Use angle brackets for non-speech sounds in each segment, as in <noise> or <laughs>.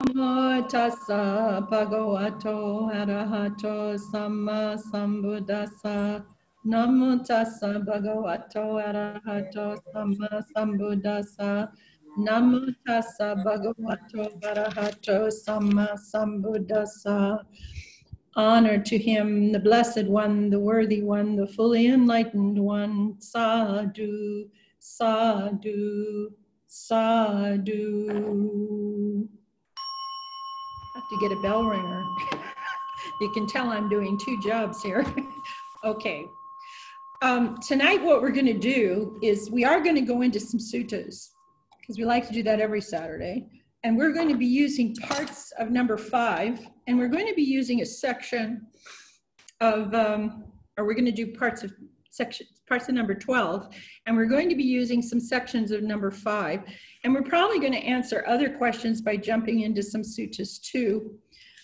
Namo tassa bhagavato arahato samma sambuddhassa. Namo tassa bhagavato arahato samma sambuddhassa. Namo tassa bhagavato arahato samma sambuddhassa. Honor to him, the blessed one, the worthy one, the fully enlightened one. Sadhu, sadhu, sadhu to get a bell ringer. <laughs> you can tell I'm doing two jobs here. <laughs> okay. Um, tonight, what we're going to do is we are going to go into some suttas because we like to do that every Saturday. And we're going to be using parts of number five, and we're going to be using a section of, um, or we're going to do parts of section, parts of number 12, and we're going to be using some sections of number five. And we're probably going to answer other questions by jumping into some suttas too.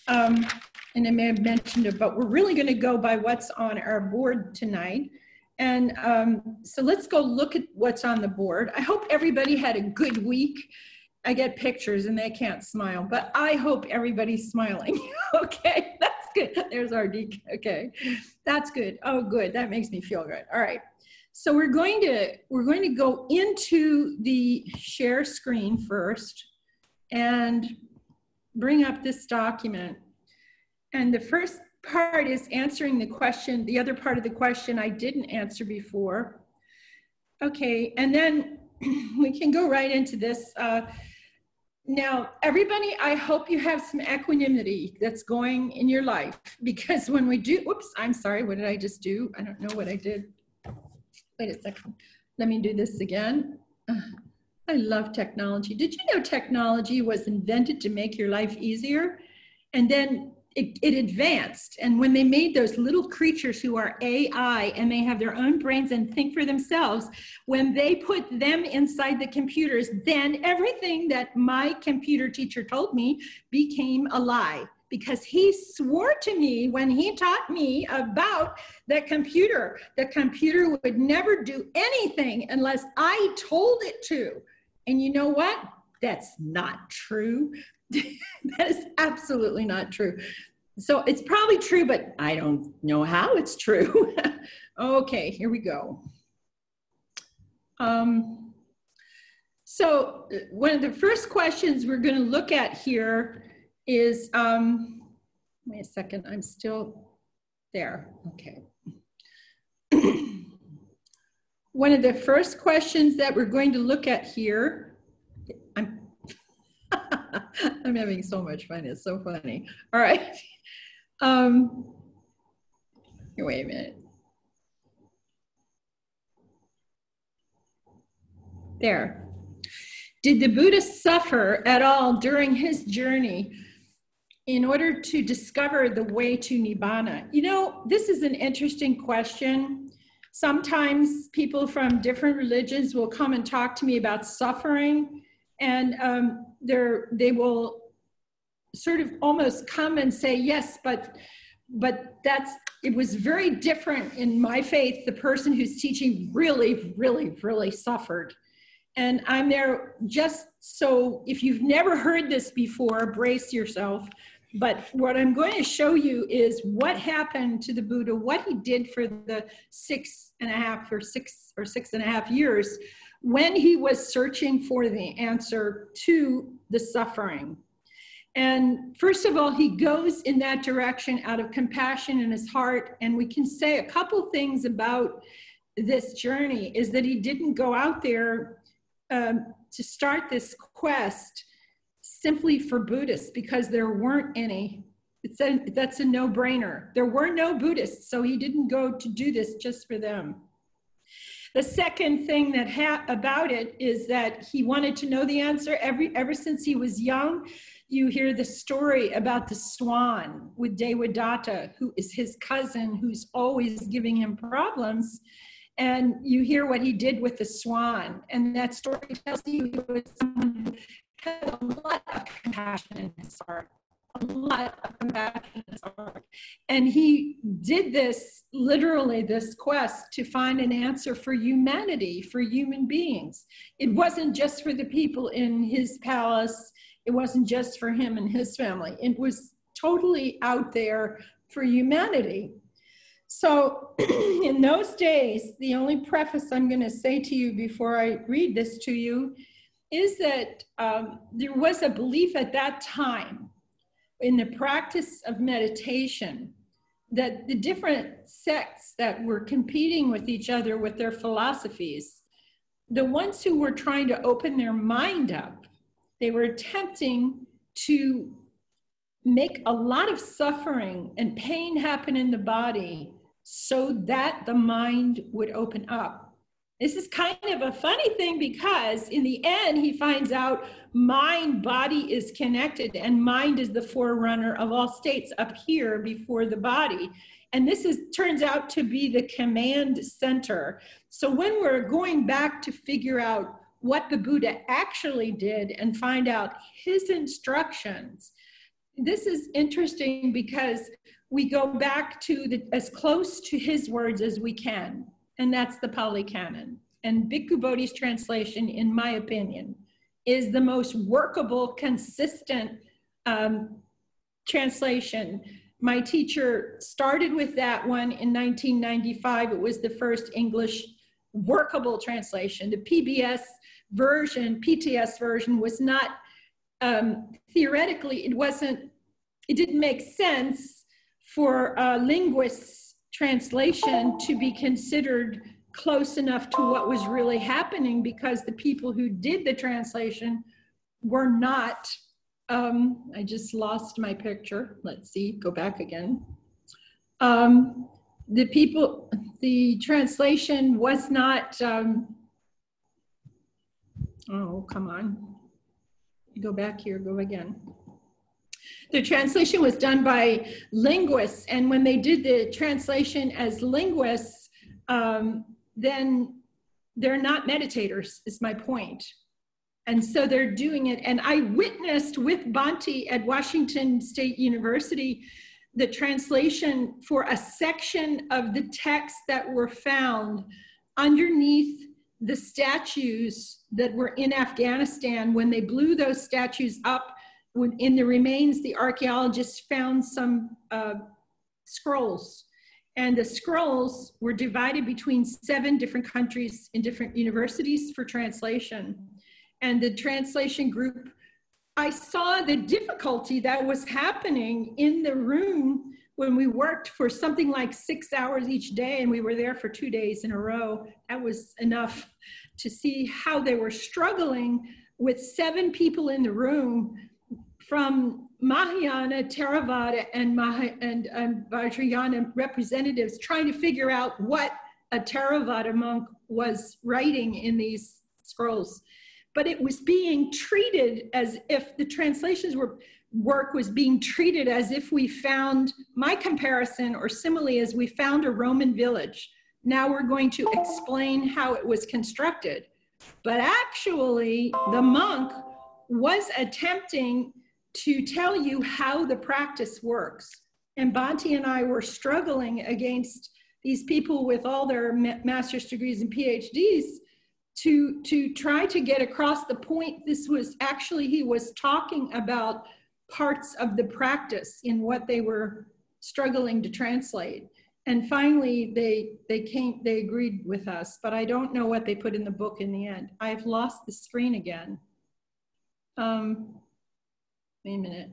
Um, and I may have mentioned it, but we're really going to go by what's on our board tonight. And um, so let's go look at what's on the board. I hope everybody had a good week. I get pictures and they can't smile, but I hope everybody's smiling. <laughs> okay, that's good. <laughs> There's our DK. Okay, that's good. Oh, good. That makes me feel good. All right. So we're going to we're going to go into the share screen first and bring up this document. And the first part is answering the question, the other part of the question I didn't answer before. Okay, and then <clears throat> we can go right into this. Uh, now, everybody, I hope you have some equanimity that's going in your life because when we do, oops, I'm sorry, what did I just do? I don't know what I did. Wait a second. Let me do this again. <sighs> I love technology. Did you know technology was invented to make your life easier? And then it, it, advanced. And when they made those little creatures who are AI and they have their own brains and think for themselves, when they put them inside the computers, then everything that my computer teacher told me became a lie because he swore to me when he taught me about the computer. The computer would never do anything unless I told it to. And you know what? That's not true. <laughs> that is absolutely not true. So it's probably true, but I don't know how it's true. <laughs> okay, here we go. Um, so one of the first questions we're going to look at here is, um, wait a second, I'm still there. Okay. <clears throat> One of the first questions that we're going to look at here, I'm, <laughs> <laughs> I'm having so much fun, it's so funny. All right. <laughs> Um, wait a minute. There. Did the Buddha suffer at all during his journey in order to discover the way to Nibbana? You know, this is an interesting question. Sometimes people from different religions will come and talk to me about suffering, and um, they will sort of almost come and say, yes, but but that's it was very different in my faith the person who's teaching really really really suffered. And i'm there just so if you've never heard this before brace yourself. But what I'm going to show you is what happened to the Buddha, what he did for the six and a half or six or six and a half years when he was searching for the answer to the suffering. And first of all, he goes in that direction out of compassion in his heart. And we can say a couple things about this journey is that he didn't go out there um, to start this quest simply for Buddhists because there weren't any. It's a, that's a no brainer. There were no Buddhists, so he didn't go to do this just for them. The second thing that ha- about it is that he wanted to know the answer every ever since he was young. You hear the story about the swan with Devadatta, who is his cousin, who's always giving him problems. And you hear what he did with the swan. And that story tells you he was someone who had a lot of compassion in his heart, a lot of. And he did this, literally, this quest to find an answer for humanity, for human beings. It wasn't just for the people in his palace It wasn't just for him and his family. It was totally out there for humanity. So, <clears throat> in those days, the only preface I'm going to say to you before I read this to you is that um, there was a belief at that time in the practice of meditation that the different sects that were competing with each other with their philosophies, the ones who were trying to open their mind up, they were attempting to make a lot of suffering and pain happen in the body so that the mind would open up. This is kind of a funny thing because in the end, he finds out mind body is connected and mind is the forerunner of all states up here before the body. And this is turns out to be the command center. So when we're going back to figure out what the Buddha actually did and find out his instructions, this is interesting because we go back to the, as close to his words as we can, and that's the Pali Canon. And Bhikkhu Bodhi's translation, in my opinion, is the most workable, consistent um, translation. My teacher started with that one in 1995. It was the first English workable translation. The PBS version, PTS version, was not um, theoretically, it wasn't, it didn't make sense for a linguist's translation to be considered close enough to what was really happening because the people who did the translation were not um, i just lost my picture. Let's see go back again. Um, the people the translation was not um, oh come on. Go back here go again the translation was done by linguists, and when they did the translation as linguists, um, then they're not meditators, is my point. And so they're doing it. And I witnessed with Bhante at Washington State University the translation for a section of the texts that were found underneath the statues that were in Afghanistan when they blew those statues up in the remains, the archaeologists found some uh, scrolls. And the scrolls were divided between seven different countries in different universities for translation. And the translation group, I saw the difficulty that was happening in the room when we worked for something like six hours each day and we were there for two days in a row. That was enough to see how they were struggling with seven people in the room from Mahayana, Theravada, and, Mah- and, and Vajrayana representatives trying to figure out what a Theravada monk was writing in these scrolls. But it was being treated as if the translations were work was being treated as if we found my comparison or simile as we found a Roman village. Now we're going to explain how it was constructed. But actually, the monk was attempting to tell you how the practice works. And Bhante and I were struggling against these people with all their master's degrees and PhDs to, to try to get across the point. This was actually, he was talking about parts of the practice in what they were struggling to translate. And finally, they, they came, they agreed with us, but I don't know what they put in the book in the end. I've lost the screen again. Um, Wait a minute.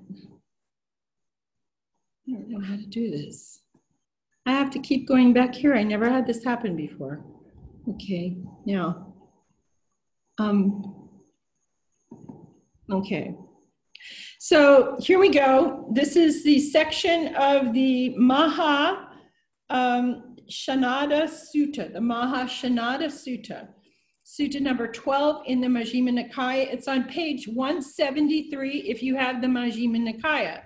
I don't know how to do this. I have to keep going back here. I never had this happen before. Okay, now. Um, okay. So here we go. This is the section of the Maha um, Sihanada Sutta, the Maha Sihanada Sutta. Sutta number 12 in the Majjhima Nikaya. It's on page 173 if you have the Majjhima Nikaya.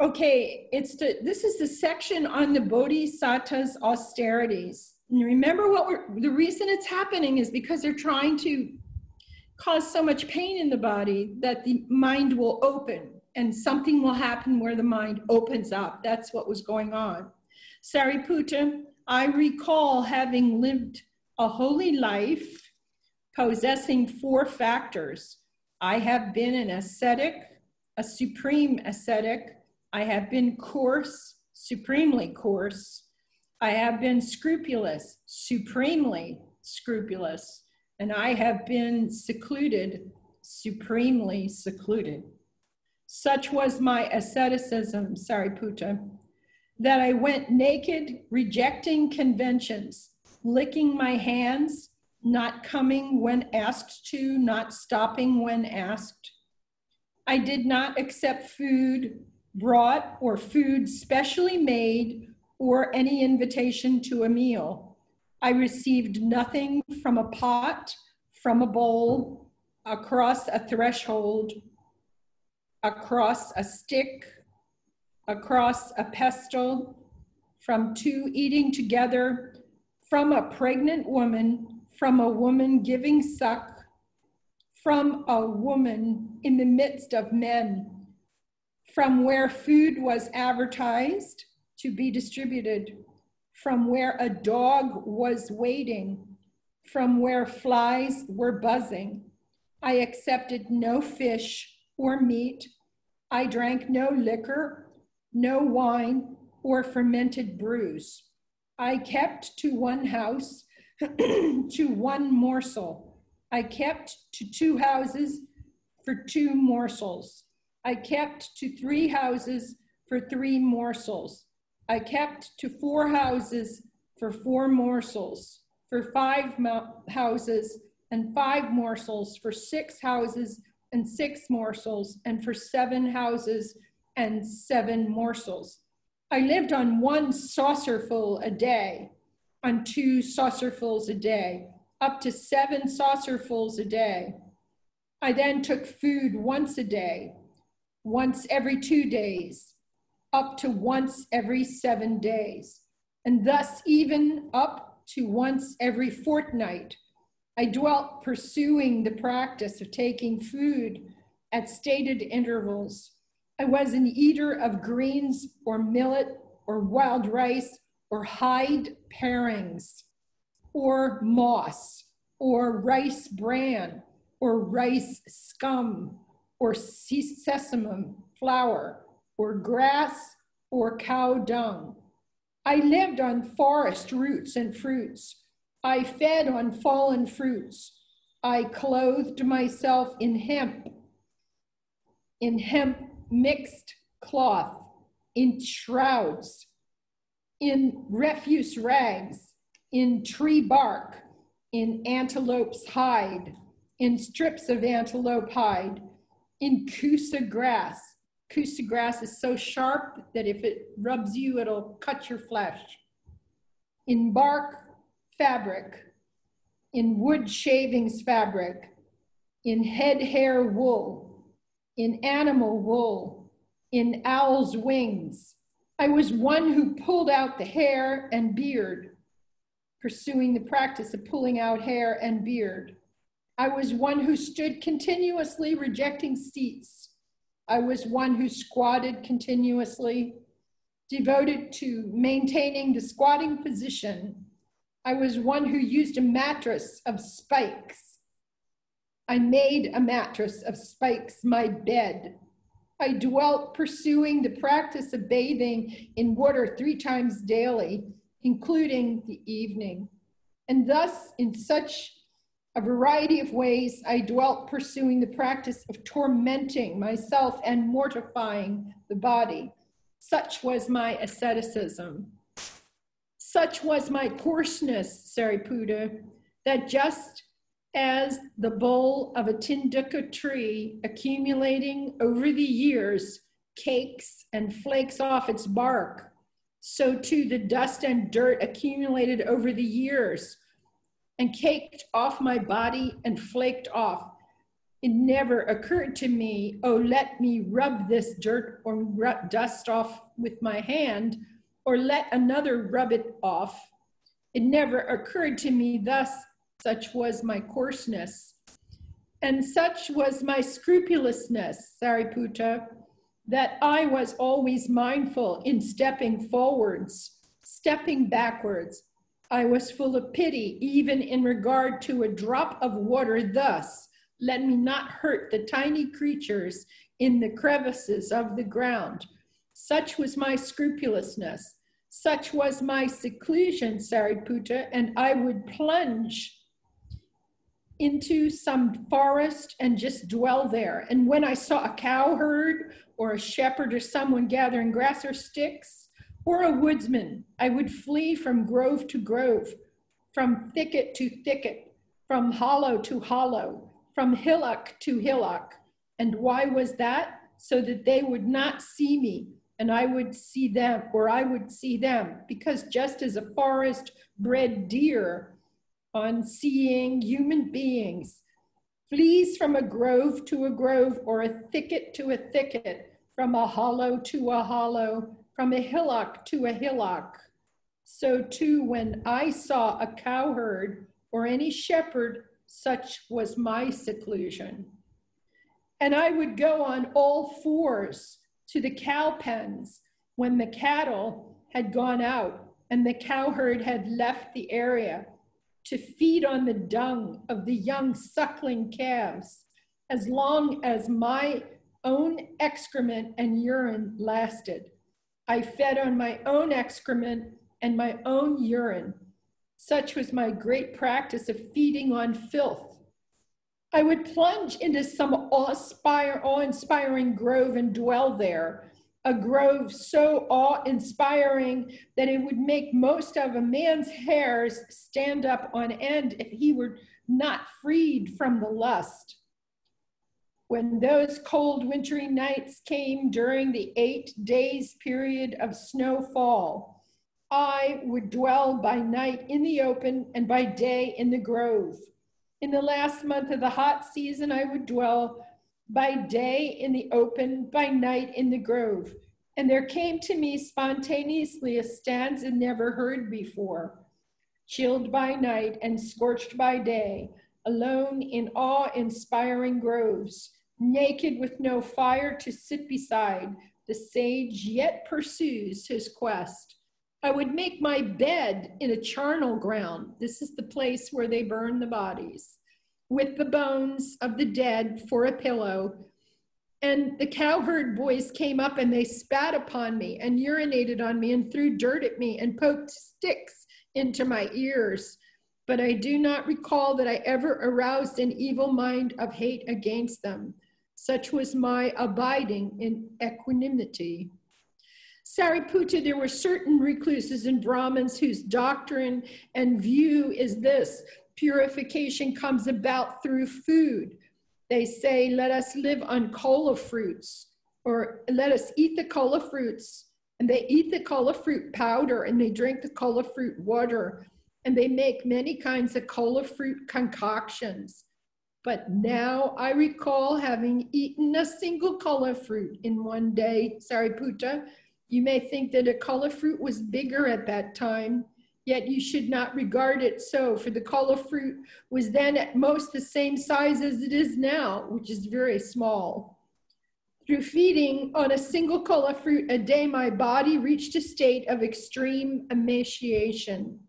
Okay, it's the, this is the section on the Bodhisattva's austerities. And remember what we're, the reason it's happening is because they're trying to cause so much pain in the body that the mind will open and something will happen where the mind opens up. That's what was going on. Sariputta, I recall having lived a holy life possessing four factors I have been an ascetic, a supreme ascetic. I have been coarse, supremely coarse. I have been scrupulous, supremely scrupulous. And I have been secluded, supremely secluded. Such was my asceticism, Sariputta, that I went naked, rejecting conventions, licking my hands, not coming when asked to, not stopping when asked. I did not accept food brought or food specially made or any invitation to a meal. I received nothing from a pot, from a bowl, across a threshold, across a stick, across a pestle, from two eating together, from a pregnant woman, from a woman giving suck, from a woman in the midst of men, from where food was advertised to be distributed, from where a dog was waiting, from where flies were buzzing. I accepted no fish or meat. I drank no liquor, no wine, or fermented brews. I kept to one house, <clears throat> to one morsel. I kept to two houses for two morsels. I kept to three houses for three morsels. I kept to four houses for four morsels, for five houses and five morsels, for six houses and six morsels, and for seven houses and seven morsels. I lived on one saucerful a day, on two saucerfuls a day, up to seven saucerfuls a day. I then took food once a day, once every two days, up to once every seven days, and thus even up to once every fortnight. I dwelt pursuing the practice of taking food at stated intervals I was an eater of greens or millet or wild rice or hide parings or moss or rice bran or rice scum or sesame flour or grass or cow dung. I lived on forest roots and fruits. I fed on fallen fruits. I clothed myself in hemp, in hemp mixed cloth, in shrouds, in refuse rags, in tree bark, in antelope's hide, in strips of antelope hide, in kusa grass. Kusa grass is so sharp that if it rubs you, it'll cut your flesh. In bark fabric, in wood shavings fabric, in head hair wool, in animal wool, in owl's wings. I was one who pulled out the hair and beard, pursuing the practice of pulling out hair and beard. I was one who stood continuously rejecting seats. I was one who squatted continuously, devoted to maintaining the squatting position. I was one who used a mattress of spikes I made a mattress of spikes my bed. I dwelt pursuing the practice of bathing in water three times daily, including the evening. And thus, in such a variety of ways, I dwelt pursuing the practice of tormenting myself and mortifying the body. Such was my asceticism. Such was my coarseness, Sariputta, that just as the bole of a tinduka tree accumulating over the years cakes and flakes off its bark, so too the dust and dirt accumulated over the years and caked off my body and flaked off. It never occurred to me, oh, let me rub this dirt or dust off with my hand, or let another rub it off. It never occurred to me thus such was my coarseness. And such was my scrupulousness, Sariputta, that I was always mindful in stepping forwards, stepping backwards. I was full of pity, even in regard to a drop of water, thus, Let me not hurt the tiny creatures in the crevices of the ground. Such was my scrupulousness. Such was my seclusion, Sariputta, and I would plunge into some forest and just dwell there. And when I saw a cow herd or a shepherd or someone gathering grass or sticks, or a woodsman, I would flee from grove to grove, from thicket to thicket, from hollow to hollow, from hillock to hillock. And why was that? So that they would not see me and I would see them, or I would see them, because just as a forest bred deer on seeing human beings flees from a grove to a grove or a thicket to a thicket, from a hollow to a hollow, from a hillock to a hillock. So too, when I saw a cowherd or any shepherd, such was my seclusion. And I would go on all fours to the cow pens when the cattle had gone out and the cowherd had left the area to feed on the dung of the young suckling calves as long as my own excrement and urine lasted. I fed on my own excrement and my own urine. Such was my great practice of feeding on filth. I would plunge into some awe-inspiring grove and dwell there, a grove so awe-inspiring that it would make most of a man's hairs stand up on end if he were not freed from the lust. When those cold wintry nights came during the eight days period of snowfall, I would dwell by night in the open and by day in the grove. In the last month of the hot season, I would dwell by day in the open, by night in the grove. And there came to me spontaneously a stanza never heard before. Chilled by night and scorched by day, alone in awe inspiring groves, naked with no fire to sit beside, the sage yet pursues his quest. I would make my bed in a charnel ground. This is the place where they burn the bodies, with the bones of the dead for a pillow, and the cowherd boys came up and they spat upon me and urinated on me and threw dirt at me and poked sticks into my ears. But I do not recall that I ever aroused an evil mind of hate against them. Such was my abiding in equanimity. Sariputta, there were certain recluses and Brahmins whose doctrine and view is this purification comes about through food they say, let us live on kola fruits or let us eat the kola fruits. And they eat the kola fruit powder and they drink the kola fruit water and they make many kinds of kola fruit concoctions. But now I recall having eaten a single kola fruit in one day, Sariputta. You may think that a kola fruit was bigger at that time, Yet you should not regard it so, for the kola fruit was then at most the same size as it is now, which is very small. Through feeding on a single kola fruit a day, my body reached a state of extreme emaciation.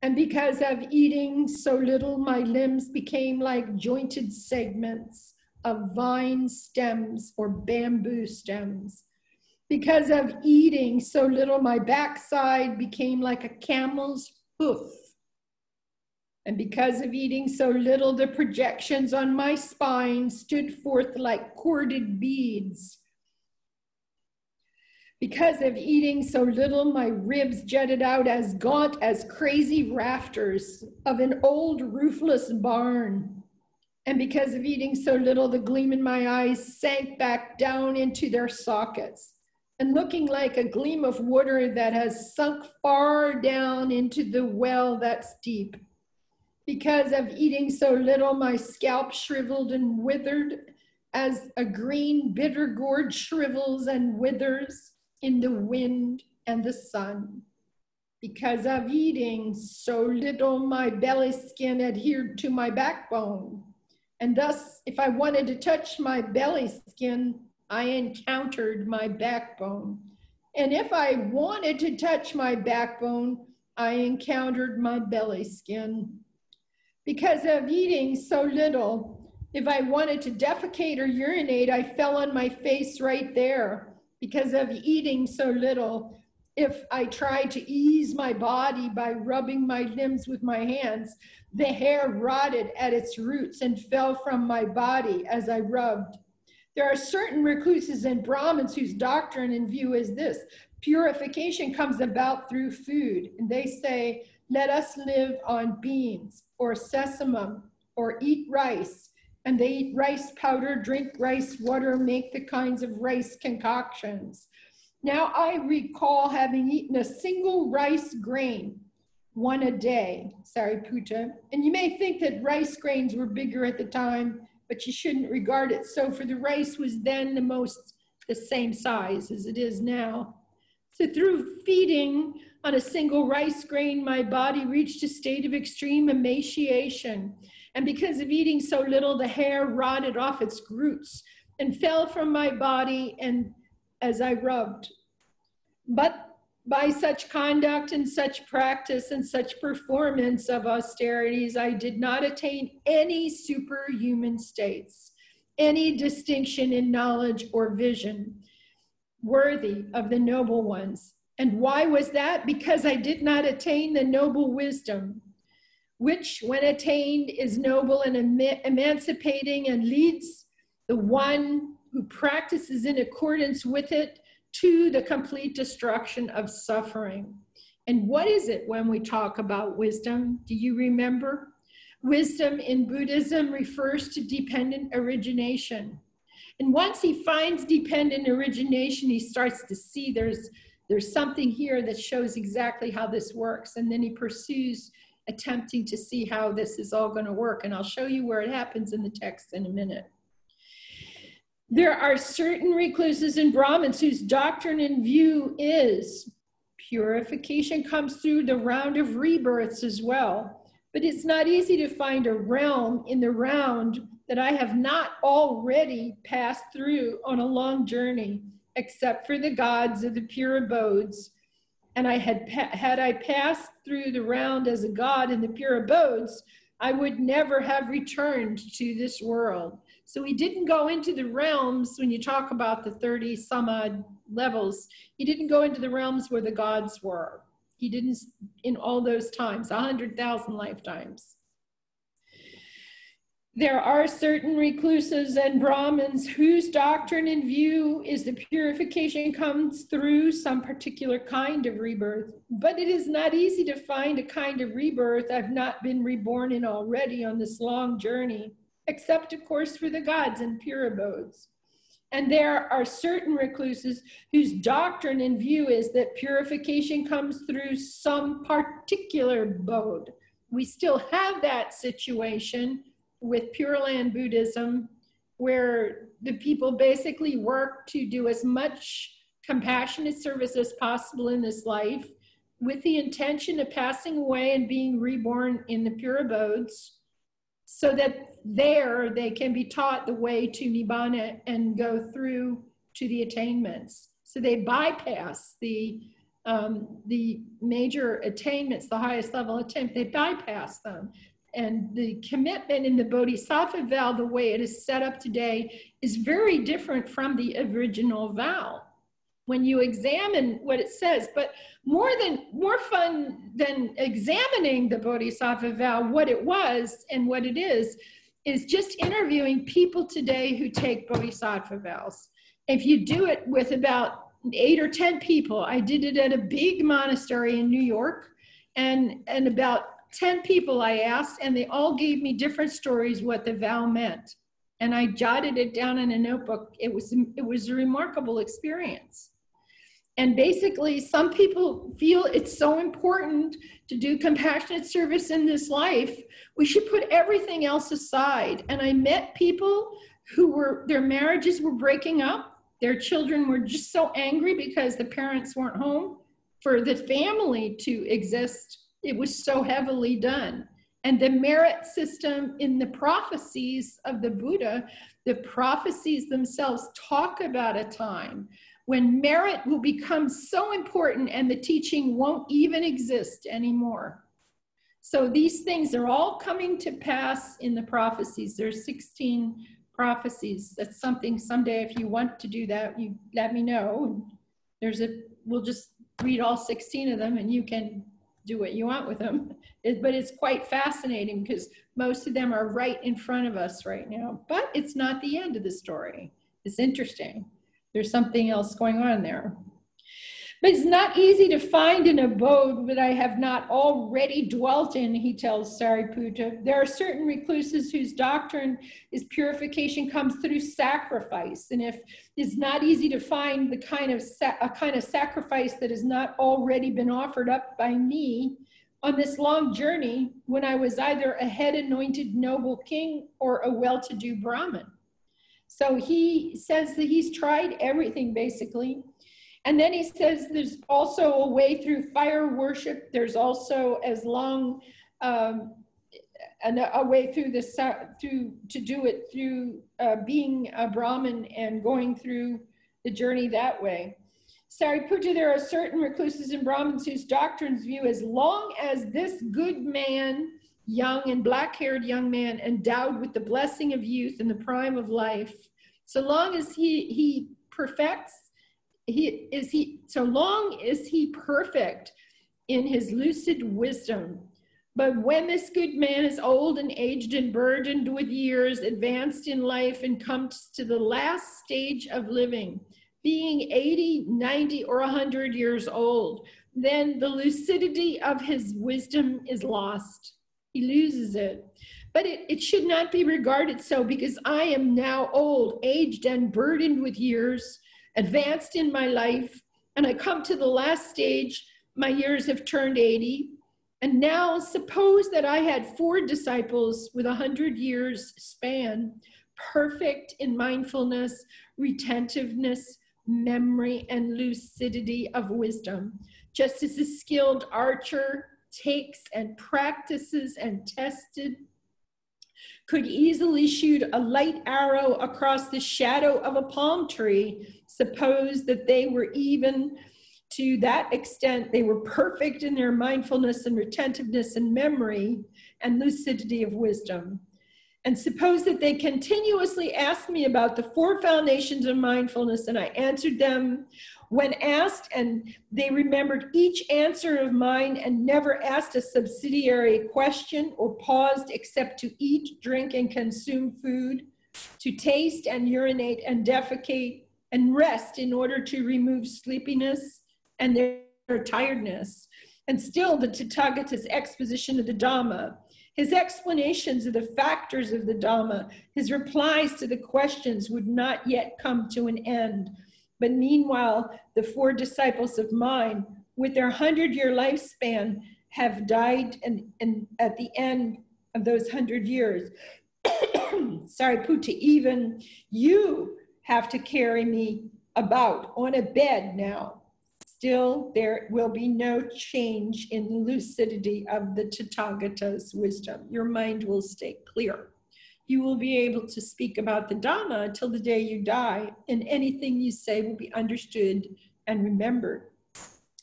And because of eating so little, my limbs became like jointed segments of vine stems or bamboo stems. Because of eating so little, my backside became like a camel's hoof. And because of eating so little, the projections on my spine stood forth like corded beads. Because of eating so little, my ribs jutted out as gaunt as crazy rafters of an old roofless barn. And because of eating so little, the gleam in my eyes sank back down into their sockets and looking like a gleam of water that has sunk far down into the well that's deep. Because of eating so little, my scalp shriveled and withered as a green bitter gourd shrivels and withers in the wind and the sun. Because of eating so little, my belly skin adhered to my backbone. And thus, if I wanted to touch my belly skin, I encountered my backbone. And if I wanted to touch my backbone, I encountered my belly skin. Because of eating so little, If I wanted to defecate or urinate, I fell on my face right there because of eating so little. If I tried to ease my body by rubbing my limbs with my hands, the hair rotted at its roots and fell from my body as I rubbed. There are certain recluses and Brahmins whose doctrine and view is this purification comes about through food. And they say, let us live on beans or sesamum or eat rice. And they eat rice powder, drink rice water, make the kinds of rice concoctions. Now I recall having eaten a single rice grain, one a day, Sariputta. And you may think that rice grains were bigger at the time, but you shouldn't regard it so, for the rice was then the most the same size as it is now. So through feeding on a single rice grain, my body reached a state of extreme emaciation. And because of eating so little, the hair rotted off its roots and fell from my body and as I rubbed. But by such conduct and such practice and such performance of austerities, I did not attain any superhuman states, any distinction in knowledge or vision worthy of the noble ones. And why was that? Because I did not attain the noble wisdom, which, when attained, is noble and em- emancipating and leads the one who practices in accordance with it to the complete destruction of suffering. And what is it when we talk about wisdom? Do you remember? Wisdom in Buddhism refers to dependent origination. And once he finds dependent origination, he starts to see there's, there's something here that shows exactly how this works. And then he pursues attempting to see how this is all going to work. And I'll show you where it happens in the text in a minute. There are certain recluses and Brahmins whose doctrine and view is purification comes through the round of rebirths as well. But it's not easy to find a realm in the round that I have not already passed through on a long journey, except for the gods of the pure abodes. And I had, had I passed through the round as a god in the pure abodes, I would never have returned to this world. So he didn't go into the realms when you talk about the 30 some odd levels, he didn't go into the realms where the gods were. He didn't in all those times, 100,000 lifetimes. There are certain recluses and Brahmins whose doctrine and view is the purification comes through some particular kind of rebirth. But it is not easy to find a kind of rebirth I've not been reborn in already on this long journey except, of course, for the gods and pure abodes. And there are certain recluses whose doctrine and view is that purification comes through some particular abode. We still have that situation with Pure Land Buddhism, where the people basically work to do as much compassionate service as possible in this life with the intention of passing away and being reborn in the pure abodes so that there they can be taught the way to Nibbana and go through to the attainments. So they bypass the um, the major attainments, the highest level attainment, they bypass them. And the commitment in the Bodhisattva vow, the way it is set up today, is very different from the original vow when you examine what it says. But more than more fun than examining the Bodhisattva vow, what it was and what it is, is just interviewing people today who take Bodhisattva vows. If you do it with about eight or 10 people, I did it at a big monastery in New York, and, and about 10 people I asked, and they all gave me different stories what the vow meant. And I jotted it down in a notebook. It was, it was a remarkable experience. And basically, some people feel it's so important to do compassionate service in this life, we should put everything else aside. And I met people who were, their marriages were breaking up, their children were just so angry because the parents weren't home. For the family to exist, it was so heavily done. And the merit system in the prophecies of the Buddha, the prophecies themselves talk about a time when merit will become so important and the teaching won't even exist anymore. So these things are all coming to pass in the prophecies. There's 16 prophecies. That's something someday if you want to do that, you let me know. There's a we'll just read all 16 of them and you can do what you want with them. It, but it's quite fascinating because most of them are right in front of us right now. But it's not the end of the story. It's interesting. There's something else going on there. But it's not easy to find an abode that I have not already dwelt in, he tells Sariputta. There are certain recluses whose doctrine is purification comes through sacrifice. And if it's not easy to find the kind of a kind of sacrifice that has not already been offered up by me on this long journey when I was either a head anointed noble king or a well-to-do Brahmin. So he says that he's tried everything basically and then he says there's also a way through fire worship. There's also as long um, and a, way through the through to do it through uh, being a Brahmin and going through the journey that way. Sariputta, there are certain recluses and Brahmins whose doctrines view as long as this good man, young and black-haired young man, endowed with the blessing of youth and the prime of life, so long as he he perfects he is he so long is he perfect in his lucid wisdom. But when this good man is old and aged and burdened with years advanced in life and comes to the last stage of living being 80 90 or 100 years old then the lucidity of his wisdom is lost he loses it but it, it should not be regarded so because i am now old aged and burdened with years advanced in my life, and I come to the last stage. My years have turned 80. And now suppose that I had four disciples with a hundred years span, perfect in mindfulness, retentiveness, memory, and lucidity of wisdom. Just as a skilled archer takes and practices and tested could easily shoot a light arrow across the shadow of a palm tree. Suppose that they were even to that extent, they were perfect in their mindfulness and retentiveness and memory and lucidity of wisdom. And suppose that they continuously asked me about the four foundations of mindfulness, and I answered them when asked, and they remembered each answer of mine and never asked a subsidiary question or paused except to eat, drink, and consume food, to taste and urinate and defecate and rest in order to remove sleepiness and their tiredness. And still, the Tathagata's exposition of the Dhamma, his explanations of the factors of the Dhamma, his replies to the questions would not yet come to an end but meanwhile, the four disciples of mine, with their hundred year lifespan, have died and, and at the end of those hundred years. <coughs> Sariputta, even you have to carry me about on a bed now. Still, there will be no change in lucidity of the Tathagata's wisdom. Your mind will stay clear you will be able to speak about the Dhamma until the day you die, and anything you say will be understood and remembered.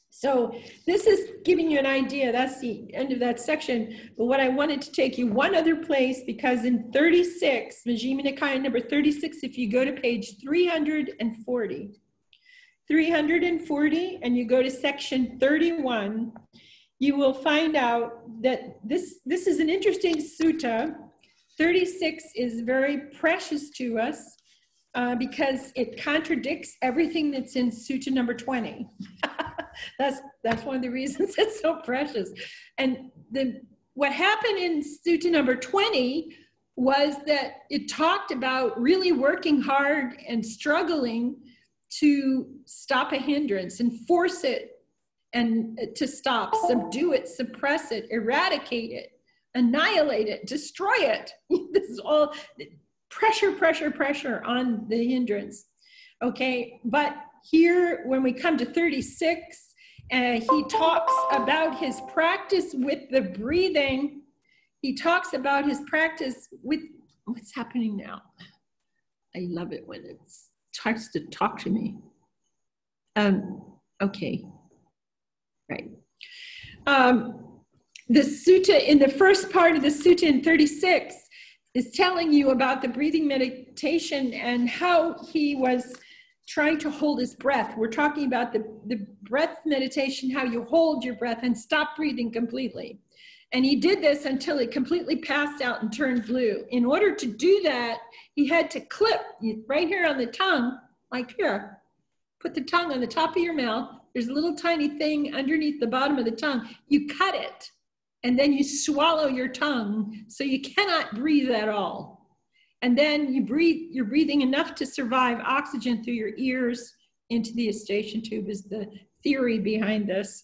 So this is giving you an idea. That's the end of that section. But what I wanted to take you one other place, because in 36, Majjhima Nikaya number 36, if you go to page 340, 340, and you go to section 31, you will find out that this, this is an interesting sutta 36 is very precious to us uh, because it contradicts everything that's in Sutta number 20. <laughs> that's, that's one of the reasons <laughs> it's so precious. And the, what happened in Sutta number 20 was that it talked about really working hard and struggling to stop a hindrance and force it and to stop, subdue it, suppress it, eradicate it annihilate it, destroy it. <laughs> this is all pressure, pressure, pressure on the hindrance. Okay, but here when we come to 36, uh, he talks about his practice with the breathing. He talks about his practice with what's happening now. I love it when it starts to talk to me. Um, okay, right. Um, the sutta in the first part of the sutta in 36 is telling you about the breathing meditation and how he was trying to hold his breath. We're talking about the, the breath meditation, how you hold your breath and stop breathing completely. And he did this until he completely passed out and turned blue. In order to do that, he had to clip right here on the tongue, like here. Put the tongue on the top of your mouth. There's a little tiny thing underneath the bottom of the tongue. You cut it and then you swallow your tongue so you cannot breathe at all. And then you breathe, you're breathing enough to survive oxygen through your ears into the eustachian tube is the theory behind this.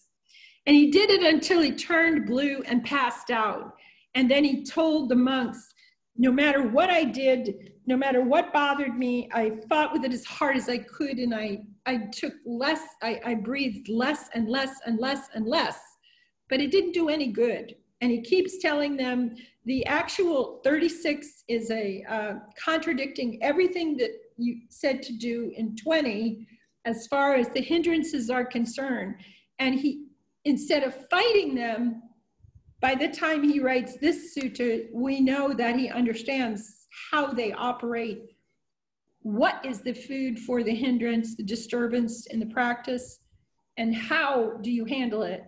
And he did it until he turned blue and passed out. And then he told the monks, no matter what I did, no matter what bothered me, I fought with it as hard as I could. And I, I took less, I, I breathed less and less and less and less, but it didn't do any good. And he keeps telling them the actual 36 is a uh, contradicting everything that you said to do in 20 as far as the hindrances are concerned. And he, instead of fighting them, by the time he writes this sutta, we know that he understands how they operate, what is the food for the hindrance, the disturbance in the practice, and how do you handle it?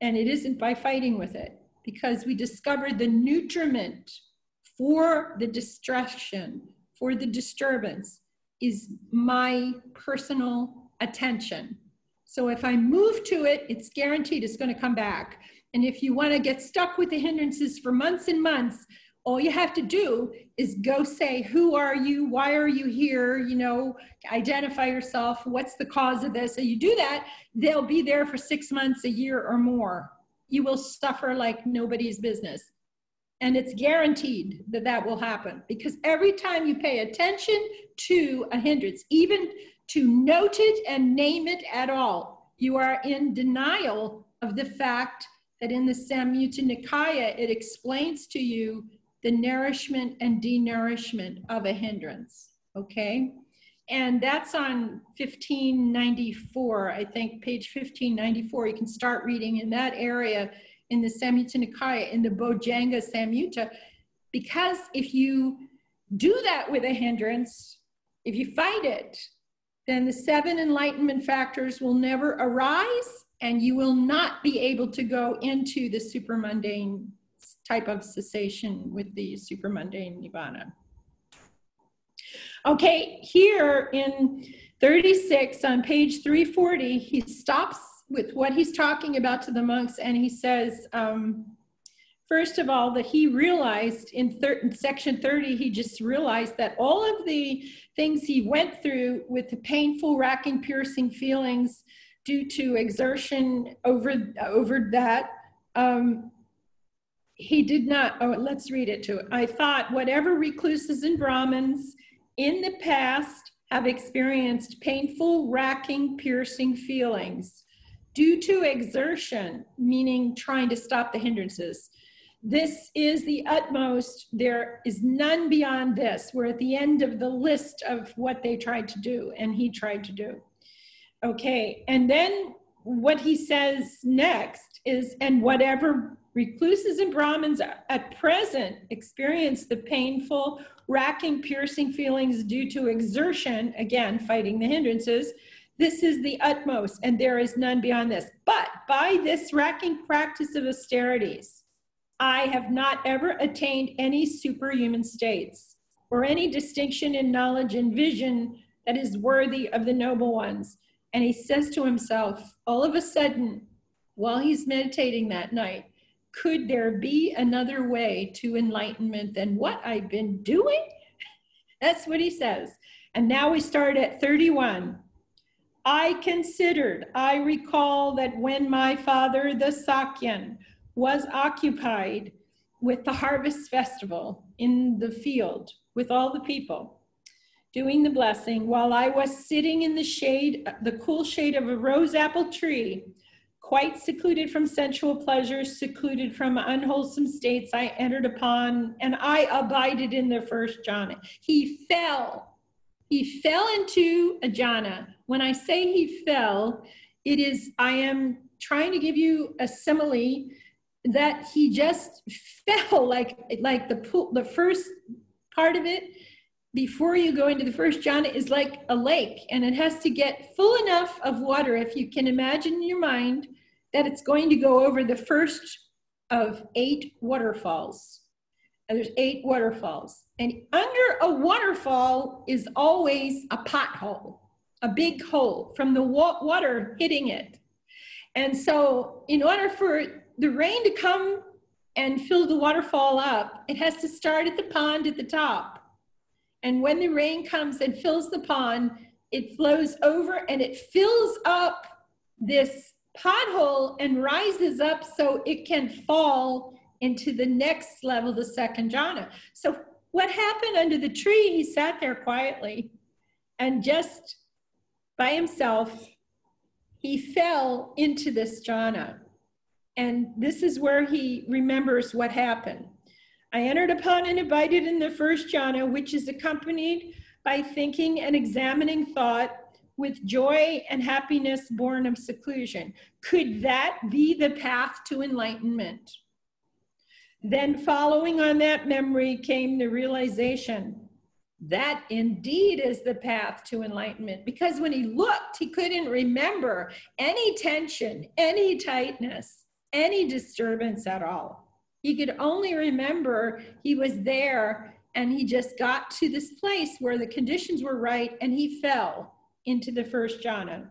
And it isn't by fighting with it, because we discovered the nutriment for the distraction, for the disturbance, is my personal attention. So if I move to it, it's guaranteed it's going to come back. And if you want to get stuck with the hindrances for months and months, all you have to do is go say, Who are you? Why are you here? You know, identify yourself. What's the cause of this? And you do that, they'll be there for six months, a year, or more. You will suffer like nobody's business. And it's guaranteed that that will happen because every time you pay attention to a hindrance, even to note it and name it at all. You are in denial of the fact that in the Samyutta Nikaya, it explains to you the nourishment and denourishment of a hindrance. Okay? And that's on 1594, I think, page 1594. You can start reading in that area in the Samyutta Nikaya, in the Bojjhanga Samyutta, because if you do that with a hindrance, if you fight it, then the seven enlightenment factors will never arise and you will not be able to go into the supermundane type of cessation with the supermundane nibbana. Okay, here in 36 on page 340, he stops with what he's talking about to the monks and he says, um, first of all, that he realized in, section 30, he just realized that all of the things he went through with the painful, racking, piercing feelings due to exertion over, over that, um, he did not, oh, let's read it to. I thought whatever recluses and Brahmins in the past have experienced painful, racking, piercing feelings due to exertion, meaning trying to stop the hindrances, this is the utmost. There is none beyond this. We're at the end of the list of what they tried to do and he tried to do. Okay, and then what he says next is, and whatever recluses and Brahmins at present experience the painful, racking, piercing feelings due to exertion, again, fighting the hindrances, this is the utmost, and there is none beyond this. But by this racking practice of austerities, I have not ever attained any superhuman states or any distinction in knowledge and vision that is worthy of the noble ones. And he says to himself, all of a sudden, while he's meditating that night, could there be another way to enlightenment than what I've been doing? <laughs> That's what he says. And now we start at 31. I considered, I recall that when my father, the Sakyan, was occupied with the harvest festival in the field with all the people doing the blessing while I was sitting in the shade, the cool shade of a rose apple tree, quite secluded from sensual pleasures, secluded from unwholesome states I entered upon, and I abided in the first jhana. He fell. He fell into a jhana. When I say he fell, it is, I am trying to give you a simile that he just <laughs> fell like like the pool the first part of it before you go into the first jhana is like a lake and it has to get full enough of water if you can imagine in your mind that it's going to go over the first of eight waterfalls. And there's eight waterfalls. And under a waterfall is always a pothole a big hole from the wa- water hitting it. And so in order for the rain to come and fill the waterfall up, it has to start at the pond at the top. And when the rain comes and fills the pond, it flows over and it fills up this pothole and rises up so it can fall into the next level, the second jhana. So, what happened under the tree? He sat there quietly and just by himself, he fell into this jhana. And this is where he remembers what happened. I entered upon and abided in the first jhana, which is accompanied by thinking and examining thought with joy and happiness born of seclusion. Could that be the path to enlightenment? Then, following on that memory, came the realization that indeed is the path to enlightenment. Because when he looked, he couldn't remember any tension, any tightness any disturbance at all. He could only remember he was there and he just got to this place where the conditions were right and he fell into the first jhana.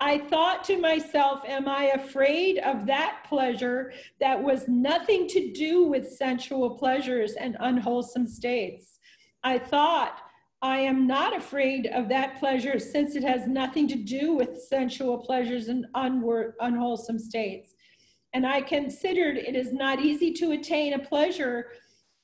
I thought to myself, Am I afraid of that pleasure that was nothing to do with sensual pleasures and unwholesome states? I thought, I am not afraid of that pleasure since it has nothing to do with sensual pleasures and unwholesome states. And I considered it is not easy to attain a pleasure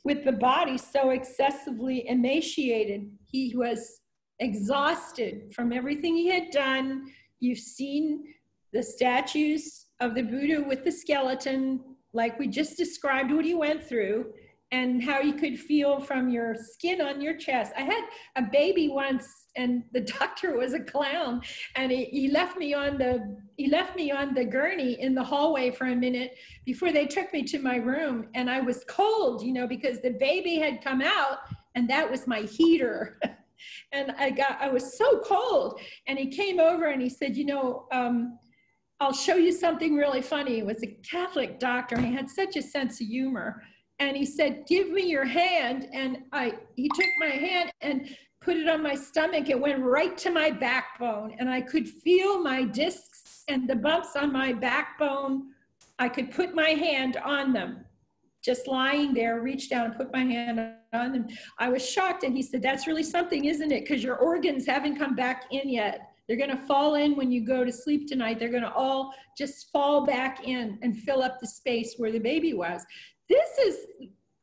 with the body so excessively emaciated. He was exhausted from everything he had done. You've seen the statues of the Buddha with the skeleton, like we just described what he went through and how you could feel from your skin on your chest. I had a baby once and the <laughs> doctor was a clown and he, he left me on the he left me on the gurney in the hallway for a minute before they took me to my room and I was cold, you know, because the baby had come out and that was my heater. <laughs> and I got I was so cold and he came over and he said, you know, um, I'll show you something really funny. He was a Catholic doctor and he had such a sense of humor and he said, "Give me your hand." And I, he took my hand and put it on my stomach. It went right to my backbone, and I could feel my discs and the bumps on my backbone. I could put my hand on them, just lying there. Reached down and put my hand on them. I was shocked, and he said, "That's really something, isn't it? Because your organs haven't come back in yet." They're going to fall in when you go to sleep tonight. They're going to all just fall back in and fill up the space where the baby was this is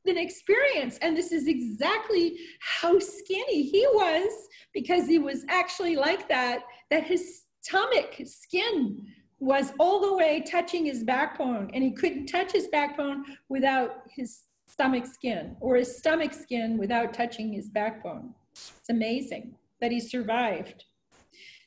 an experience and this is exactly how skinny he was because he was actually like that that his stomach skin was all the way touching his backbone and he couldn't touch his backbone without his stomach skin or his stomach skin without touching his backbone. It's amazing that he survived.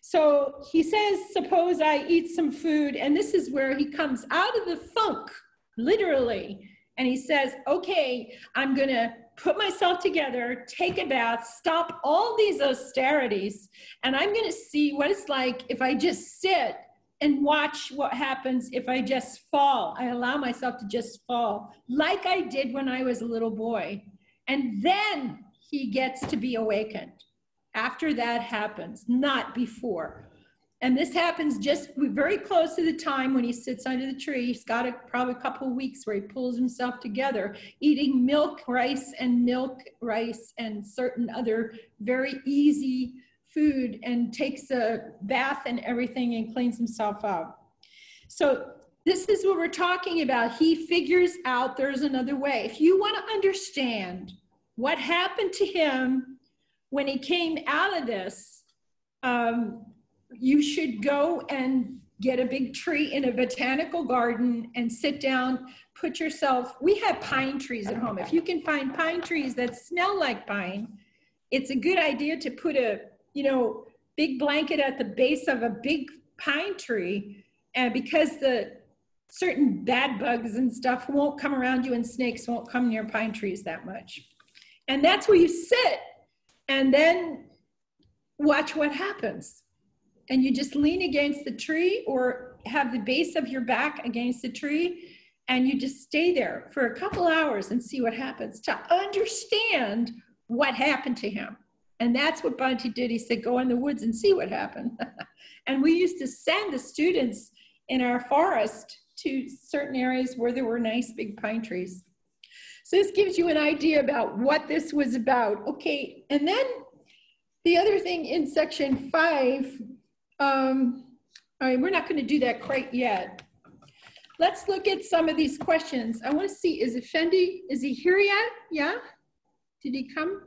So he says suppose i eat some food and this is where he comes out of the funk literally and he says, okay, I'm going to put myself together, take a bath, stop all these austerities, and I'm going to see what it's like if I just sit and watch what happens if I just fall. I allow myself to just fall, like I did when I was a little boy. And then he gets to be awakened. After that happens, not before. And this happens just very close to the time when he sits under the tree. He's got a, probably a couple of weeks where he pulls himself together, eating milk rice and milk rice and certain other very easy food, and takes a bath and everything and cleans himself up. So this is what we're talking about. He figures out there's another way. If you want to understand what happened to him when he came out of this, um, you should go and get a big tree in a botanical garden and sit down, put yourself, we have pine trees at home. If you can find pine trees that smell like pine, it's a good idea to put a, you know, big blanket at the base of a big pine tree. And because the certain bad bugs and stuff won't come around you and snakes won't come near pine trees that much. And that's where you sit and then watch what happens. And you just lean against the tree or have the base of your back against the tree and you just stay there for a couple hours and see what happens to understand what happened to him. And that's what Bhante did. He said, go in the woods and see what happened. <laughs> and we used to send the students in our forest to certain areas where there were nice big pine trees. So this gives you an idea about what this was about. Okay, and then the other thing in section five, um, all right, we're not going to do that quite yet. Let's look at some of these questions. I want to see, is Effendi, is he here yet? Yeah? Did he come?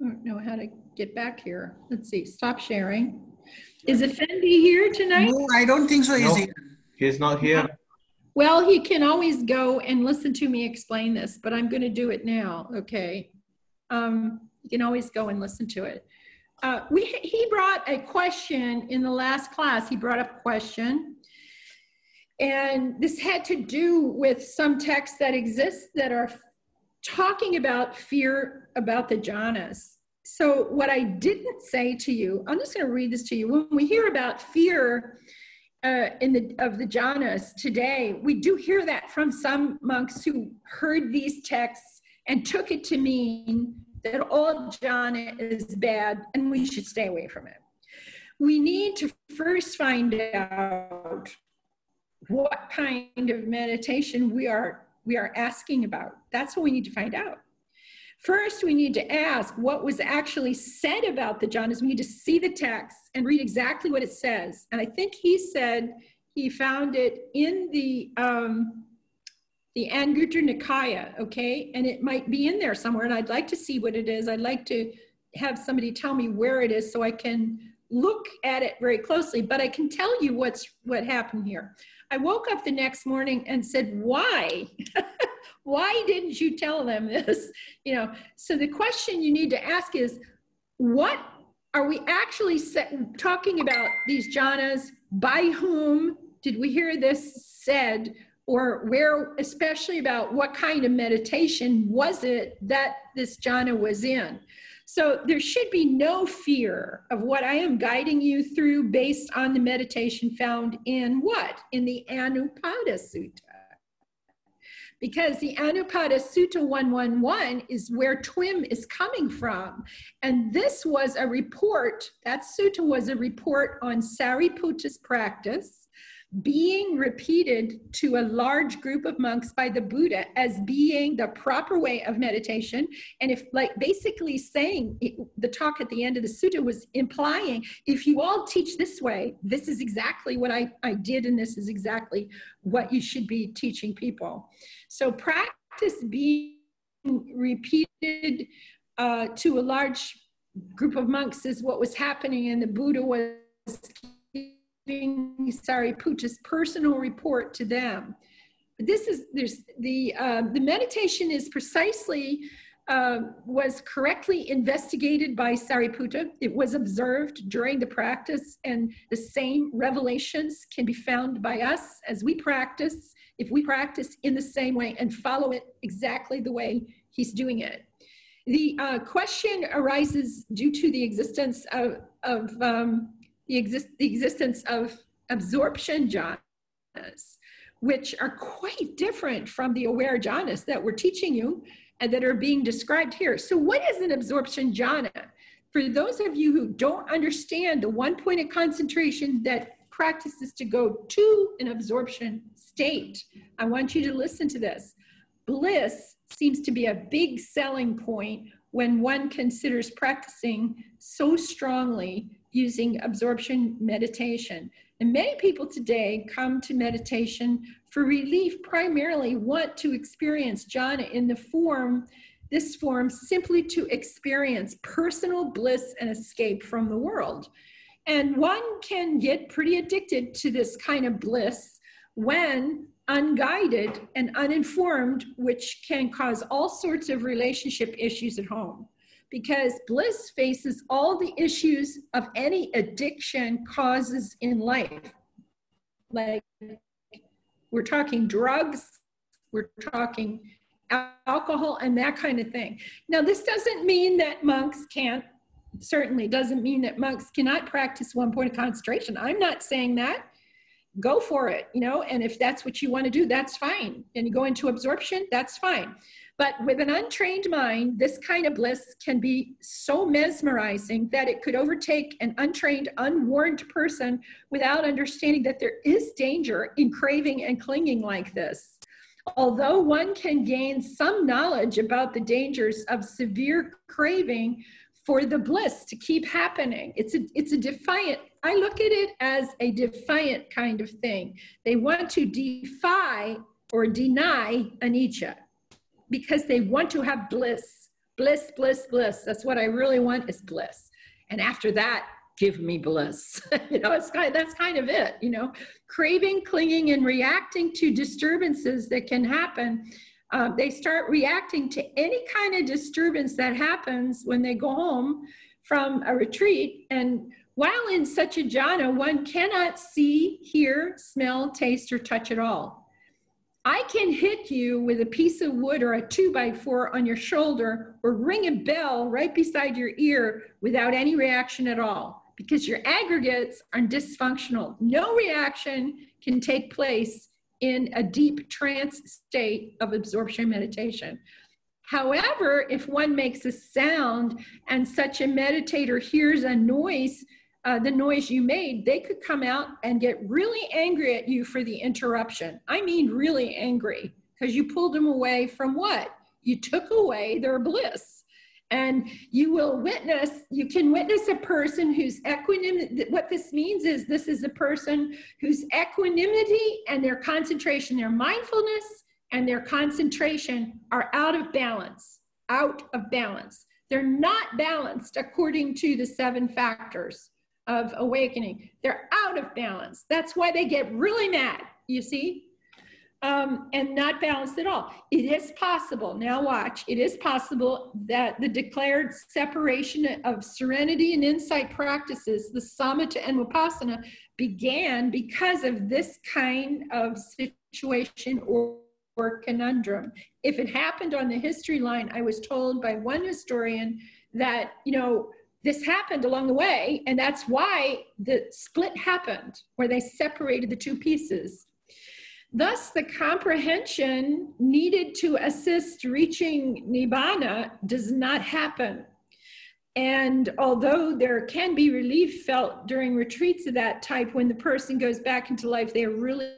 I don't know how to get back here. Let's see, stop sharing. Is Effendi here tonight? No, I don't think so. No, Is he? he's not here. Well, he can always go and listen to me explain this, but I'm going to do it now, okay? Um, you can always go and listen to it. Uh, we, he brought a question in the last class. He brought up a question. And this had to do with some texts that exist that are talking about fear about the jhanas. So, what I didn't say to you, I'm just going to read this to you. When we hear about fear uh, in the of the jhanas today, we do hear that from some monks who heard these texts and took it to mean that all jhana is bad and we should stay away from it. We need to first find out what kind of meditation we are we are asking about. That's what we need to find out. First, we need to ask what was actually said about the jhanas. We need to see the text and read exactly what it says. And I think he said he found it in the um, the Anguttara Nikaya, okay? And it might be in there somewhere. And I'd like to see what it is. I'd like to have somebody tell me where it is so I can look at it very closely. But I can tell you what's what happened here. I woke up the next morning and said, why? <laughs> why didn't you tell them this? <laughs> You know, so the question you need to ask is, what are we actually talking about these jhanas? By whom did we hear this said? Or where, especially about what kind of meditation was it that this jhana was in? So there should be no fear of what I am guiding you through based on the meditation found in what? In the Anupada Sutta. Because the Anupada Sutta 111 is where TWIM is coming from. And this was a report, that sutta was a report on Sariputta's practice being repeated to a large group of monks by the Buddha as being the proper way of meditation. And if, like, basically saying it, the talk at the end of the sutta was implying if you all teach this way, this is exactly what I, I did, and this is exactly what you should be teaching people. So, practice being repeated uh, to a large group of monks is what was happening, and the Buddha was Sariputta's personal report to them. This is there's the uh, the meditation is precisely uh, was correctly investigated by Sariputta. It was observed during the practice, and the same revelations can be found by us as we practice. If we practice in the same way and follow it exactly the way he's doing it. The uh, question arises due to the existence of, of um, the, exist, the existence of absorption jhanas, which are quite different from the aware jhanas that we're teaching you and that are being described here. So what is an absorption jhana? For those of you who don't understand the one point of concentration that practices to go to an absorption state, I want you to listen to this. Bliss seems to be a big selling point when one considers practicing so strongly using absorption meditation. And many people today come to meditation for relief, primarily want to experience jhana in the form, this form, simply to experience personal bliss and escape from the world. And one can get pretty addicted to this kind of bliss when unguided and uninformed, which can cause all sorts of relationship issues at home because bliss faces all the issues of any addiction causes in life. like we're talking drugs, we're talking alcohol and that kind of thing. Now, this doesn't mean that monks can't, certainly doesn't mean that monks cannot practice one point of concentration. I'm not saying that. Go for it, you know, and if that's what you want to do, that's fine. And you go into absorption, that's fine. But with an untrained mind, this kind of bliss can be so mesmerizing that it could overtake an untrained, unwarned person without understanding that there is danger in craving and clinging like this. Although one can gain some knowledge about the dangers of severe craving for the bliss to keep happening, it's a, it's a defiant, I look at it as a defiant kind of thing. They want to defy or deny anicca because they want to have bliss. Bliss, bliss, bliss. That's what I really want is bliss. And after that, give me bliss. <laughs> you know, it's kind of, that's kind of it, you know, craving, clinging, and reacting to disturbances that can happen. Uh, they start reacting to any kind of disturbance that happens when they go home from a retreat. And while in such a jhana, one cannot see, hear, smell, taste, or touch at all. I can hit you with a piece of wood or a two by four on your shoulder or ring a bell right beside your ear without any reaction at all because your aggregates are dysfunctional. No reaction can take place in a deep trance state of absorption meditation. However, if one makes a sound and such a meditator hears a noise, uh, the noise you made, they could come out and get really angry at you for the interruption. I mean, really angry because you pulled them away from what? You took away their bliss and you will witness you can witness a person whose equanimity what this means is this is a person whose equanimity and their concentration their mindfulness and their concentration are out of balance out of balance they're not balanced according to the seven factors of awakening they're out of balance that's why they get really mad you see um, and not balanced at all. It is possible, now watch, it is possible that the declared separation of serenity and insight practices, the samatha and vipassana, began because of this kind of situation or, or conundrum. If it happened on the history line, I was told by one historian that, you know, this happened along the way, and that's why the split happened, where they separated the two pieces. Thus, the comprehension needed to assist reaching Nibbana does not happen. And although there can be relief felt during retreats of that type, when the person goes back into life, they really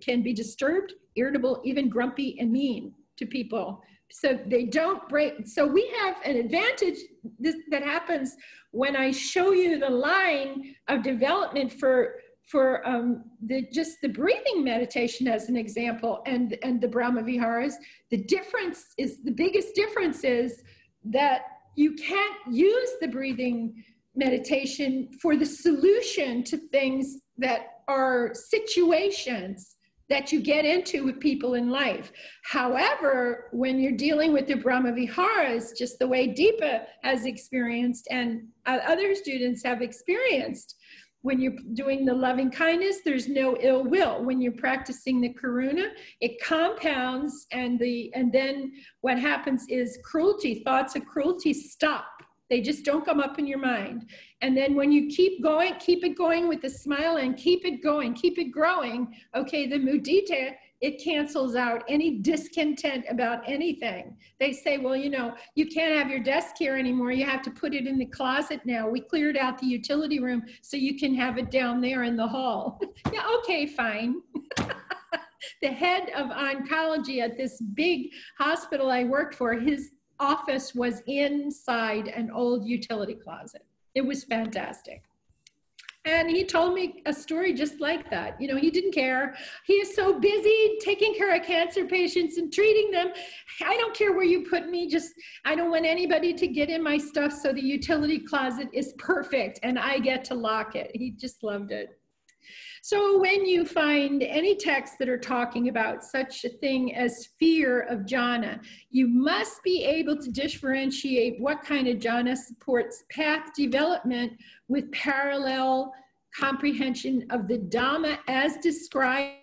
can be disturbed, irritable, even grumpy and mean to people. So they don't break. So we have an advantage this, that happens when I show you the line of development for for um, the, just the breathing meditation as an example and, and the Brahma Viharas, the difference is, the biggest difference is that you can't use the breathing meditation for the solution to things that are situations that you get into with people in life. However, when you're dealing with the Brahma Viharas, just the way Deepa has experienced and uh, other students have experienced, when you're doing the loving kindness, there's no ill will. When you're practicing the karuna, it compounds and the and then what happens is cruelty, thoughts of cruelty stop. They just don't come up in your mind. And then when you keep going, keep it going with a smile and keep it going, keep it growing. Okay, the mudita it cancels out any discontent about anything. They say, well, you know, you can't have your desk here anymore. You have to put it in the closet now. We cleared out the utility room so you can have it down there in the hall. <laughs> yeah, okay, fine. <laughs> the head of oncology at this big hospital I worked for, his office was inside an old utility closet. It was fantastic. And he told me a story just like that. You know, he didn't care. He is so busy taking care of cancer patients and treating them. I don't care where you put me. Just, I don't want anybody to get in my stuff. So the utility closet is perfect and I get to lock it. He just loved it. So when you find any texts that are talking about such a thing as fear of jhana, you must be able to differentiate what kind of jhana supports path development with parallel comprehension of the Dhamma as described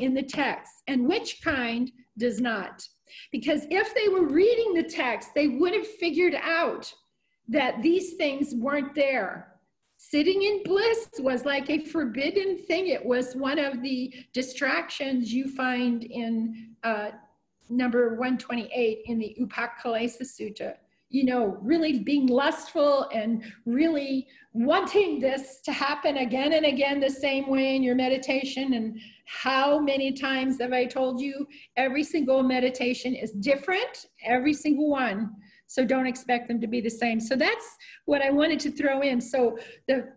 in the text, and which kind does not. Because if they were reading the text, they would have figured out that these things weren't there. Sitting in bliss was like a forbidden thing. It was one of the distractions you find in uh, number 128 in the Upakkilesa Sutta you know, really being lustful and really wanting this to happen again and again the same way in your meditation. And how many times have I told you every single meditation is different, every single one. So don't expect them to be the same. So that's what I wanted to throw in. So the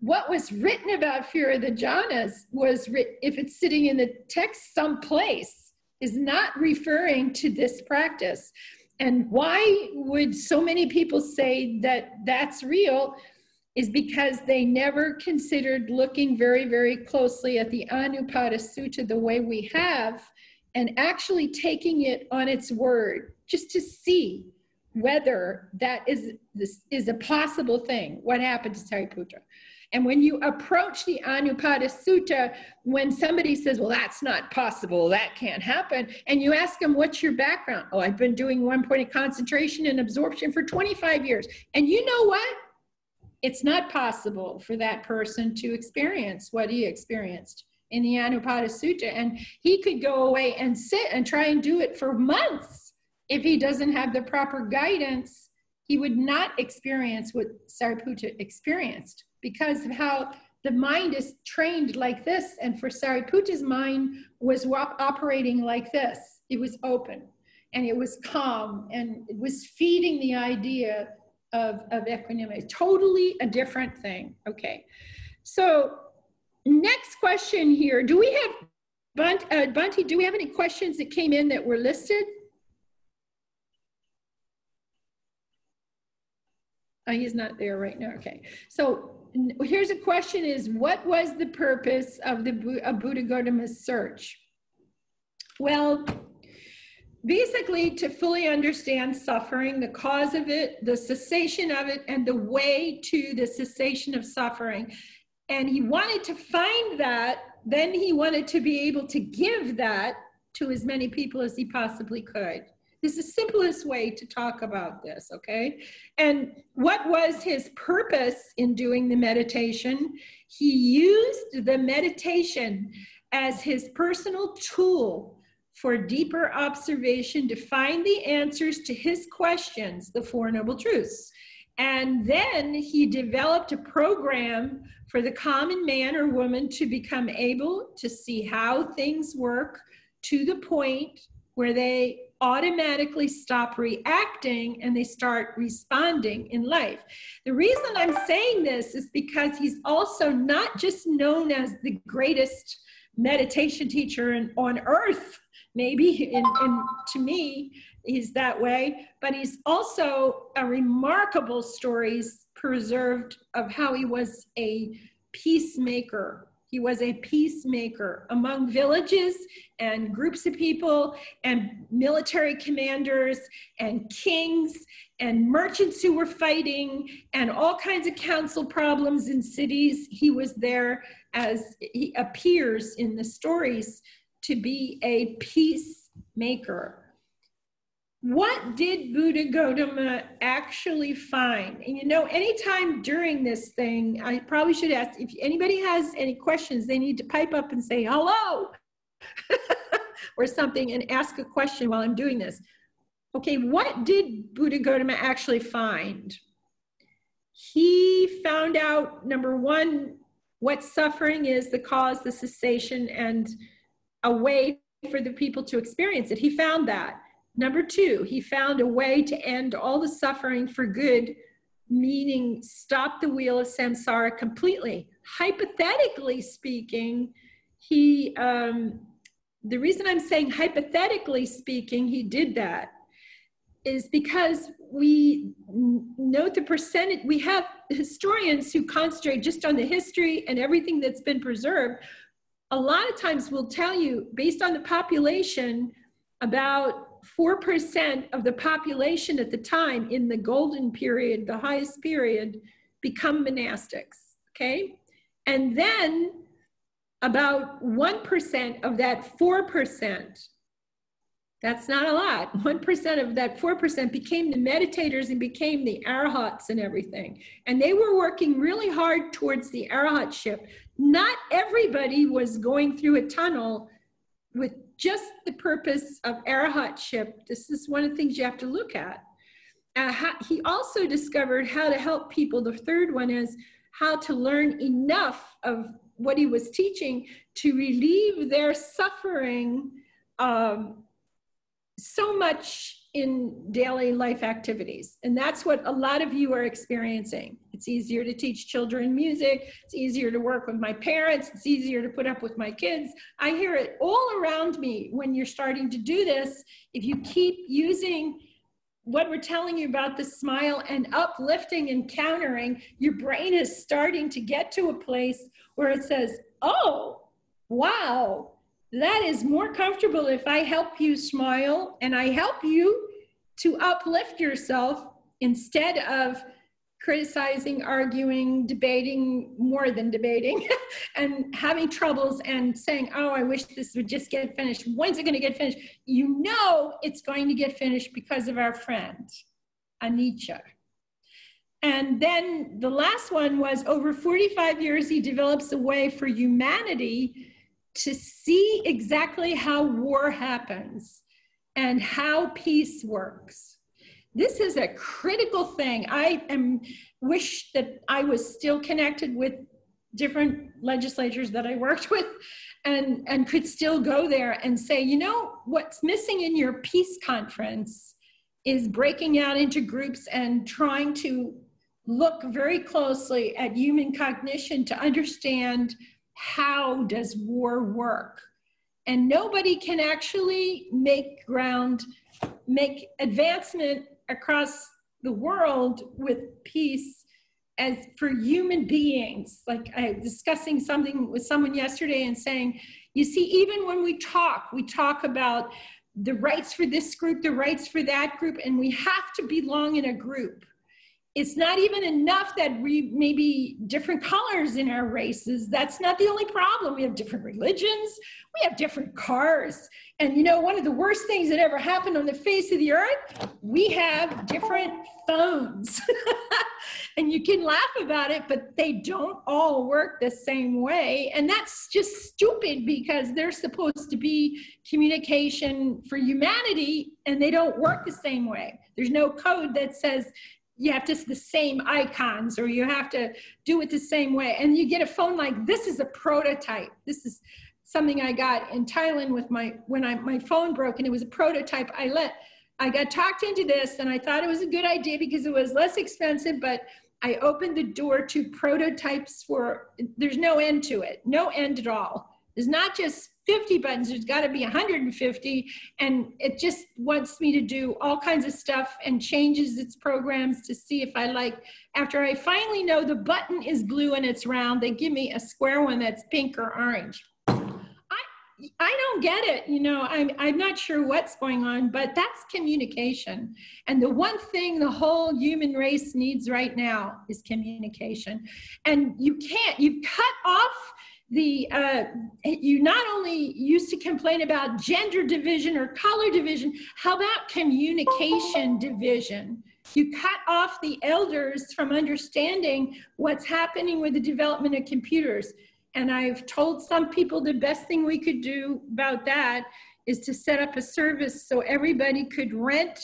what was written about fear of the jhanas was if it's sitting in the text someplace is not referring to this practice and why would so many people say that that's real is because they never considered looking very, very closely at the Anupada Sutta the way we have and actually taking it on its word just to see whether that is this is a possible thing. What happened to Sariputra? And when you approach the Anupada Sutta, when somebody says, Well, that's not possible, that can't happen, and you ask them, What's your background? Oh, I've been doing one point of concentration and absorption for 25 years. And you know what? It's not possible for that person to experience what he experienced in the Anupada Sutta. And he could go away and sit and try and do it for months if he doesn't have the proper guidance. He would not experience what Sariputta experienced because of how the mind is trained like this. And for Sariputta's mind was operating like this. It was open and it was calm and it was feeding the idea of, of equanimity. Totally a different thing. Okay. So next question here. Do we have, Bunt, uh, Bunty, do we have any questions that came in that were listed? Oh, he's not there right now. Okay. So here's a question is what was the purpose of the Buddha Gautama's search? Well, basically to fully understand suffering, the cause of it, the cessation of it, and the way to the cessation of suffering. And he wanted to find that, then he wanted to be able to give that to as many people as he possibly could. This is the simplest way to talk about this, okay? And what was his purpose in doing the meditation? He used the meditation as his personal tool for deeper observation to find the answers to his questions, the Four Noble Truths. And then he developed a program for the common man or woman to become able to see how things work to the point where they automatically stop reacting and they start responding in life. The reason I'm saying this is because he's also not just known as the greatest meditation teacher in, on earth, maybe, and, to me, he's that way, but he's also a remarkable stories preserved of how he was a peacemaker he was a peacemaker among villages and groups of people and military commanders and kings and merchants who were fighting and all kinds of council problems in cities. He was there as he appears in the stories to be a peacemaker what did Buddha Gotama actually find? And you know, anytime during this thing, I probably should ask if anybody has any questions, they need to pipe up and say hello <laughs> or something and ask a question while I'm doing this. Okay, what did Buddha Gotama actually find? He found out number one, what suffering is, the cause, the cessation, and a way for the people to experience it. He found that. Number two, he found a way to end all the suffering for good, meaning stop the wheel of samsara completely. Hypothetically speaking, he, um, the reason I'm saying hypothetically speaking, he did that is because we note the percentage, we have historians who concentrate just on the history and everything that's been preserved. A lot of times will tell you, based on the population, about 4% of the population at the time in the golden period, the highest period, become monastics, okay? And then about 1% of that 4%, that's not a lot, 1% of that 4% became the meditators and became the arahats and everything. And they were working really hard towards the arahatship. Not everybody was going through a tunnel with just the purpose of arahatship. This is one of the things you have to look at. Uh, how, he also discovered how to help people. The third one is how to learn enough of what he was teaching to relieve their suffering um, so much in daily life activities. And that's what a lot of you are experiencing. It's easier to teach children music. It's easier to work with my parents. It's easier to put up with my kids. I hear it all around me when you're starting to do this. If you keep using what we're telling you about the smile and uplifting and countering, your brain is starting to get to a place where it says, oh, wow, that is more comfortable if I help you smile and I help you to uplift yourself instead of criticizing, arguing, debating, more than debating, <laughs> and having troubles and saying, Oh, I wish this would just get finished. When's it going to get finished? You know it's going to get finished because of our friend, Anicca. And then the last one was over 45 years, he develops a way for humanity to see exactly how war happens and how peace works this is a critical thing. I am wish that I was still connected with different legislatures that I worked <laughs> with and, and could still go there and say, you know, what's missing in your peace conference is breaking out into groups and trying to look very closely at human cognition to understand how does war work? And nobody can actually make ground make advancement across the world with peace as for human beings. Like i was discussing something with someone yesterday and saying you see even when we talk we talk about the rights for this group the rights for that group and we have to belong in a group it's not even enough that we maybe different colors in our races. That's not the only problem. We have different religions, we have different cars. And you know, one of the worst things that ever happened on the face of the earth, we have different phones. <laughs> and you can laugh about it, but they don't all work the same way. And that's just stupid because they're supposed to be communication for humanity and they don't work the same way. There's no code that says you have to the same icons or you have to do it the same way. And you get a phone like this is a prototype. This is something I got in Thailand with my when I my phone broke and it was a prototype. I let I got talked into this and I thought it was a good idea because it was less expensive, but I opened the door to prototypes for there's no end to it, no end at all. There's not just 50 buttons, there's got to be 150. And it just wants me to do all kinds of stuff and changes its programs to see if I like. After I finally know the button is blue and it's round, they give me a square one that's pink or orange. I don't get it. You know, I'm, I'm not sure what's going on, but that's communication. And the one thing the whole human race needs right now is communication. And you can't, you've cut off the uh, you not only used to complain about gender division or color division how about communication division? You cut off the elders from understanding what's happening with the development of computers. And i've told some people the best thing we could do about that is to set up a service so everybody could rent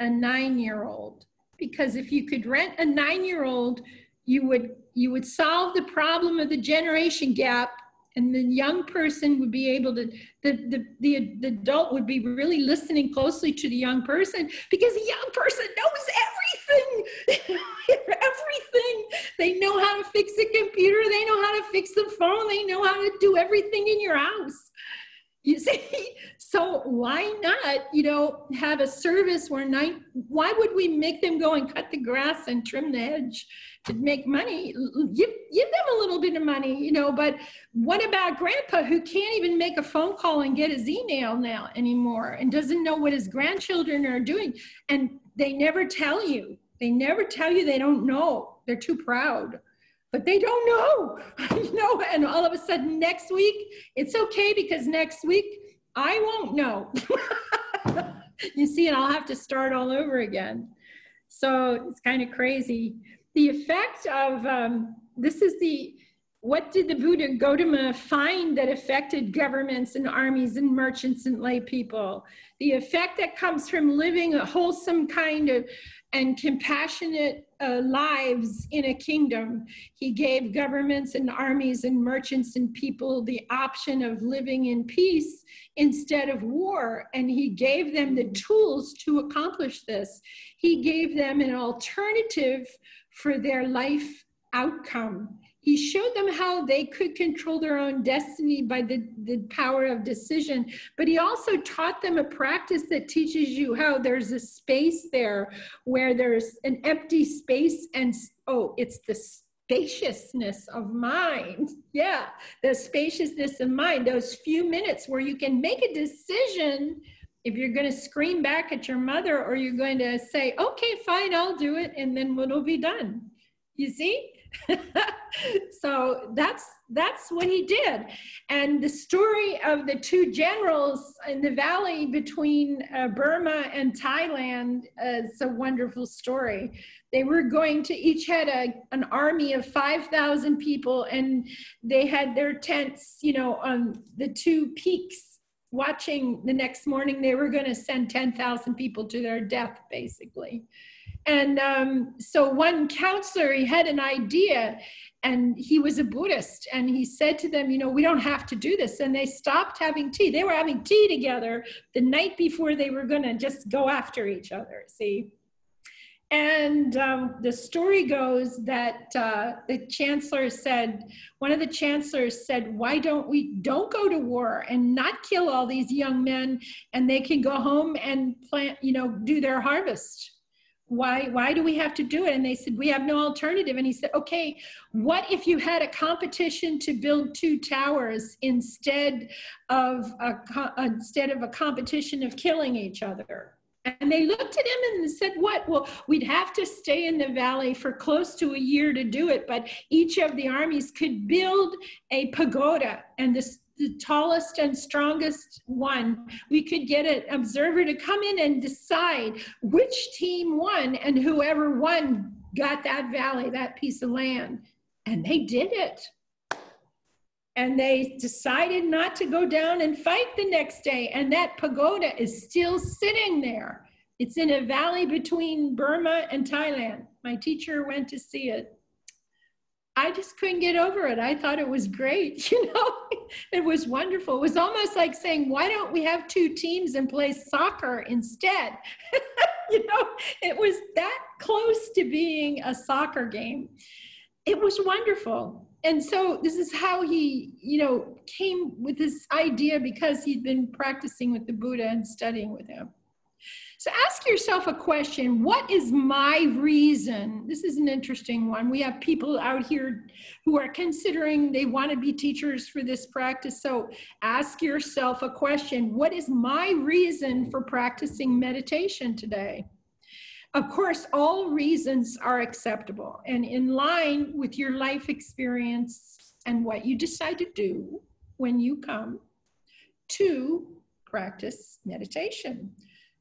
a nine year old because if you could rent a nine year old you would you would solve the problem of the generation gap and the young person would be able to the, the, the, the adult would be really listening closely to the young person because the young person knows everything. <laughs> Everything. They know how to fix a computer. They know how to fix the phone. They know how to do everything in your house. You <laughs> see so why not you know have a service where night why would we make them go and cut the grass and trim the hedge to make money? Give, give them a little bit of money you know but what about grandpa who can't even make a phone call and get his email now anymore and doesn't know what his grandchildren are doing? And they never tell you. They never tell you they don't know. They're too proud. But they don't know, <laughs> you know, and all of a sudden next week, it's okay because next week I won't know. you see, and I'll have to start all over again. So it's kind of crazy. The effect of um, this is the what did the Buddha Gotama find that affected governments and armies and merchants and lay people? The effect that comes from living a wholesome kind of and compassionate uh, lives in a kingdom. He gave governments and armies and merchants and people the option of living in peace instead of war. And he gave them the tools to accomplish this. He gave them an alternative for their life outcome he showed them how they could control their own destiny by the, the power of decision. But he also taught them a practice that teaches you how there's a space there where there's an empty space and, oh, it's the spaciousness of mind. <laughs> Yeah, the spaciousness of mind, those few minutes where you can make a decision if you're going to scream back at your mother or you're going to say, okay, fine, I'll do it, and then what'll be done. You see? <laughs> so that's that's what he did. And the story of the two generals in the valley between uh, burma and thailand is a wonderful story. They were going to each had a, an army of 5000 people and they had their tents you know on the two peaks watching the next morning. They were going to send 10,000 people to their death basically and um, so one counselor, he had an idea and he was a Buddhist. And he said to them, you know, we don't have to do this. And they stopped having tea. They were having tea together the night before they were going to just go after each other, see? And um, the story goes that uh, the chancellor said, one of the chancellors said, why don't we don't go to war and not kill all these young men and they can go home and plant, you know, do their harvest why why do we have to do it and they said we have no alternative and he said okay what if you had a competition to build two towers instead of a instead of a competition of killing each other and they looked at him and said, What? Well, we'd have to stay in the valley for close to a year to do it, but each of the armies could build a pagoda. And this, the tallest and strongest one, we could get an observer to come in and decide which team won, and whoever won got that valley, that piece of land. And they did it. And they decided not to go down and fight the next day. And that pagoda is still sitting there. It's in a valley between Burma and Thailand. My teacher went to see it. I just couldn't get over it. I thought it was great. <laughs> You know, it was wonderful. It was almost like saying, why don't we have two teams and play soccer instead? <laughs> you know, it was that close to being a soccer game. It was wonderful. And so this is how he, you know, came with this idea because he'd been practicing with the Buddha and studying with him. So ask yourself a question What is my reason? This is an interesting one. We have people out here who are considering they want to be teachers for this practice. So ask yourself a question What is my reason for practicing meditation today? Of course, all reasons are acceptable and in line with your life experience and what you decide to do when you come to practice meditation.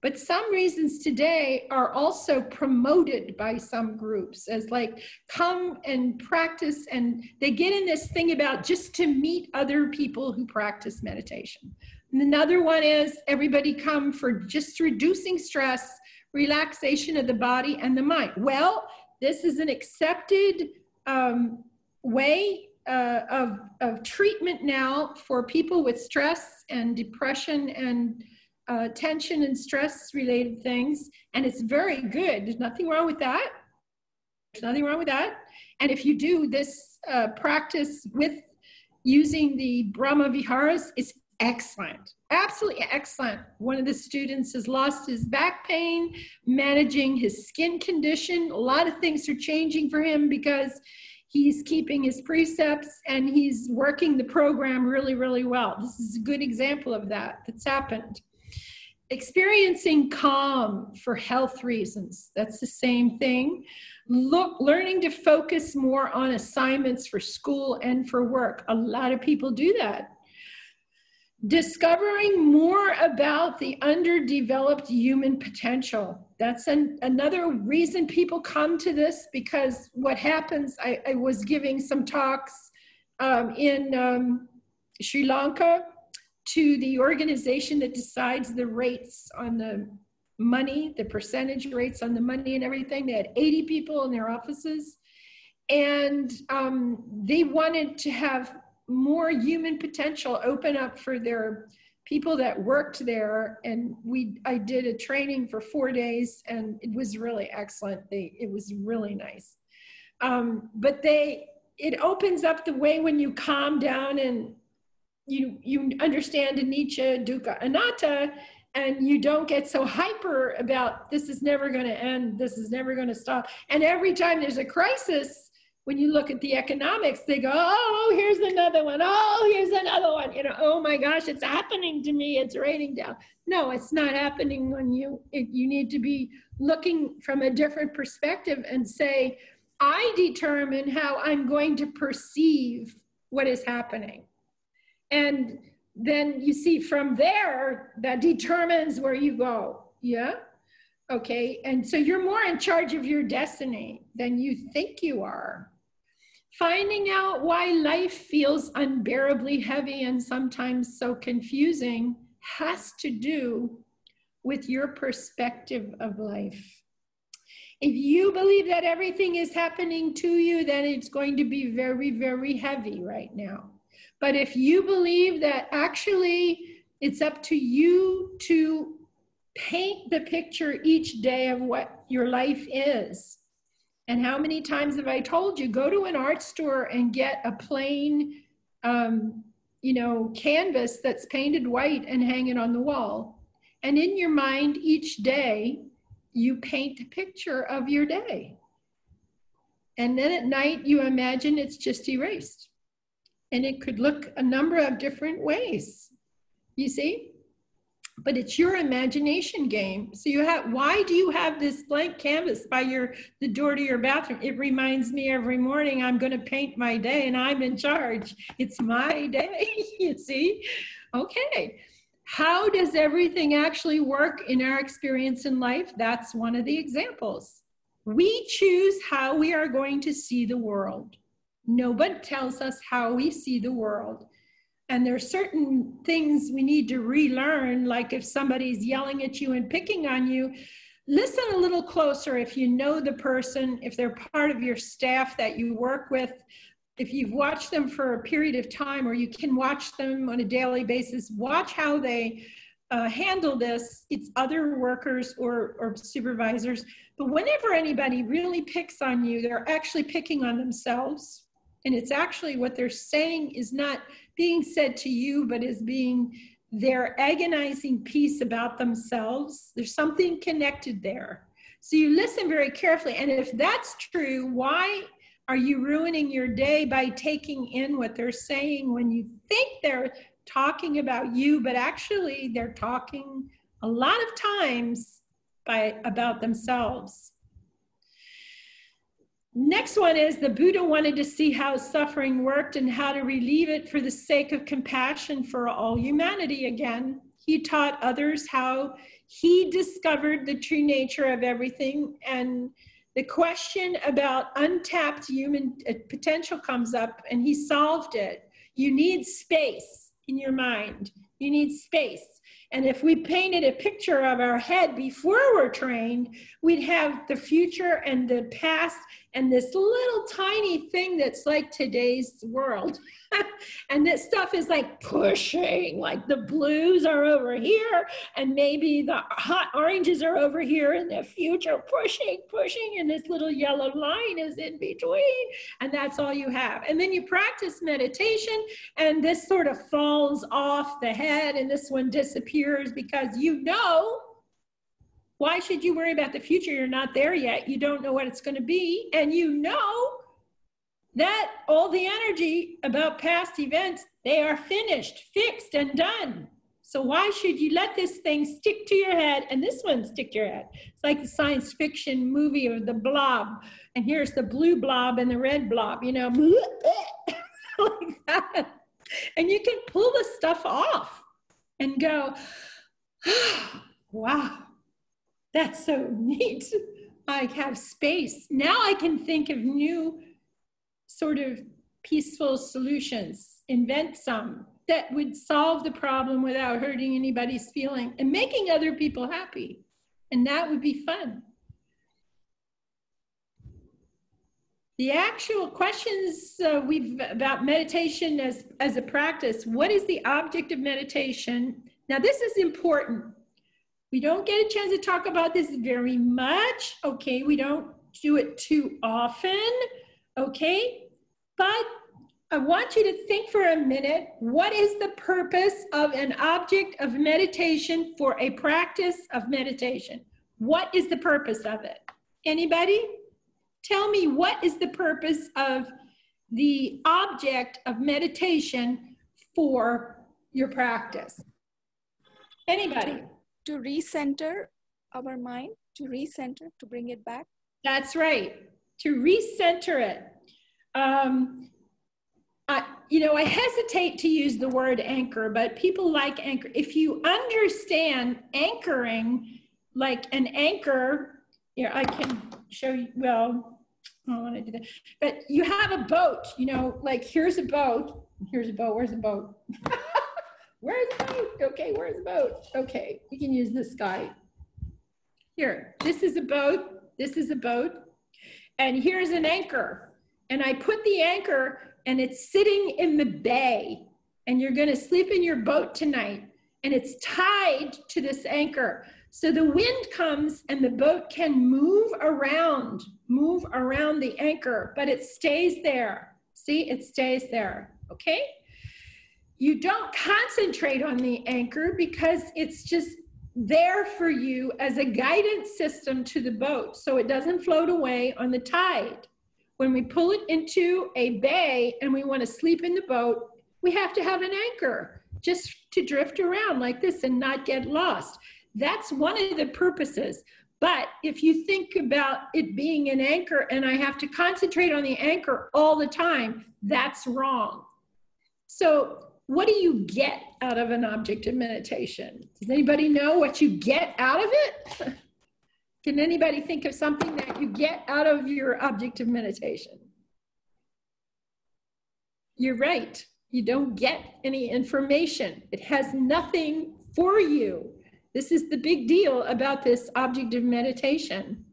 But some reasons today are also promoted by some groups as like come and practice, and they get in this thing about just to meet other people who practice meditation. And another one is everybody come for just reducing stress, relaxation of the body and the mind. Well, this is an accepted um, way uh, of, of treatment now for people with stress and depression and uh, tension and stress related things. And it's very good. There's nothing wrong with that. There's nothing wrong with that. And if you do this uh, practice with using the Brahma Viharas, it's excellent. Absolutely excellent. One of the students has lost his back pain, managing his skin condition. A lot of things are changing for him because he's keeping his precepts and he's working the program really, really well. This is a good example of that that's happened. Experiencing calm for health reasons. That's the same thing. Look, learning to focus more on assignments for school and for work. A lot of people do that. Discovering more about the underdeveloped human potential. That's an, another reason people come to this because what happens, I, I was giving some talks um, in um, Sri Lanka to the organization that decides the rates on the money, the percentage rates on the money and everything. They had 80 people in their offices. And um, they wanted to have more human potential open up for their people that worked there. And we, I did a training for four days and it was really excellent. They, it was really nice. Um, but they, it opens up the way when you calm down and you you understand anicca dukkha anatta and you don't get so hyper about this is never going to end this is never going to stop. And every time there's a crisis when you look at the economics they go oh here's another one. Oh here's another one. You know oh my gosh it's happening to me. It's raining down. No it's not happening when you. You need to be looking from a different perspective and say i determine how i'm going to perceive what is happening and then you see from there, that determines where you go. Yeah? Okay. And so you're more in charge of your destiny than you think you are. Finding out why life feels unbearably heavy and sometimes so confusing has to do with your perspective of life. If you believe that everything is happening to you, then it's going to be very, very heavy right now. But if you believe that actually it's up to you to paint the picture each day of what your life is. And how many times have I told you, go to an art store and get a plain, um, you know, canvas that's painted white and hang it on the wall. And in your mind, each day, you paint a picture of your day. And then at night, you imagine it's just erased and it could look a number of different ways. You see? But it's your imagination game. So you have why do you have this blank canvas by your the door to your bathroom? It reminds me every morning I'm going to paint my day and I'm in charge. It's my day, <laughs> you see? Okay. How does everything actually work in our experience in life? That's one of the examples. We choose how we are going to see the world. Nobody tells us how we see the world. And there are certain things we need to relearn, like if somebody's yelling at you and picking on you, listen a little closer if you know the person, if they're part of your staff that you work with, if you've watched them for a period of time or you can watch them on a daily basis, watch how they uh, handle this. It's other workers or, or supervisors. But whenever anybody really picks on you, they're actually picking on themselves and it's actually what they're saying is not being said to you, but is being their agonizing piece about themselves. There's something connected there. So you listen very carefully. And if that's true, why are you ruining your day by taking in what they're saying when you think they're talking about you, but actually they're talking a lot of times by about themselves? Next one is the Buddha wanted to see how suffering worked and how to relieve it for the sake of compassion for all humanity again. He taught others how he discovered the true nature of everything. And the question about untapped human uh, potential comes up, and he solved it. You need space in your mind, you need space. And if we painted a picture of our head before we're trained, we'd have the future and the past and this little tiny thing that's like today's world. <laughs> and this stuff is like pushing, like the blues are over here, and maybe the hot oranges are over here in the future, pushing, pushing, and this little yellow line is in between, and that's all you have. And then you practice meditation, and this sort of falls off the head, and this one disappears because you know why should you worry about the future? You're not there yet. You don't know what it's going to be. And you know that all the energy about past events, they are finished, fixed, and done. So why should you let this thing stick to your head and this one stick to your head? It's like the science fiction movie of the blob. And here's the blue blob and the red blob, you know, <laughs> like that. And you can pull the stuff off and go, <sighs> wow, that's so neat. I have space. Now I can think of new sort of peaceful solutions, invent some that would solve the problem without hurting anybody's feeling and making other people happy. And that would be fun. The actual questions uh, we've about meditation as, as a practice. What is the object of meditation? Now, this is important. We don't get a chance to talk about this very much. Okay, we don't do it too often. Okay, but I want you to think for a minute what is the purpose of an object of meditation for a practice of meditation? What is the purpose of it? Anybody? Tell me what is the purpose of the object of meditation for your practice? Anybody? To recenter our mind, to recenter, to bring it back. That's right, to recenter it. Um, uh, you know, I hesitate to use the word anchor, but people like anchor. If you understand anchoring, like an anchor, here, I can show you, well, I don't want to do that, but you have a boat, you know, like here's a boat, here's a boat, where's the boat? <laughs> where's the boat? Okay, where's the boat? Okay, we can use this guy. Here, this is a boat, this is a boat, and here's an anchor. And I put the anchor and it's sitting in the bay and you're going to sleep in your boat tonight and it's tied to this anchor. So the wind comes and the boat can move around, move around the anchor, but it stays there. See, it stays there. Okay? You don't concentrate on the anchor because it's just there for you as a guidance system to the boat so it doesn't float away on the tide. When we pull it into a bay and we want to sleep in the boat, we have to have an anchor just to drift around like this and not get lost. That's one of the purposes. But if you think about it being an anchor and I have to concentrate on the anchor all the time, that's wrong. So, what do you get out of an object of meditation? Does anybody know what you get out of it? <laughs> Can anybody think of something that you get out of your object of meditation? You're right. You don't get any information. It has nothing for you. This is the big deal about this object of meditation.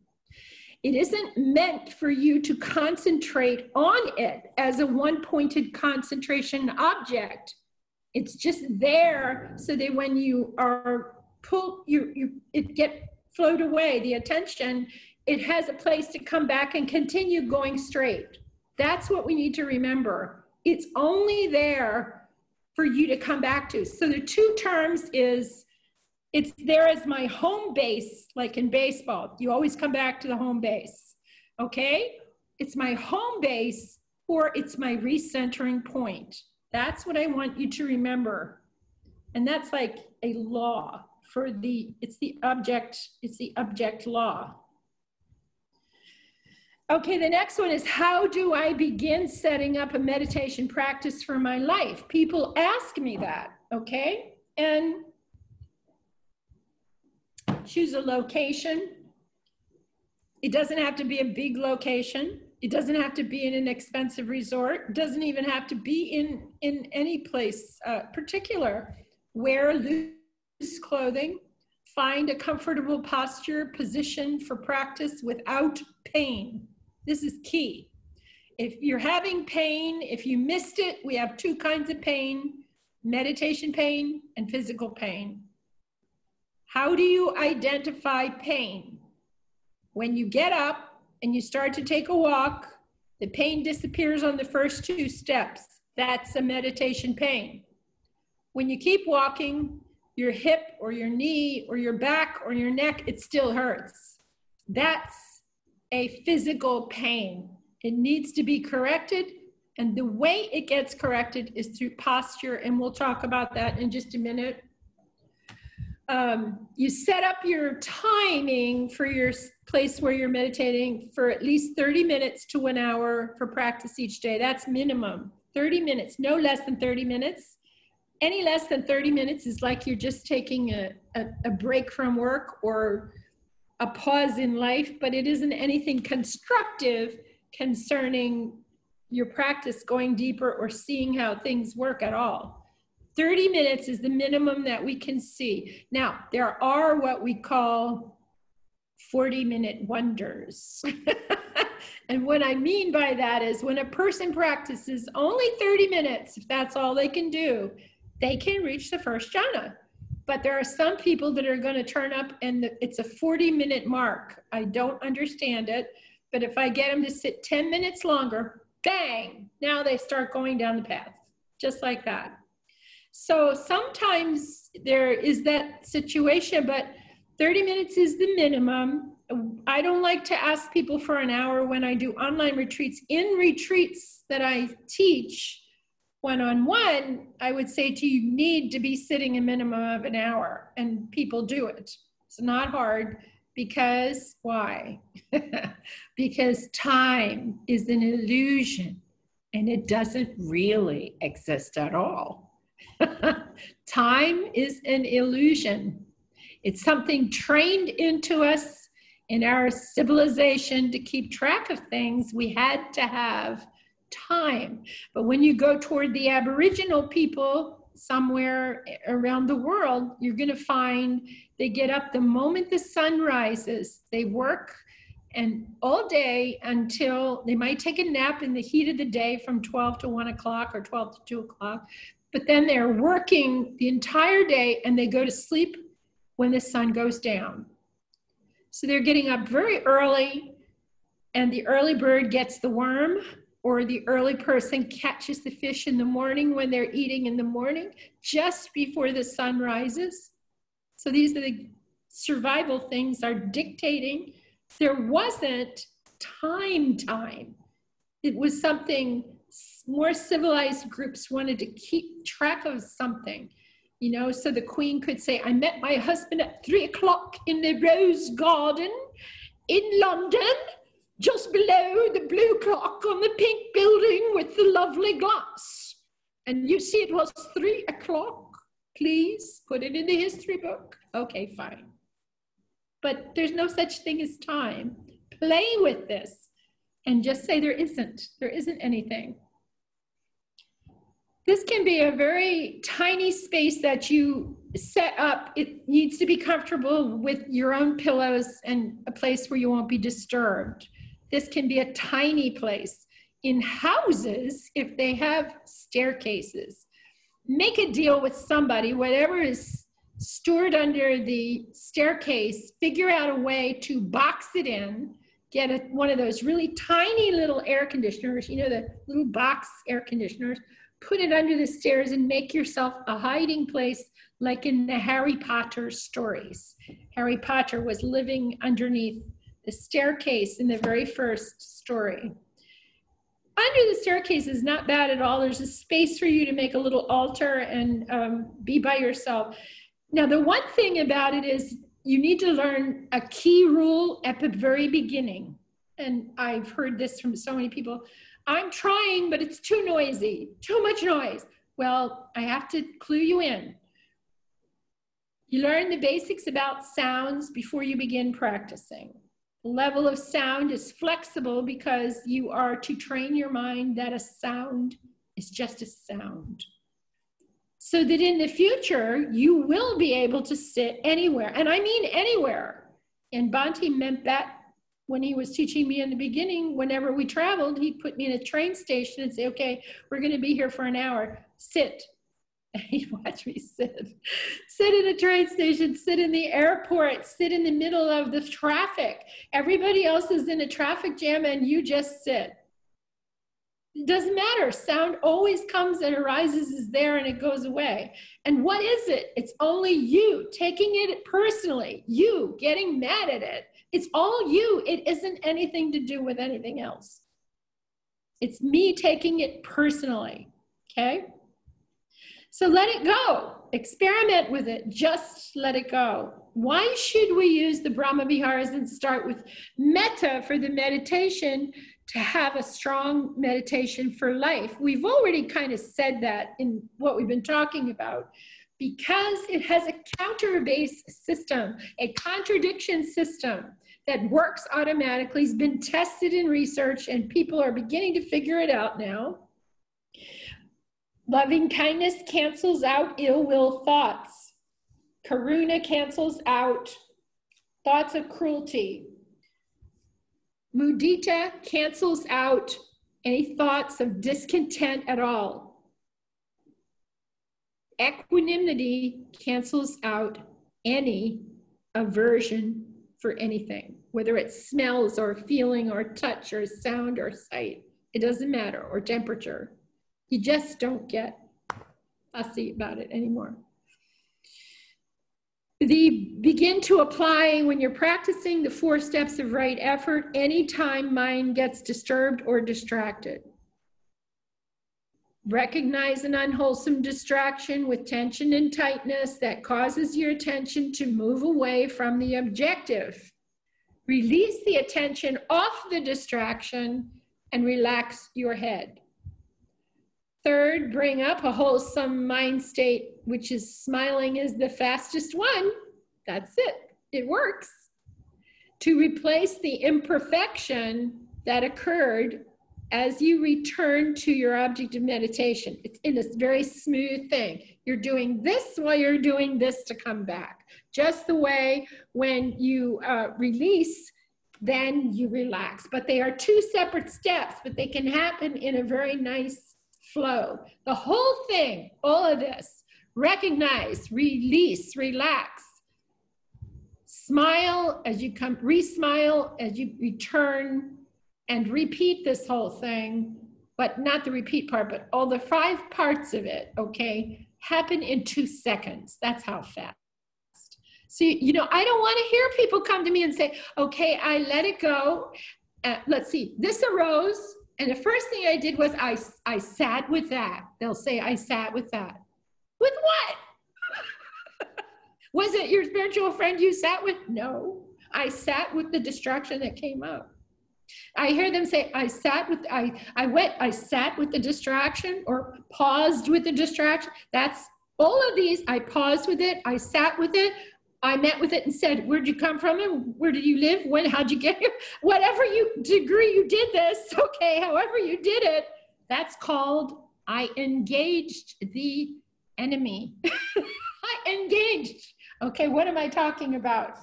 It isn't meant for you to concentrate on it as a one pointed concentration object. It's just there so that when you are pulled, you, you it get float away, the attention, it has a place to come back and continue going straight. That's what we need to remember. It's only there for you to come back to. So the two terms is it's there as my home base, like in baseball. You always come back to the home base. Okay? It's my home base or it's my recentering point. That's what I want you to remember. And that's like a law for the, it's the object, it's the object law. Okay, the next one is how do I begin setting up a meditation practice for my life? People ask me that, okay? And choose a location. It doesn't have to be a big location. It doesn't have to be in an expensive resort. Doesn't even have to be in, in any place uh, particular. Wear loose clothing, find a comfortable posture, position for practice without pain. This is key. If you're having pain, if you missed it, we have two kinds of pain meditation pain and physical pain. How do you identify pain? When you get up and you start to take a walk, the pain disappears on the first two steps. That's a meditation pain. When you keep walking, your hip or your knee or your back or your neck, it still hurts. That's a physical pain. It needs to be corrected. And the way it gets corrected is through posture. And we'll talk about that in just a minute. Um, you set up your timing for your place where you're meditating for at least 30 minutes to one hour for practice each day. That's minimum 30 minutes, no less than 30 minutes. Any less than 30 minutes is like you're just taking a, a, a break from work or a pause in life, but it isn't anything constructive concerning your practice going deeper or seeing how things work at all. 30 minutes is the minimum that we can see. Now, there are what we call 40 minute wonders. <laughs> and what I mean by that is when a person practices only 30 minutes, if that's all they can do, they can reach the first jhana. But there are some people that are going to turn up and it's a 40 minute mark. I don't understand it. But if I get them to sit 10 minutes longer, bang, now they start going down the path, just like that. So sometimes there is that situation, but 30 minutes is the minimum. I don't like to ask people for an hour when I do online retreats. In retreats that I teach one on one, I would say to you, you need to be sitting a minimum of an hour, and people do it. It's not hard because why? <laughs> because time is an illusion and it doesn't really exist at all. <laughs> Time is an illusion. It's something trained into us in our civilization to keep track of things. We had to have time. But when you go toward the Aboriginal people somewhere around the world, you're going to find they get up the moment the sun rises. They work and all day until they might take a nap in the heat of the day from 12 to 1 o'clock or 12 to 2 o'clock but then they're working the entire day and they go to sleep when the sun goes down. So they're getting up very early, and the early bird gets the worm, or the early person catches the fish in the morning when they're eating in the morning, just before the sun rises. So these are the survival things are dictating. There wasn't time time. It was something more civilized groups wanted to keep track of something you know so the queen could say i met my husband at three o'clock in the rose garden in london just below the blue clock on the pink building with the lovely glass. And you see it was three o'clock please put it in the history book. Okay fine. But there's no such thing as time. Play with this and just say there isn't there isn't anything this can be a very tiny space that you set up. It needs to be comfortable with your own pillows and a place where you won't be disturbed. This can be a tiny place. In houses, if they have staircases, make a deal with somebody, whatever is stored under the staircase, figure out a way to box it in, get a, one of those really tiny little air conditioners, you know, the little box air conditioners, put it under the stairs and make yourself a hiding place like in the Harry Potter stories. Harry Potter was living underneath the staircase in the very first story. Under the staircase is not bad at all. There's a space for you to make a little altar and um, be by yourself. Now, the one thing about it is you need to learn a key rule at the very beginning. And I've heard this from so many people. I'm trying, but it's too noisy, too much noise. Well, I have to clue you in. You learn the basics about sounds before you begin practicing. The level of sound is flexible because you are to train your mind that a sound is just a sound. So that in the future, you will be able to sit anywhere. And I mean anywhere. And Bhante meant that when he was teaching me in the beginning, whenever we traveled, he'd put me in a train station and say, okay, we're going to be here for an hour. Sit. And <laughs> he'd watch me sit. Sit in a train station, sit in the airport, sit in the middle of the traffic. Everybody else is in a traffic jam and you just sit. Doesn't matter. Sound always comes and arises, is there, and it goes away. And what is it? It's only you taking it personally, you getting mad at it it's all you. It isn't anything to do with anything else. It's me taking it personally. Okay? So let it go. Experiment with it. Just let it go. Why should we use the Brahma Viharas and start with metta for the meditation to have a strong meditation for life? We've already kind of said that in what we've been talking about because it has a counter based system, a contradiction system that works automatically, has been tested in research, and people are beginning to figure it out now. Loving kindness cancels out ill will thoughts. Karuna cancels out thoughts of cruelty. Mudita cancels out any thoughts of discontent at all. Equanimity cancels out any aversion for anything, whether it smells or feeling or touch or sound or sight. It doesn't matter, or temperature. You just don't get fussy about it anymore. The begin to apply when you're practicing the four steps of right effort anytime mind gets disturbed or distracted. Recognize an unwholesome distraction with tension and tightness that causes your attention to move away from the objective. Release the attention off the distraction and relax your head. Third, bring up a wholesome mind state, which is smiling is the fastest one. That's it, it works. To replace the imperfection that occurred as you return to your object of meditation. It's in this very smooth thing. You're doing this while you're doing this to come back. Just the way when you uh, release, then you relax. But they are two separate steps, but they can happen in a very nice flow. The whole thing, all of this, recognize, release, relax. Smile as you come, re-smile as you return and repeat this whole thing, but not the repeat part, but all the five parts of it, okay, happen in two seconds. That's how fast. So, you know, I don't want to hear people come to me and say, okay, I let it go. Uh, let's see, this arose, and the first thing I did was I, I sat with that. They'll say, I sat with that. With what? was it your spiritual friend you sat with? No. I sat with the distraction that came up. I hear them say, I sat with, I, I went, I sat with the distraction or paused with the distraction. That's all of these. I paused with it. I sat with it. I met with it and said, Where'd you come from and where did you live? When, how'd you get here? <laughs> Whatever you degree you did this, <laughs> okay, however you did it, that's called I engaged the enemy. <laughs> I engaged. Okay, what am I talking about?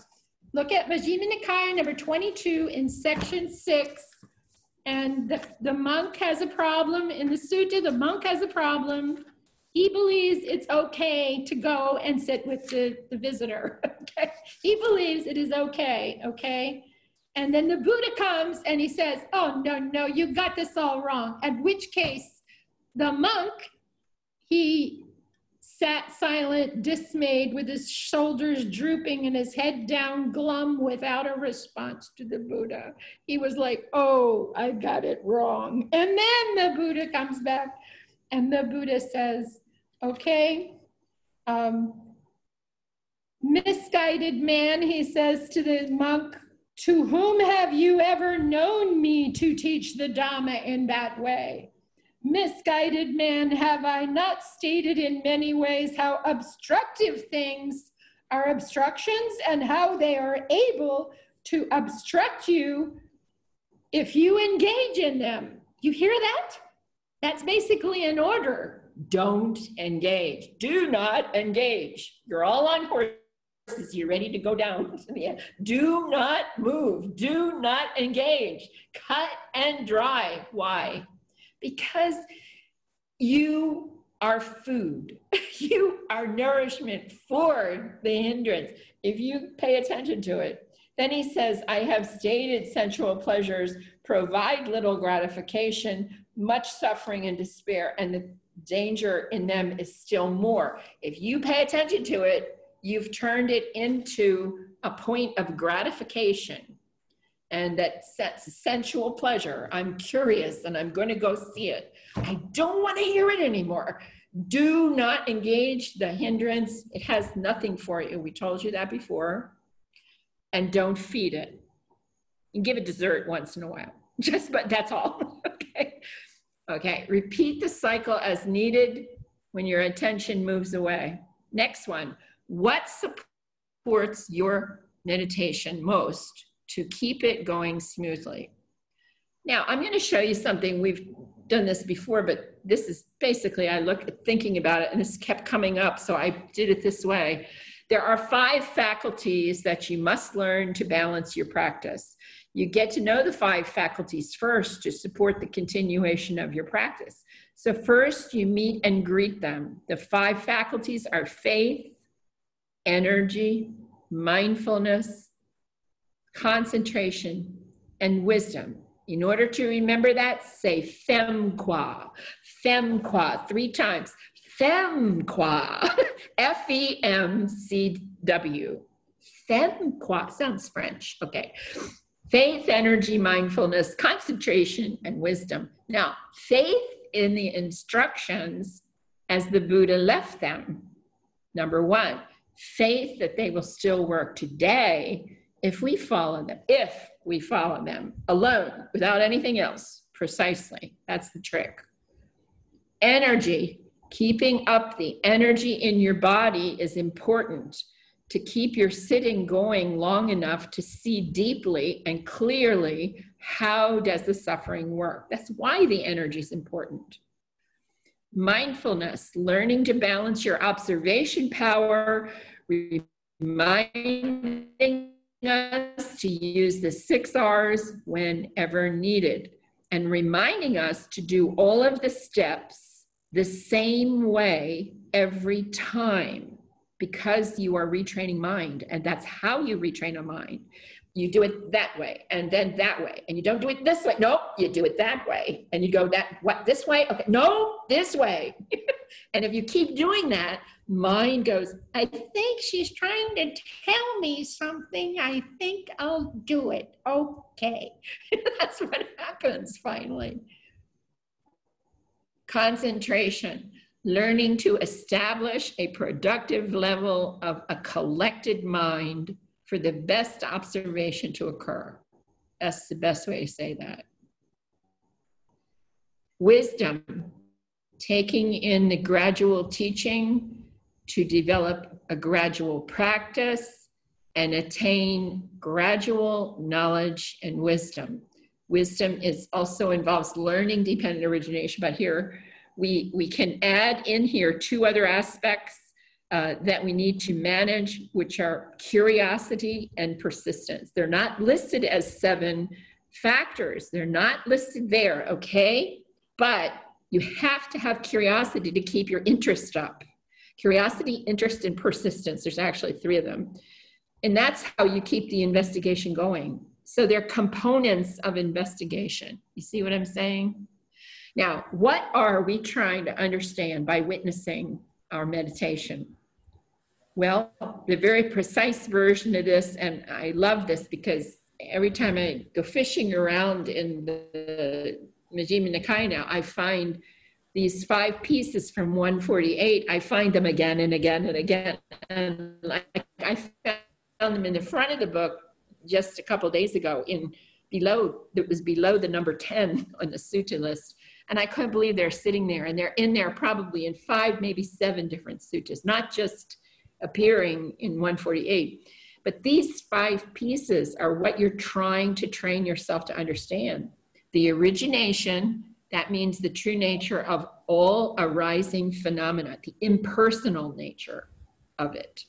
Look at Majjhima Nikaya number 22 in section 6. And the, the monk has a problem. In the sutta, the monk has a problem he believes it's okay to go and sit with the, the visitor. <laughs> Okay? He believes it is okay, okay? And then the Buddha comes and he says, Oh, no, no, you got this all wrong. At which case, the monk, he sat silent, dismayed, with his shoulders drooping and his head down, glum, without a response to the Buddha. He was like, Oh, I got it wrong. And then the Buddha comes back and the Buddha says, okay, um, misguided man, he says to the monk, to whom have you ever known me to teach the Dhamma in that way? Misguided man, have I not stated in many ways how obstructive things are obstructions and how they are able to obstruct you if you engage in them? You hear that? That's basically an order. Don't engage. Do not engage. You're all on horses. You're ready to go down. <laughs> Do not move. Do not engage. Cut and dry. Why? Because you are food. <laughs> you are nourishment for the hindrance. If you pay attention to it, then he says, I have stated sensual pleasures provide little gratification, much suffering and despair, and the danger in them is still more. If you pay attention to it, you've turned it into a point of gratification and that sets sensual pleasure. I'm curious and I'm going to go see it. I don't want to hear it anymore. Do not engage the hindrance. It has nothing for you. We told you that before. And don't feed it. And give it dessert once in a while. <laughs> Just, but that's all. <laughs> okay. Okay. Repeat the cycle as needed when your attention moves away. Next one. What supports your meditation most to keep it going smoothly? Now, I'm going to show you something. We've done this before, but this is basically, I look at thinking about it and this kept coming up, so I did it this way. There are five faculties that you must learn to balance your practice. You get to know the five faculties first to support the continuation of your practice. So, first, you meet and greet them. The five faculties are faith, energy, mindfulness, concentration, and wisdom. In order to remember that, say femqua, femqua three times. Femqua, <laughs> F E M C W. Femqua sounds French. Okay. Faith, energy, mindfulness, concentration, and wisdom. Now, faith in the instructions as the Buddha left them. Number one, faith that they will still work today if we follow them, if we follow them alone without anything else, precisely. That's the trick. Energy, keeping up the energy in your body is important to keep your sitting going long enough to see deeply and clearly how does the suffering work. That's why the energy is important. Mindfulness learning to balance your observation power reminding us to use the six R's whenever needed and reminding us to do all of the steps the same way every time because you are retraining mind and that's how you retrain a mind. You do it that way and then that way and you don't do it this way. Nope you do it that way and you go that what this way? Okay no this way. <laughs> And if you keep doing that mind goes i think she's trying to tell me something. I think i'll do it. Okay. <laughs> That's what happens finally. Concentration learning to establish a productive level of a collected mind for the best observation to occur. That's the best way to say that. Wisdom, taking in the gradual teaching to develop a gradual practice and attain gradual knowledge and wisdom. Wisdom is also involves learning dependent origination, but here we, we can add in here two other aspects uh, that we need to manage, which are curiosity and persistence. They're not listed as seven factors, they're not listed there, okay? But you have to have curiosity to keep your interest up. Curiosity, interest, and persistence. There's actually three of them. And that's how you keep the investigation going. So they're components of investigation. You see what I'm saying? Now, what are we trying to understand by witnessing our meditation? Well, the very precise version of this, and I love this because every time I go fishing around in the Majjhima Nikaya now, I find these five pieces from 148. I find them again and again and again. And like I found them in the front of the book just a couple days ago in below, that was below the number 10 on the sutta list. And I couldn't believe they're sitting there and they're in there probably in five, maybe seven different suttas, not just appearing in 148. But these five pieces are what you're trying to train yourself to understand. The origination, that means the true nature of all arising phenomena, the impersonal nature of it.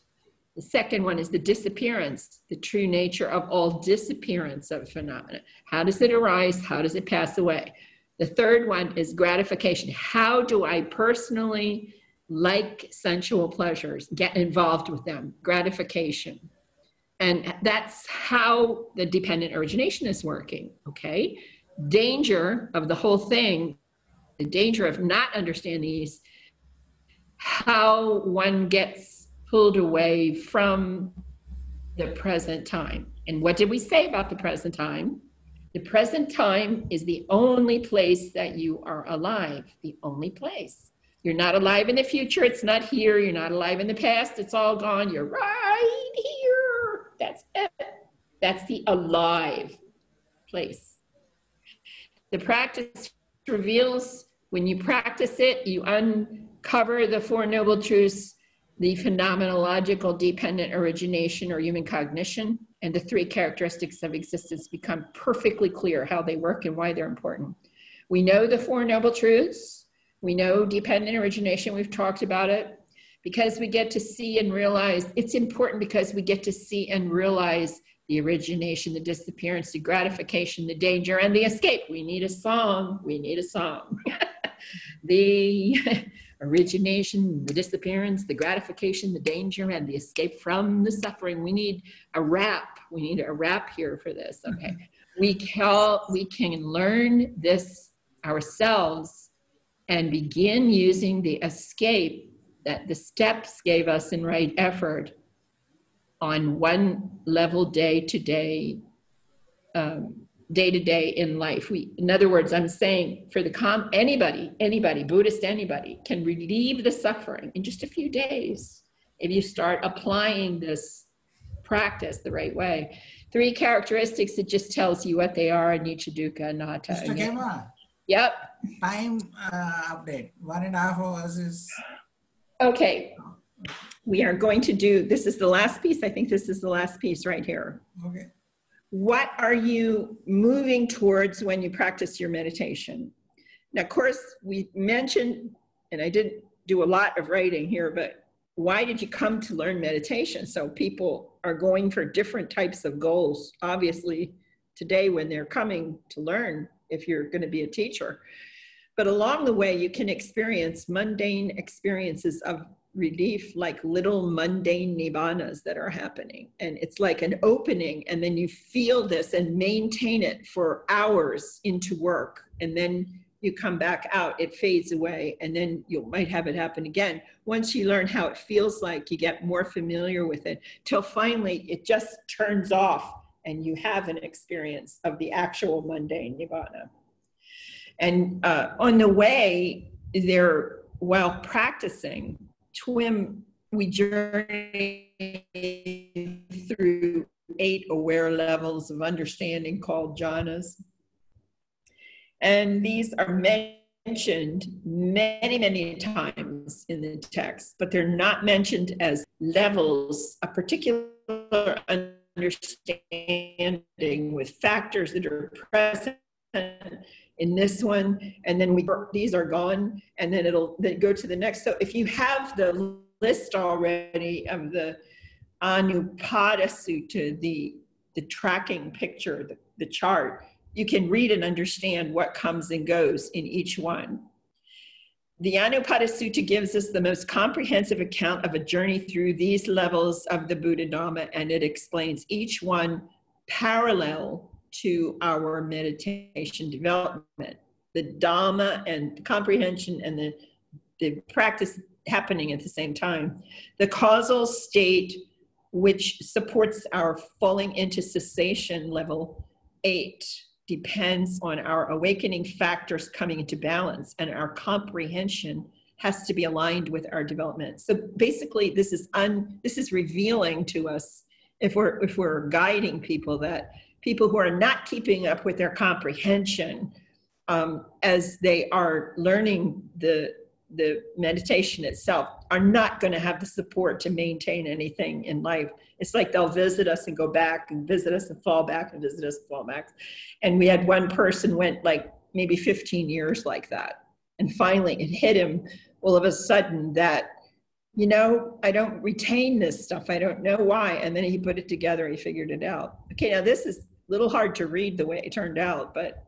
The second one is the disappearance, the true nature of all disappearance of phenomena. How does it arise? How does it pass away? The third one is gratification. How do I personally like sensual pleasures, get involved with them, gratification. And that's how the dependent origination is working, okay? Danger of the whole thing, the danger of not understanding these, how one gets pulled away from the present time. And what did we say about the present time? The present time is the only place that you are alive, the only place. You're not alive in the future, it's not here. You're not alive in the past, it's all gone. You're right here. That's it. That's the alive place. The practice reveals when you practice it, you uncover the Four Noble Truths, the phenomenological dependent origination or human cognition, and the three characteristics of existence become perfectly clear how they work and why they're important. We know the Four Noble Truths. We know dependent origination. We've talked about it because we get to see and realize it's important because we get to see and realize the origination, the disappearance, the gratification, the danger, and the escape. We need a song. We need a song. <laughs> the origination, the disappearance, the gratification, the danger, and the escape from the suffering. We need a rap. We need a rap here for this. Okay. We can, we can learn this ourselves and begin using the escape that the steps gave us in right effort on one level day to day um, day to day in life. We, in other words, I'm saying for the com, anybody, anybody, Buddhist, anybody can relieve the suffering in just a few days if you start applying this practice the right way. Three characteristics, it just tells you what they are, Anicca Dukkha, Anatta. Mr. Kema, Yep. time uh, update. One and a half hours is. Okay. We are going to do, this is the last piece. I think this is the last piece right here. Okay. What are you moving towards when you practice your meditation? Now, of course, we mentioned, and I didn't do a lot of writing here, but why did you come to learn meditation? So people are going for different types of goals, obviously, today when they're coming to learn if you're going to be a teacher. But along the way, you can experience mundane experiences of relief like little mundane nibbanas that are happening. And it's like an opening and then you feel this and maintain it for hours into work. And then you come back out it fades away and then you might have it happen again. Once you learn how it feels like you get more familiar with it till finally it just turns off and you have an experience of the actual mundane nibbana and uh, on the way there while practicing TWIM, we journey through eight aware levels of understanding called jhanas. And these are mentioned many, many times in the text, but they're not mentioned as levels, a particular understanding with factors that are present in this one, and then we these are gone, and then it'll then go to the next. So if you have the list already of the Anupada Sutta, the the tracking picture, the, the chart, you can read and understand what comes and goes in each one. The Anupada Sutta gives us the most comprehensive account of a journey through these levels of the Buddha Dhamma, and it explains each one parallel to our meditation development. The Dhamma and comprehension and the, the practice happening at the same time. The causal state, which supports our falling into cessation level eight, depends on our awakening factors coming into balance, and our comprehension has to be aligned with our development. So basically, this is un, this is revealing to us if we're if we're guiding people that people who are not keeping up with their comprehension um, as they are learning the the meditation itself are not going to have the support to maintain anything in life. It's like they'll visit us and go back and visit us and fall back and visit us and fall back. And we had one person went like maybe 15 years like that. And finally it hit him all of a sudden that, you know, I don't retain this stuff. I don't know why. And then he put it together, he figured it out. Okay, now this is little hard to read the way it turned out. But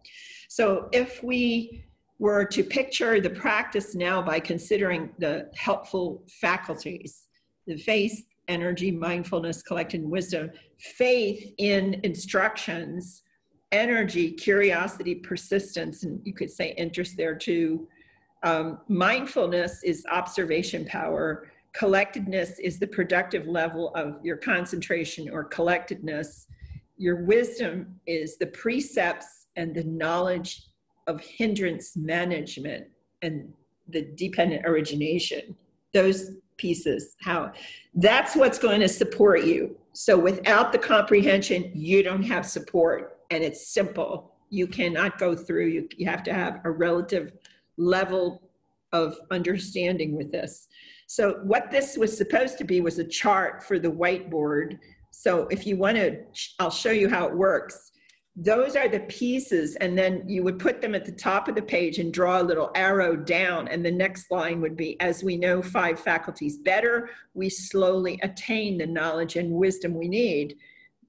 so if we were to picture the practice now by considering the helpful faculties, the faith, energy, mindfulness, collected wisdom, faith in instructions, energy, curiosity, persistence, and you could say interest there too. Um, mindfulness is observation power. Collectedness is the productive level of your concentration or collectedness your wisdom is the precepts and the knowledge of hindrance management and the dependent origination. Those pieces, how that's what's going to support you. So without the comprehension, you don't have support. And it's simple. You cannot go through, you, you have to have a relative level of understanding with this. So what this was supposed to be was a chart for the whiteboard. So if you want to, I'll show you how it works. Those are the pieces, and then you would put them at the top of the page and draw a little arrow down. And the next line would be, as we know five faculties better, we slowly attain the knowledge and wisdom we need.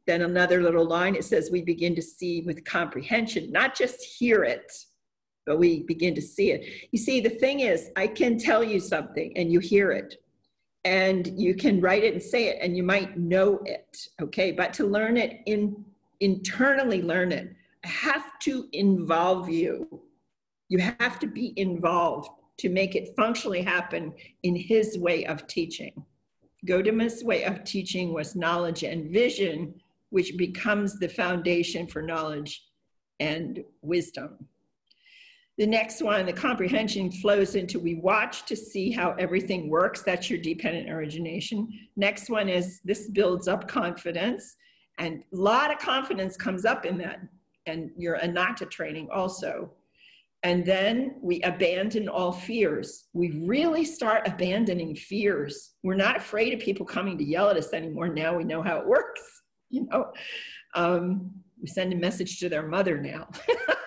Then another little line, it says, we begin to see with comprehension, not just hear it, but we begin to see it. You see, the thing is, I can tell you something and you hear it, and you can write it and say it, and you might know it, okay? But to learn it in internally learn it, I have to involve you. You have to be involved to make it functionally happen in his way of teaching. Gotama's way of teaching was knowledge and vision, which becomes the foundation for knowledge and wisdom. The next one, the comprehension flows into we watch to see how everything works. That's your dependent origination. Next one is this builds up confidence. And a lot of confidence comes up in that. And your anatta training also. And then we abandon all fears. We really start abandoning fears. We're not afraid of people coming to yell at us anymore. Now we know how it works. <laughs> You know, um, we send a message to their mother now. <laughs>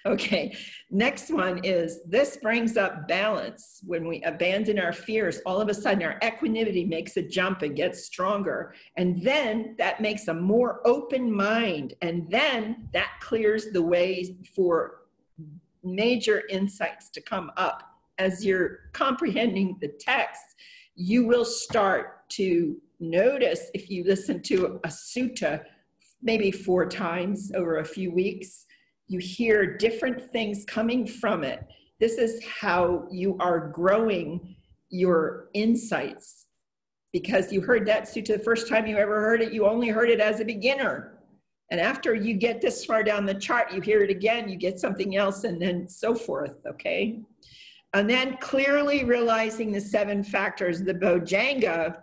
<laughs> okay, next one is this brings up balance. When we abandon our fears, all of a sudden our equanimity makes a jump and gets stronger. And then that makes a more open mind. And then that clears the way for major insights to come up. As you're comprehending the text, you will start to notice if you listen to a sutta maybe four times over a few weeks you hear different things coming from it. This is how you are growing your insights. Because you heard that sutta the first time you ever heard it, you only heard it as a beginner. And after you get this far down the chart, you hear it again, you get something else, and then so forth, okay? And then clearly realizing the seven factors, the Bojjhanga,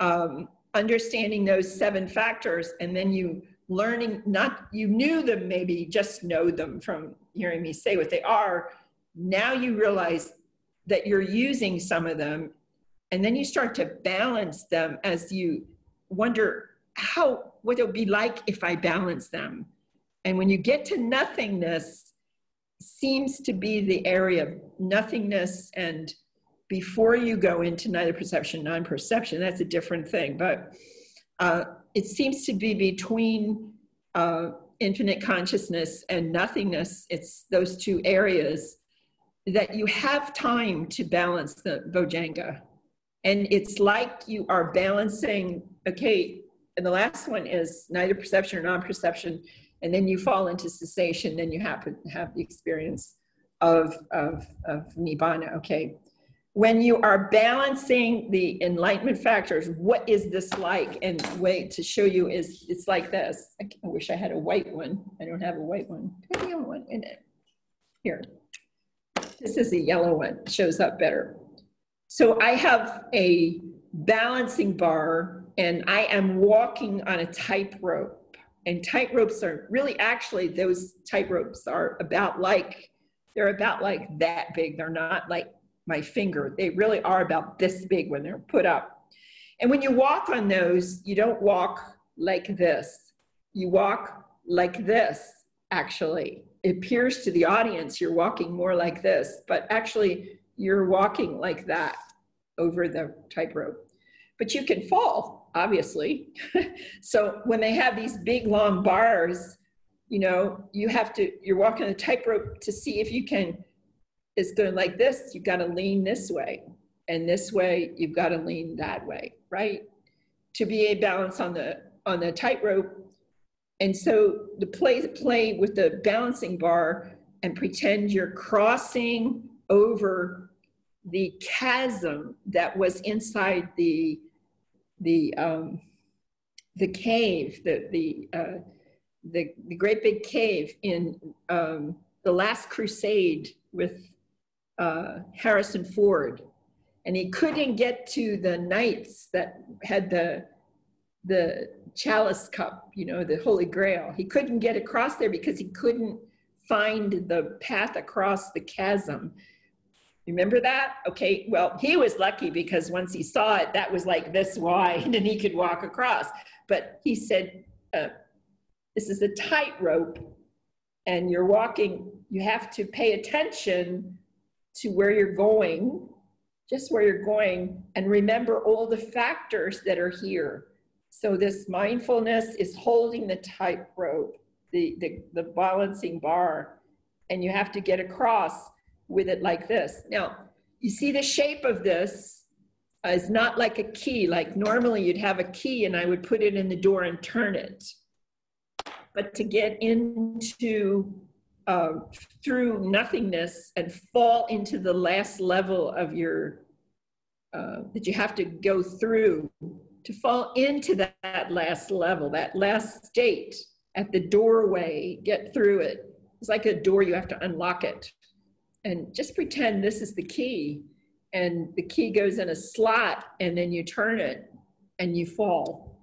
um, understanding those seven factors, and then you learning not you knew them maybe just know them from hearing me say what they are. Now you realize that you're using some of them and then you start to balance them as you wonder how what it'll be like if i balance them. And when you get to nothingness seems to be the area of nothingness and before you go into neither perception non-perception that's a different thing. But uh, it seems to be between uh, infinite consciousness and nothingness. It's those two areas that you have time to balance the Bojjhanga. And it's like you are balancing, okay, and the last one is neither perception or non perception. And then you fall into cessation, then you happen to have the experience of, of, of Nibbana, okay when you are balancing the enlightenment factors, what is this like? And way to show you is it's like this. I wish I had a white one. I don't have a white one. I have one in it. Here. This is a yellow one. It shows up better. So I have a balancing bar and I am walking on a tightrope. And tightropes are really actually those tightropes are about like they're about like that big. They're not like my finger. They really are about this big when they're put up. And when you walk on those, you don't walk like this. You walk like this, actually. It appears to the audience you're walking more like this, but actually you're walking like that over the tightrope. But you can fall, obviously. <laughs> so when they have these big long bars, you know, you have to, you're walking a tightrope to see if you can is going like this, you've got to lean this way. And this way, you've got to lean that way, right? To be a balance on the on the tightrope. And so the play play with the balancing bar and pretend you're crossing over the chasm that was inside the the um, the cave, the, the, uh, the, the great big cave in um, the last crusade with uh, Harrison Ford. And he couldn't get to the knights that had the, the chalice cup, you know, the Holy Grail. He couldn't get across there because he couldn't find the path across the chasm. Remember that? Okay, well, he was lucky because once he saw it, that was like this wide <laughs> and he could walk across. But he said, uh, This is a tightrope, and you're walking, you have to pay attention to where you're going, just where you're going, and remember all the factors that are here. So, this mindfulness is holding the tightrope, the, the, the balancing bar, and you have to get across with it like this. Now, you see the shape of this is not like a key, like normally you'd have a key and I would put it in the door and turn it. But to get into uh, through nothingness and fall into the last level of your, uh, that you have to go through to fall into that, that last level, that last state at the doorway, get through it. It's like a door, you have to unlock it and just pretend this is the key and the key goes in a slot and then you turn it and you fall.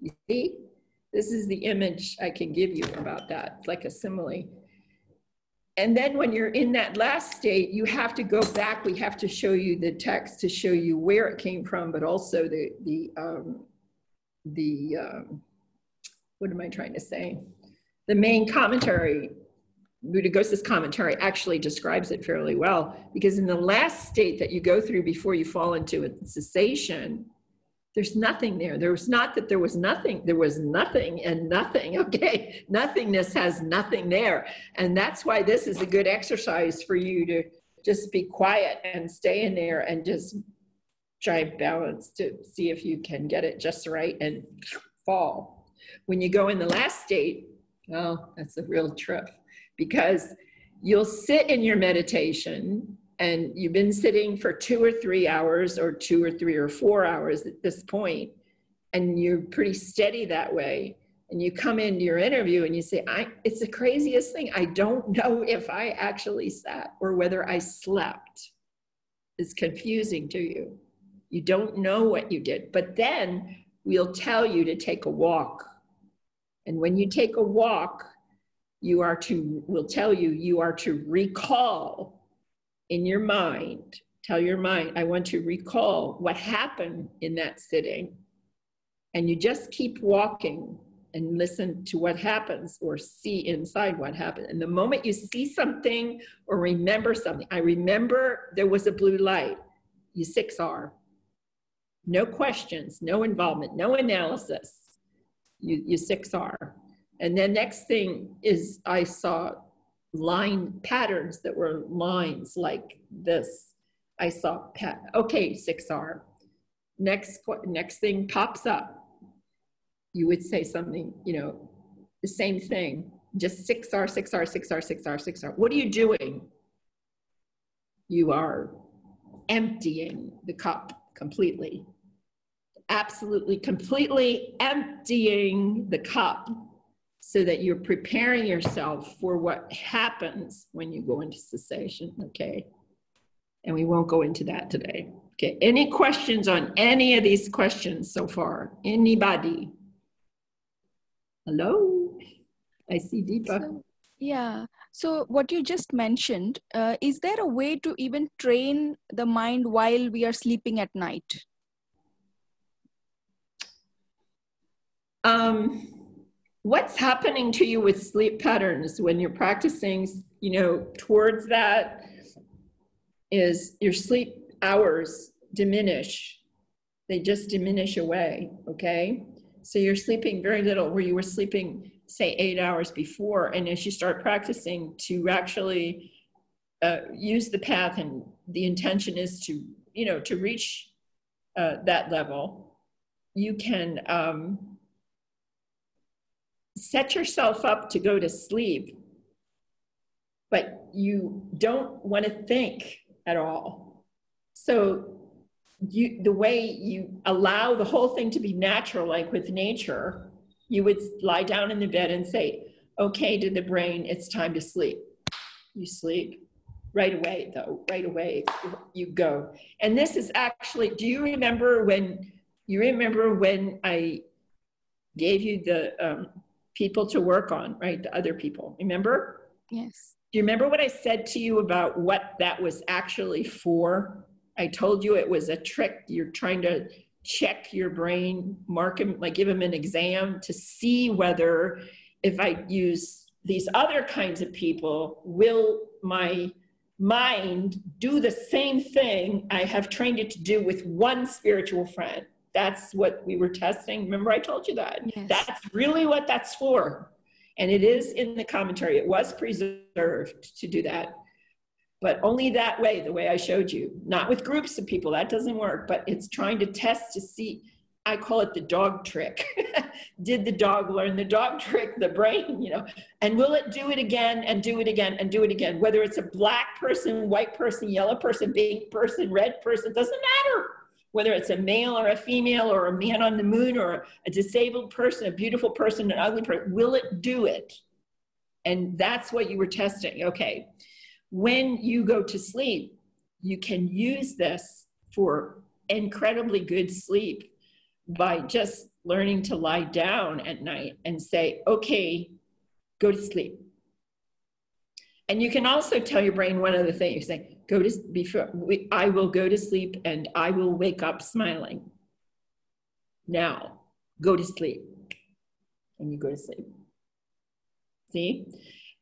You see? This is the image I can give you about that, like a simile. And then when you're in that last state, you have to go back. We have to show you the text to show you where it came from, but also the, the, um, the um, what am I trying to say? The main commentary Buddhaghosa's commentary actually describes it fairly well because in the last state that you go through before you fall into a cessation, there's nothing there. There was not that there was nothing, there was nothing and nothing. <laughs> Okay, nothingness has nothing there. And that's why this is a good exercise for you to just be quiet and stay in there and just try balance to see if you can get it just right and fall. When you go in the last state, oh, that's a real trip because you'll sit in your meditation and you've been sitting for two or three hours or two or three or four hours at this point and you're pretty steady that way. And you come into your interview and you say i it's the craziest thing. I don't <laughs> know if i actually sat or whether i slept. It's confusing to you. You don't know what you did but then we'll tell you to take a walk. And when you take a walk you are to, will tell you, you are to recall in your mind, tell your mind, I want to recall what happened in that sitting. And you just keep walking and listen to what happens or see inside what happened. And the moment you see something or remember something, I remember there was a blue light, you 6R. No questions, no involvement, no analysis. You, you 6R. And then next thing is I saw line patterns that were lines like this. I saw pat. Okay, 6R. Next next thing pops up. You would say something, you know, the same thing. Just 6R, 6R, 6R, 6R, 6R. What are you doing? You are emptying the cup completely. Absolutely, completely emptying the cup so that you're preparing yourself for what happens when you go into cessation, okay? And we won't go into that today. Okay, any questions on any of these questions so far? Anybody? Hello? I see Deepa. So, yeah. So what you just mentioned, uh, is there a way to even train the mind while we are sleeping at night? Um, what's happening to you with sleep patterns when you're practicing, you know, towards that is your sleep hours diminish. They just diminish away, okay? So you're sleeping very little where you were sleeping, say, eight hours before. And as you start practicing to actually uh, use the path, and the intention is to, you know, to reach uh, that level, you can um, set yourself up to go to sleep, but you don't want to think at all. So you the way you allow the whole thing to be natural, like with nature, you would lie down in the bed and say, okay, to the brain, it's time to sleep. You sleep. Right away, though, right away, you go. And this is actually, do you remember when, you remember when I gave you the um, people to work on, right? The other people, remember? Yes. Do you remember what I said to you about what that was actually for? I told you it was a trick. You're trying to check your brain, mark him, like give him an exam to see whether if I use these other kinds of people, will my mind do the same thing I have trained it to do with one spiritual friend? That's what we were testing. Remember, I told you that. Yes. That's really what that's for. And it is in the commentary. It was preserved to do that but only that way, the way I showed you, not with groups of people, that doesn't work, but it's trying to test to see. I call it the dog trick. <laughs> Did the dog learn the dog trick, the brain, you know? And will it do it again and do it again and do it again? Whether it's a black person, white person, yellow person, pink person, red person, doesn't matter. Whether it's a male or a female or a man on the moon or a disabled person, a beautiful person, an ugly person, will it do it? And that's what you were testing. Okay when you go to sleep, you can use this for incredibly good sleep by just learning to lie down at night and say, okay, go to sleep. And you can also tell your brain one other thing. You say, go to before we, I will go to sleep and I will wake up smiling. Now, go to sleep. And you go to sleep. See?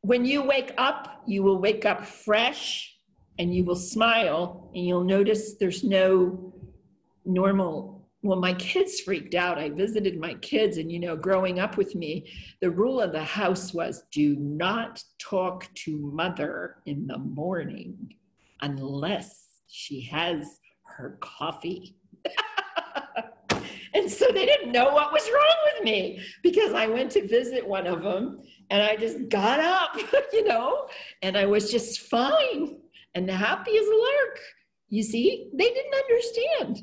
when you wake up, you will wake up fresh and you will smile and you'll notice there's no normal. Well, my kids freaked out. I visited my kids, and you know, growing up with me, the rule of the house was do not talk to mother in the morning unless she has her coffee. <laughs> and so they didn't know what was wrong with me because I went to visit one of them and I just got up, <laughs> you know, and I was just fine and happy as a lark. You see, they didn't understand.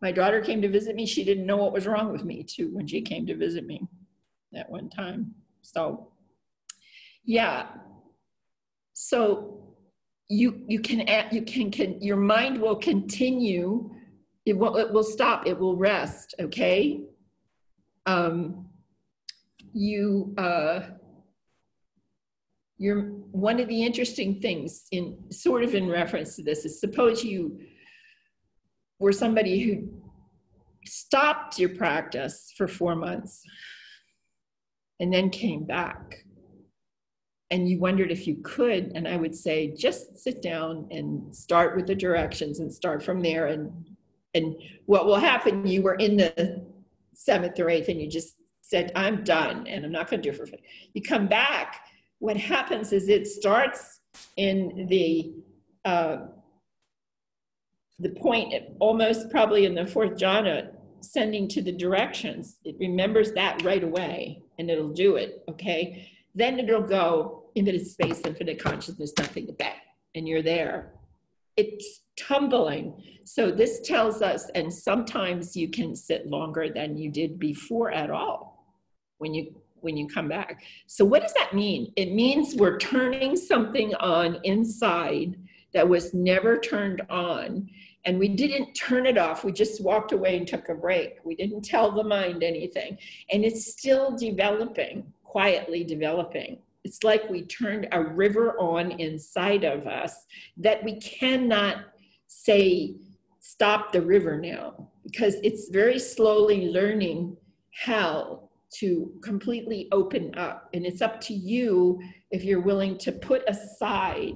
My daughter came to visit me. She didn't know what was wrong with me, too, when she came to visit me that one time. So, yeah. So, you you can you can, can your mind will continue it will it will stop it will rest okay? Um you uh you're one of the interesting things in sort of in reference to this is suppose you were somebody who stopped your practice for four months and then came back and you wondered if you could and i would say just sit down and start with the directions and start from there. And and what will happen you were in the seventh or eighth and you just said i'm done and i'm not going to do it for you come back what happens is it starts in the uh, the point almost probably in the fourth jhana sending to the directions. It remembers that right away and it'll do it okay? Then it'll go infinite space infinite consciousness nothing but that and you're there it's tumbling so this tells us and sometimes you can sit longer than you did before at all when you when you come back. So, what does that mean? It means we're turning something on inside that was never turned on. And we didn't turn it off. We just walked away and took a break. We didn't tell the mind anything. And it's still developing, quietly developing. It's like we turned a river on inside of us that we cannot say, stop the river now, because it's very slowly learning how to completely open up. And it's up to you if you're willing to put aside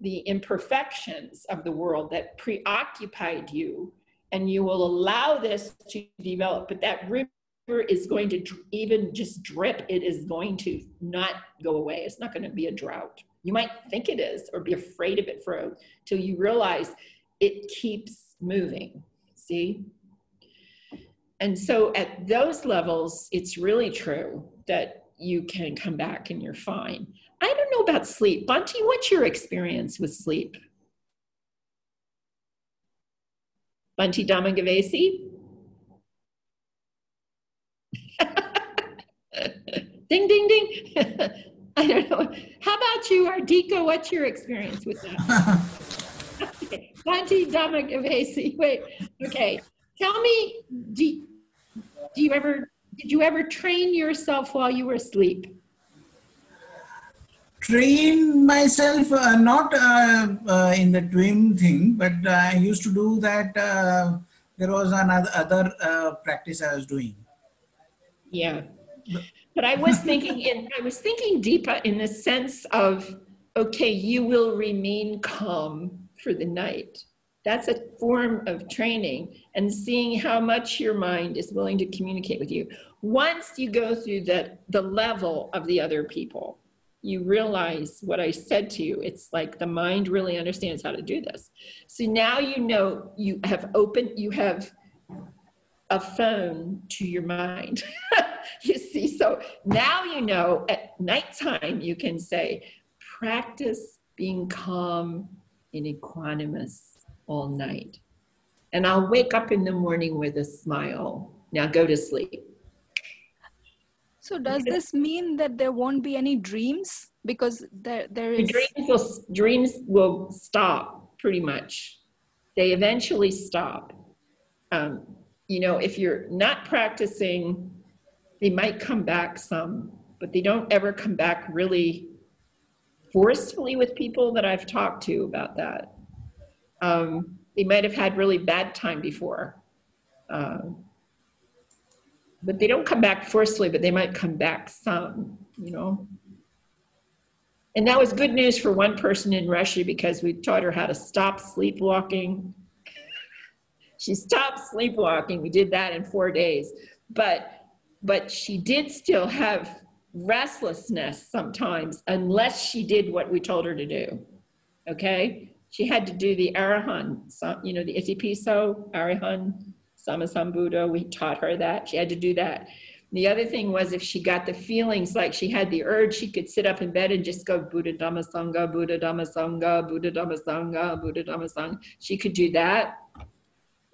the imperfections of the world that preoccupied you and you will allow this to develop. But that river is going to even just drip, it is going to not go away. It's not going to be a drought. You might think it is or be afraid of it for a, till you realize it keeps moving. See? And so at those levels, it's really true that you can come back and you're fine. I don't know about sleep. Bhante, what's your experience with sleep? Bhante Dhammagavesi? Ding, ding, ding. <laughs> I don't know. How about you, Ardika? What's your experience with that? <laughs> okay. Bhante Dhammagavesi. Wait, okay. Tell me, do, do you ever, did you ever train yourself while you were asleep? train myself uh, not uh, uh, in the dream thing but i used to do that uh, there was another other uh, practice i was doing yeah but i was thinking in i was thinking deeper in the sense of okay you will remain calm for the night that's a form of training and seeing how much your mind is willing to communicate with you once you go through the the level of the other people you realize what I said to you. It's like the mind really understands how to do this. So now you know you have opened, you have a phone to your mind. <laughs> you see, so now you know at nighttime you can say, practice being calm and equanimous all night. And I'll wake up in the morning with a smile. Now go to sleep. So does this mean that there won't be any dreams because there there is the dreams will dreams will stop pretty much. They eventually stop. Um, you know, if you're not practicing, they might come back some, but they don't ever come back really forcefully with people that I've talked to about that. Um, they might have had really bad time before. Um, but they don't come back forcefully, but they might come back some, you know. And that was good news for one person in Russia because we taught her how to stop sleepwalking. She stopped sleepwalking. We did that in four days. But but she did still have restlessness sometimes unless she did what we told her to do. Okay? She had to do the Arahant, you know, the Itipiso, Arahant Sammasambuddha, we taught her that. She had to do that. The other thing was if she got the feelings like she had the urge, she could sit up in bed and just go Buddha Dhamma Sangha, Buddha Dhamma Sangha, Buddha Dhamma Sangha, Buddha Dhamma Sangha. She could do that.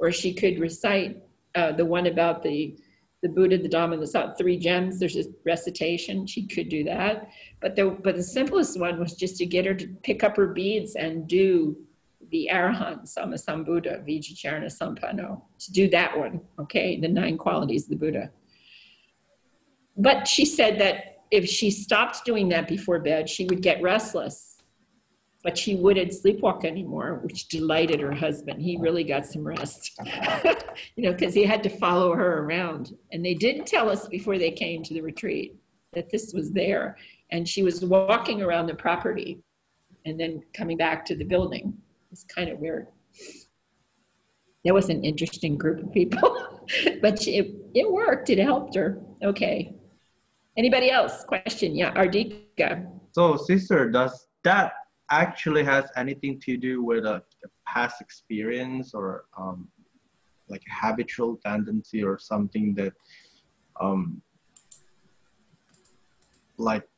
Or she could recite uh, the one about the the Buddha, the Dhamma, the three gems. There's a recitation. She could do that. But the but the simplest one was just to get her to pick up her beads and do the Arahant Sammasambuddha Vijayacharana Sampanno, to do that one, okay, the nine qualities of the Buddha. But she said that if she stopped doing that before bed, she would get restless. But she wouldn't sleepwalk anymore, which delighted her husband. He really got some rest, <laughs> you know, because he had to follow her around. And they didn't tell us before they came to the retreat that this was there. And she was walking around the property and then coming back to the building It's kind of weird. That was an interesting group of people, <laughs> but she, it, it worked. It helped her. Okay. Anybody else? Question? Yeah, Ardika. So, sister, does that actually has anything to do with a, a past experience or um, like a habitual tendency or something that um, like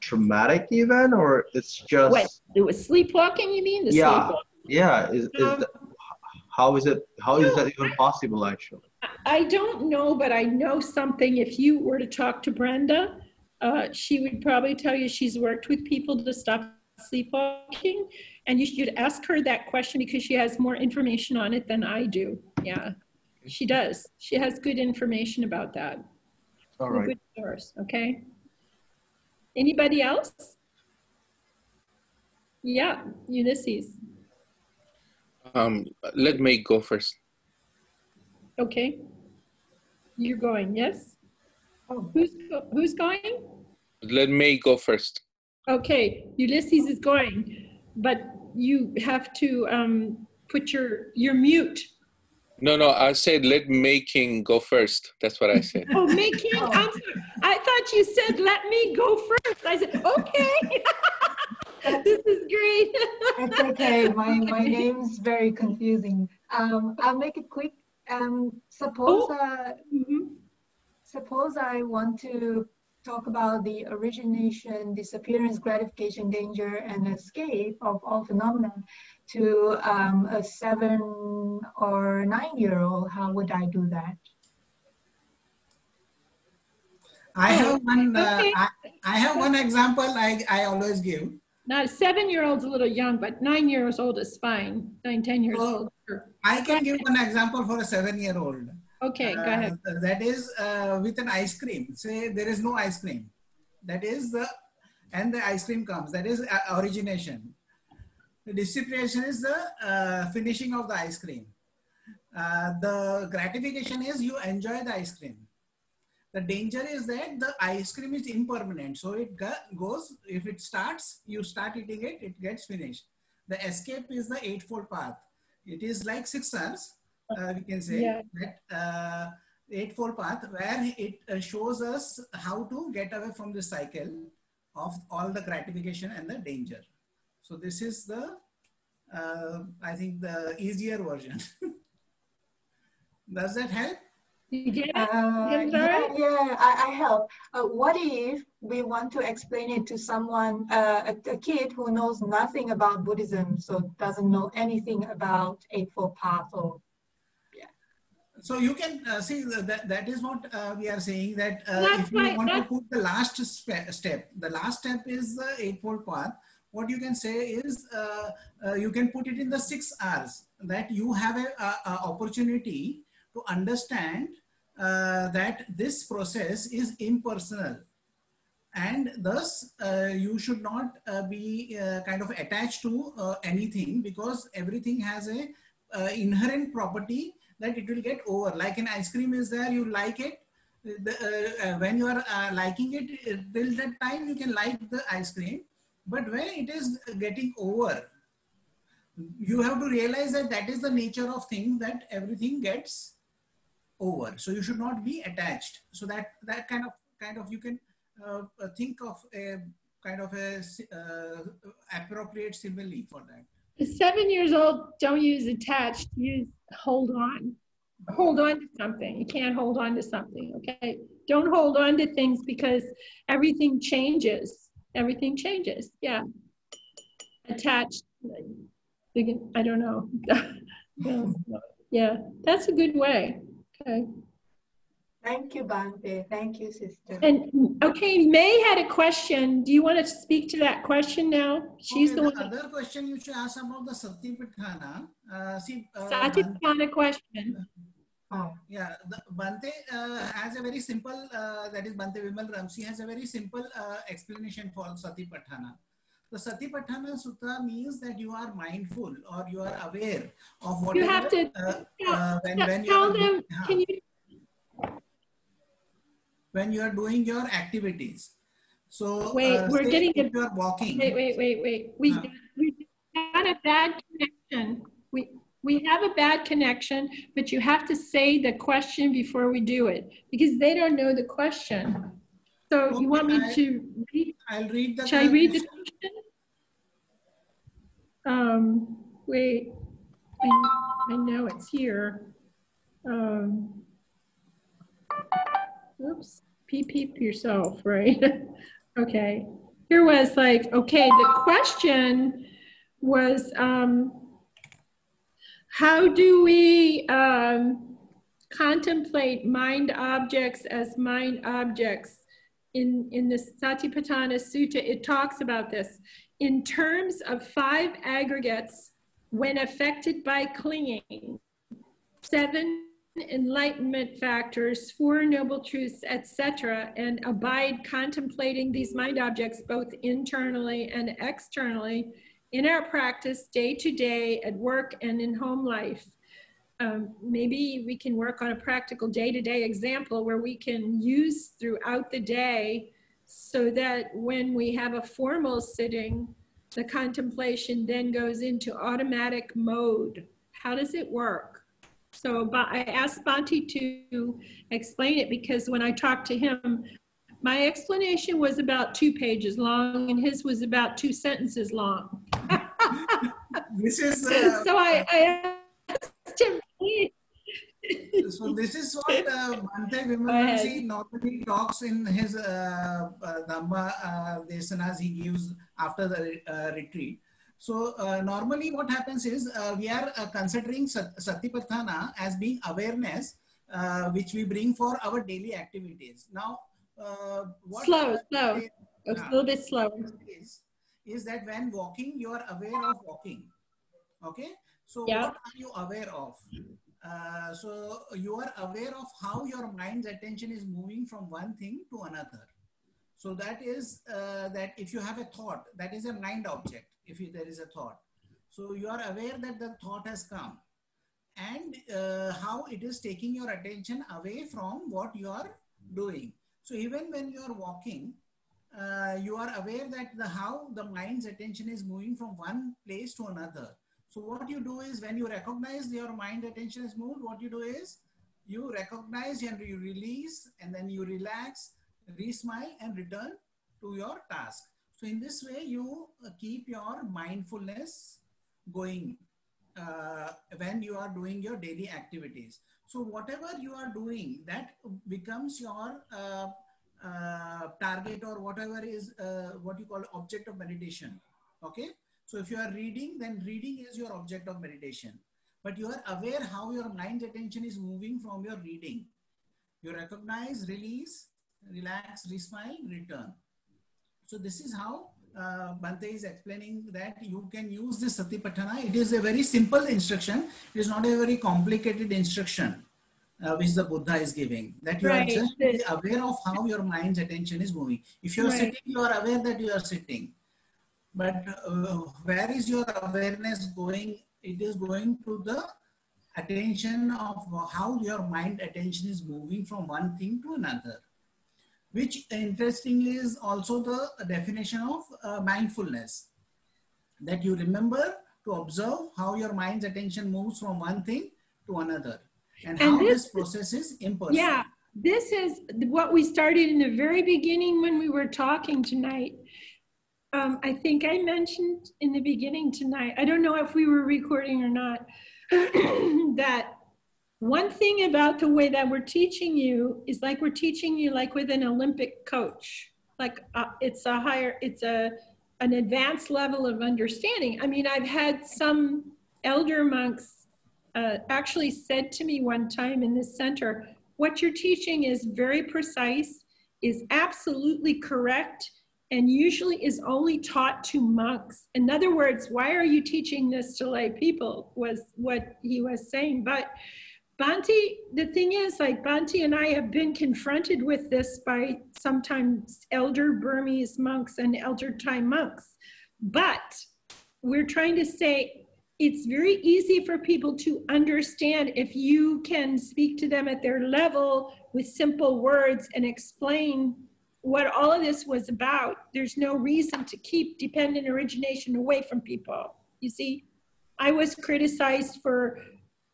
traumatic event or it's just what it was sleepwalking you mean? The yeah. yeah is, is um, how is it how is that even possible actually? I don't know but i know something. If you were to talk to brenda uh, she would probably tell you she's worked with people to stop sleepwalking and you should ask her that question because she has more information on it than i do yeah she does she has good information about that all right good source okay anybody else yeah ulysses um, let me go first. Okay. You're going, yes? Oh, who's, who's going? Let me go first. Okay, Ulysses is going, but you have to um, put your, your mute. No, no, I said let making go first. That's what I said. oh, making? Oh. I'm sorry. I thought you said let me go first. I said, okay. <laughs> this is great. It's okay. My my name's very confusing. Um, I'll make it quick. Um, suppose oh. uh, mm -hmm. suppose I want to talk about the origination, disappearance, gratification, danger, and escape of all phenomena to um, a seven or nine year old, how would I do that? I have one. Uh, Okay. I, I have one example. I, I always give. Now, seven-year-old's a little young, but nine years old is fine. Nine, ten years Oh. old. sure. I can give one example for a seven-year-old. Okay, go ahead. Uh, that is uh, with an ice cream. Say there is no ice cream. That is the, and the ice cream comes. That is uh, origination. The distribution is the uh, finishing of the ice cream. Uh, the gratification is you enjoy the ice cream. The danger is that the ice cream is impermanent. So it goes, if it starts, you start eating it, it gets finished. The escape is the eightfold path. It is like six R's, uh, we can say Yeah. that uh, eightfold path where it uh, shows us how to get away from the cycle of all the gratification and the danger. So this is the, uh, I think the easier version. <laughs> Does that help? You get it? Uh, yeah, yeah, I, I help. Uh, what if we want to explain it to someone, uh, a, a kid who knows nothing about Buddhism, so doesn't know anything about Eightfold Path or So you can uh, see that that is what uh, we are saying that uh, if you why- want to put the last step, the last step is the eightfold path. What you can say is uh, uh, you can put it in the six R's that you have a, a, a opportunity to understand uh, that this process is impersonal and thus uh, you should not uh, be uh, kind of attached to uh, anything because everything has a uh, inherent property that it will get over. Like an ice cream is there you like it. The, uh, uh, when you are uh, liking it uh, till that time you can like the ice cream. But when it is getting over you have to realize that that is the nature of things that everything gets over. So you should not be attached. So that that kind of kind of you can uh, think of a kind of a uh, appropriate simile for that Seven years old, don't use attached, use hold on. Hold on to something. You can't hold on to something, okay? Don't hold on to things because everything changes. Everything changes, yeah. Attached, I don't know. No, <laughs> no. Yeah, that's a good way, okay. Thank you, Bante. Thank you, sister. And, okay, May had a question. Do you want to speak to that question now? She's Okay, the one, that- other question you should ask about the satipatthana uh, see uh, Satipatthana question. Oh, Yeah, the Bante uh, has a very simple, uh, that is Bante Vimalaramsi has a very simple uh, explanation for Satipatthana. The Satipatthana Sutta means that you are mindful or you are aware of what You have to, uh, tell- uh, when, tell when, you tell are, them, huh, can you, when you are doing your activities. So Wait, uh, we're getting a- you are walking. wait, wait, wait, wait. We, Huh. we had a bad connection. We, we have a bad connection, but you have to say the question before we do it because they don't know the question. So you want me I- to read I'll read the. Shall I read the question? Um, wait, I, I know it's here. Um, oops, peep peep yourself, right? <laughs> okay, here was like, okay, the question was, um, how do we um, contemplate mind objects as mind objects? in, in the Satipatthana Sutta, it talks about this. In terms of five aggregates, when affected by clinging, seven enlightenment factors, four noble truths, etc., and abide contemplating these mind objects both internally and externally in our practice day to day at work and in home life um, maybe we can work on a practical day-to-day example where we can use throughout the day so that when we have a formal sitting, the contemplation then goes into automatic mode. How does it work? So Ba- I asked Bhante to explain it because when I talked to him, my explanation was about two pages long and his was about two sentences long. <laughs> This is. Uh, So I, I asked him, <laughs> so this is what uh, Bhante ahead. Vimalaramsi normally talks in his uh, uh, Dhamma uh, desanas he gives after the uh, retreat. So uh, normally what happens is uh, we are uh, considering sat- Satipatthana as being awareness uh, which we bring for our daily activities. Now, uh, what Slow, slow. A little bit slower. is, is that when walking, you are aware of walking. Okay. So Yeah. what are you aware of? Uh, so you are aware of how your mind's attention is moving from one thing to another. So that is uh, that if you have a thought, that is a mind object. If there is a thought, so you are aware that the thought has come, and uh, how it is taking your attention away from what you are doing. So even when you are walking, uh, you are aware that the how the mind's attention is moving from one place to another. So what you do is when you recognize your mind attention is moved, what you do is you recognize and you release and then you relax, re-smile and return to your task. So in this way, you uh, keep your mindfulness going uh, when you are doing your daily activities. So whatever you are doing, that becomes your uh, uh, target or whatever is uh, what you call object of meditation. Okay. So if you are reading, then reading is your object of meditation. But you are aware how your mind's attention is moving from your reading. You recognize, release, relax, re-smile, return. So this is how uh, Bhante is explaining that you can use this Satipatthana. It is a very simple instruction. It is not a very complicated instruction uh, which the Buddha is giving. That you Right. are just aware of how your mind's attention is moving. If you are Right. sitting, you are aware that you are sitting. But uh, where is your awareness going? It is going to the attention of how your mind attention is moving from one thing to another which interestingly is also the definition of uh, mindfulness that you remember to observe how your mind's attention moves from one thing to another and, And how this- this process is impersonal. Yeah, this is what we started in the very beginning when we were talking tonight. Um, I think I mentioned in the beginning tonight, I don't know if we were recording or not, <coughs> that one thing about the way that we're teaching you is like we're teaching you like with an Olympic coach. Like uh, it's a higher, it's a an advanced level of understanding. I mean, I've had some elder monks uh, actually said to me one time in this center, what you're teaching is very precise, is absolutely correct, and usually is only taught to monks. In other words, why are you teaching this to lay people? Was what he was saying. But Bhante, the thing is, like Bhante and I have been confronted with this by sometimes elder Burmese monks and elder Thai monks. But we're trying to say it's very easy for people to understand if you can speak to them at their level with simple words and explain what all of this was about. There's no reason to keep dependent origination away from people. You see, I was criticized for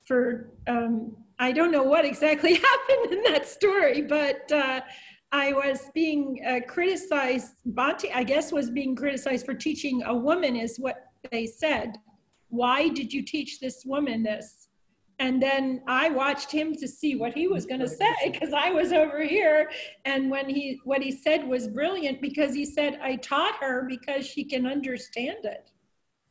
for um, I don't know what exactly <laughs> happened in that story, but uh, I was being uh, criticized. Bhante, I guess, was being criticized for teaching a woman, is what they said. Why did you teach this woman this? And then I watched him to see what he was going to say because I was over here. And when he what he said was brilliant because he said I taught her because she can understand it.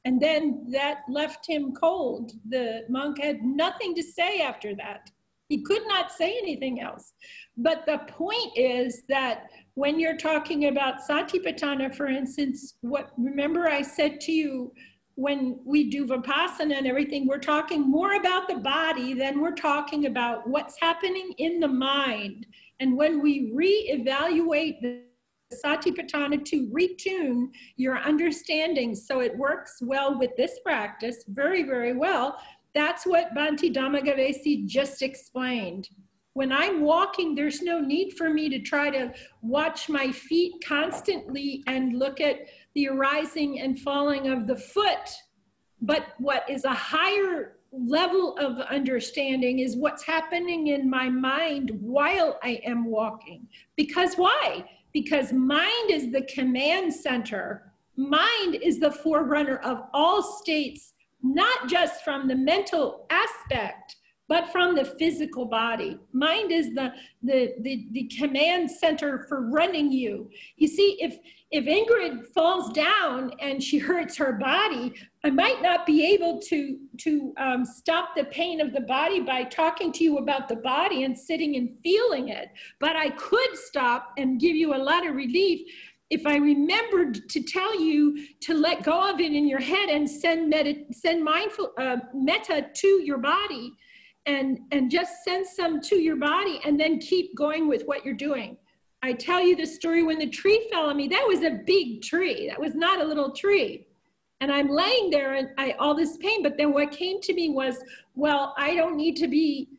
And then that left him cold. The monk had nothing to say after that. He could not say anything else. But the point is that when you're talking about Satipatthana, for instance, what remember I said to you when we do Vipassana and everything, we're talking more about the body than we're talking about what's happening in the mind. And when we reevaluate the Satipatthana to retune your understanding so it works well with this practice, very, very well. That's what Bhante Dhammagavesi just explained. When I'm walking, there's no need for me to try to watch my feet constantly and look at the arising and falling of the foot. But what is a higher level of understanding is what's happening in my mind while I am walking. Because why? Because mind is the command center. Mind is the forerunner of all states, not just from the mental aspect, but from the physical body. Mind is the, the, the, the command center for running you. You see, if, if Ingrid falls down and she hurts her body, I might not be able to, to um, stop the pain of the body by talking to you about the body and sitting and feeling it. But I could stop and give you a lot of relief if I remembered to tell you to let go of it in your head and send metta, send mindful uh, metta to your body and and just send some to your body and then keep going with what you're doing i tell you the story when the tree fell on me that was a big tree. That was not a little tree. And i'm laying there and i all this pain but then what came to me was well i don't need to be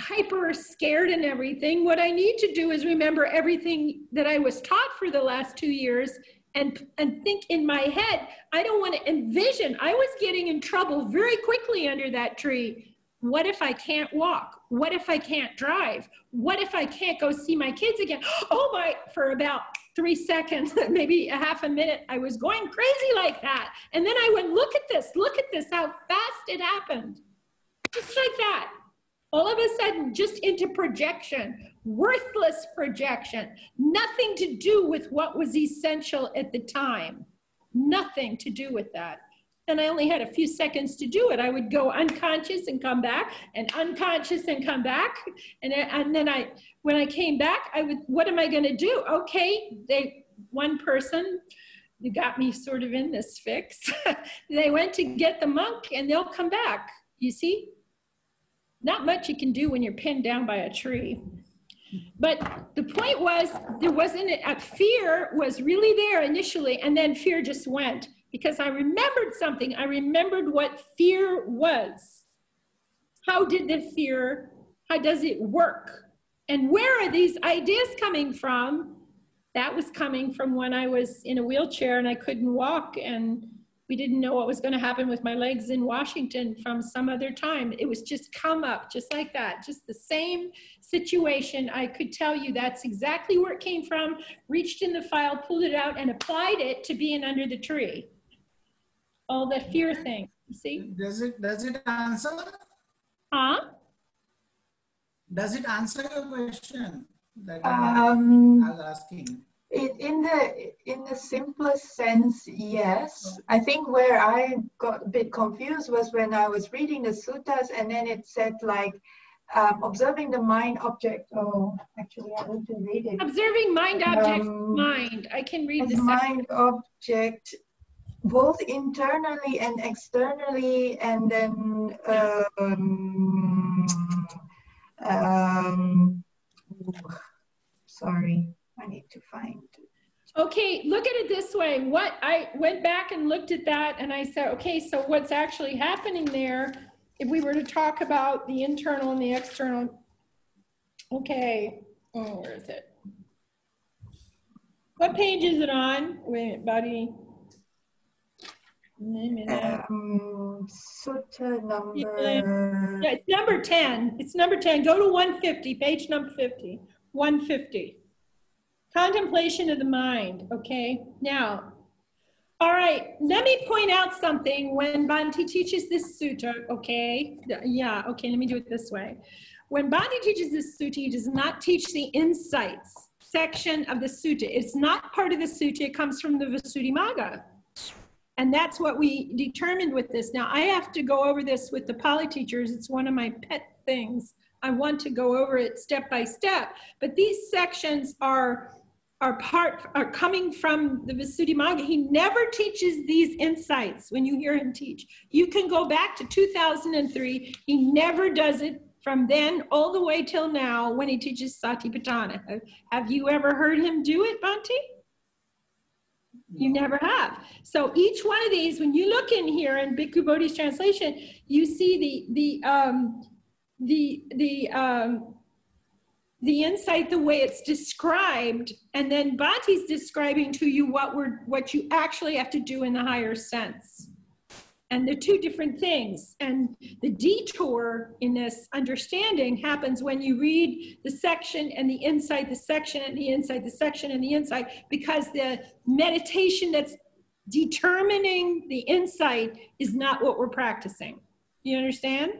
hyper scared and everything. What i need to do is remember everything that i was taught for the last two years and and think in my head i don't want to envision i was getting in trouble very quickly under that tree. What if i can't walk what if i can't drive? What if i can't go see my kids again? Oh my for about three seconds <laughs> maybe a half a minute i was going crazy like that. And then i went look at this look at this how fast it happened. Just like that. All of a sudden just into projection, worthless projection, nothing to do with what was essential at the time, nothing to do with that. And I only had a few seconds to do it. I would go unconscious and come back, and unconscious and come back. And, and then I, when I came back, I would, what am I going to do? Okay, they, one person, got me sort of in this fix. <laughs> they went to get the monk, and they'll come back. You see, not much you can do when you're pinned down by a tree. But the point was, there wasn't a fear was really there initially, and then fear just went because I remembered something. I remembered what fear was. How did the fear, how does it work? And where are these ideas coming from? That was coming from when I was in a wheelchair and I couldn't walk and we didn't know what was going to happen with my legs in Washington from some other time. It was just come up just like that, just the same situation. I could tell you that's exactly where it came from, reached in the file, pulled it out, and applied it to being under the tree. All the fear thing, see? Does it, does it answer? Huh? Does it answer your question that Um, I was asking? In, in the in the simplest sense, yes. I think where I got a bit confused was when I was reading the suttas and then it said like um, observing the mind object. Oh, actually, I need to read it. Observing mind object, Um, mind. I can read As this. mind object, both internally and externally, and then um, um, sorry, I need to find. Okay, look at it this way. What I went back and looked at that and I said, okay, so what's actually happening there if we were to talk about the internal and the external? Okay, oh, where is it? What page is it on? Wait buddy. Wait a minute. Um, sutta number. Yeah, it's number 10. It's number 10. Go to 150, page number 50. 150. Contemplation of the mind. Okay, now, all right, let me point out something when Bhante teaches this sutta. Okay, yeah, okay, let me do it this way. When Bhante teaches this sutta, he does not teach the insights section of the sutta. It's not part of the sutta, it comes from the Visuddhimagga. And that's what we determined with this. Now, I have to go over this with the Pali teachers. It's one of my pet things. I want to go over it step by step. But these sections are, are part, are coming from the Visuddhimagga. He never teaches these insights when you hear him teach. You can go back to 2003. He never does it from then all the way till now when he teaches Satipatthana. Have- Have you ever heard him do it, Bhante? You never have. So each one of these, when you look in here in Bhikkhu Bodhi's translation, you see the the um, the the um, the insight, the way it's described, and then Bhante's describing to you what we're what you actually have to do in the higher sense. And they're two different things. And the detour in this understanding happens when you read the section and the insight, the section and the insight, the section and the insight, because the meditation that's determining the insight is not what we're practicing. You understand?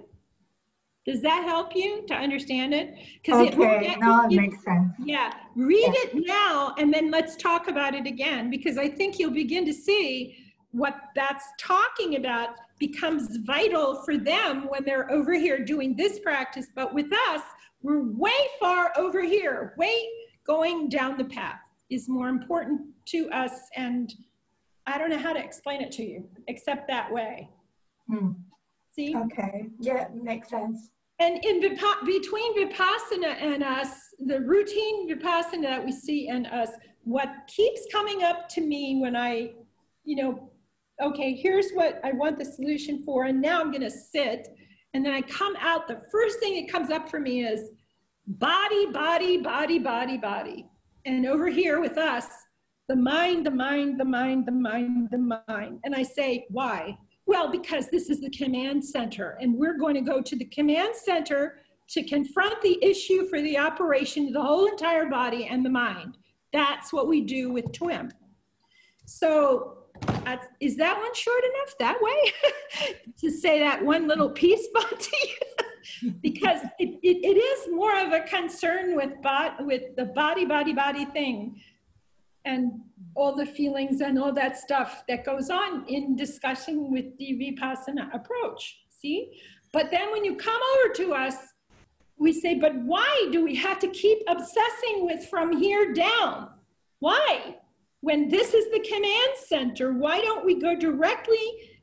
Does that help you to understand it? 'Cause it- Okay, now it it- makes sense. Yeah, read Yeah. it now and then let's talk about it again because I think you'll begin to see what that's talking about becomes vital for them when they're over here doing this practice. But with us, we're way far over here, way going down the path is more important to us. And I don't know how to explain it to you except that way. Hmm, See? Okay, yeah, makes sense. And in Vipa- between Vipassana and us, the routine Vipassana that we see in us, what keeps coming up to me when I, you know, okay, here's what I want the solution for, and now I'm going to sit. And then I come out, the first thing that comes up for me is body, body, body, body, body. And over here with us, the mind, the mind, the mind, the mind, the mind. And I say, why? Well, because this is the command center, and we're going to go to the command center to confront the issue for the operation of the whole entire body and the mind. That's what we do with TWIM. So, is that one short enough that way <laughs> to say that one little piece, <laughs> Monty? because it, it, it is more of a concern with, bot, with the body, body, body thing and all the feelings and all that stuff that goes on in discussion with the Vipassana approach. See? But then when you come over to us, we say, but why do we have to keep obsessing with from here down? Why? When this is the command center, why don't we go directly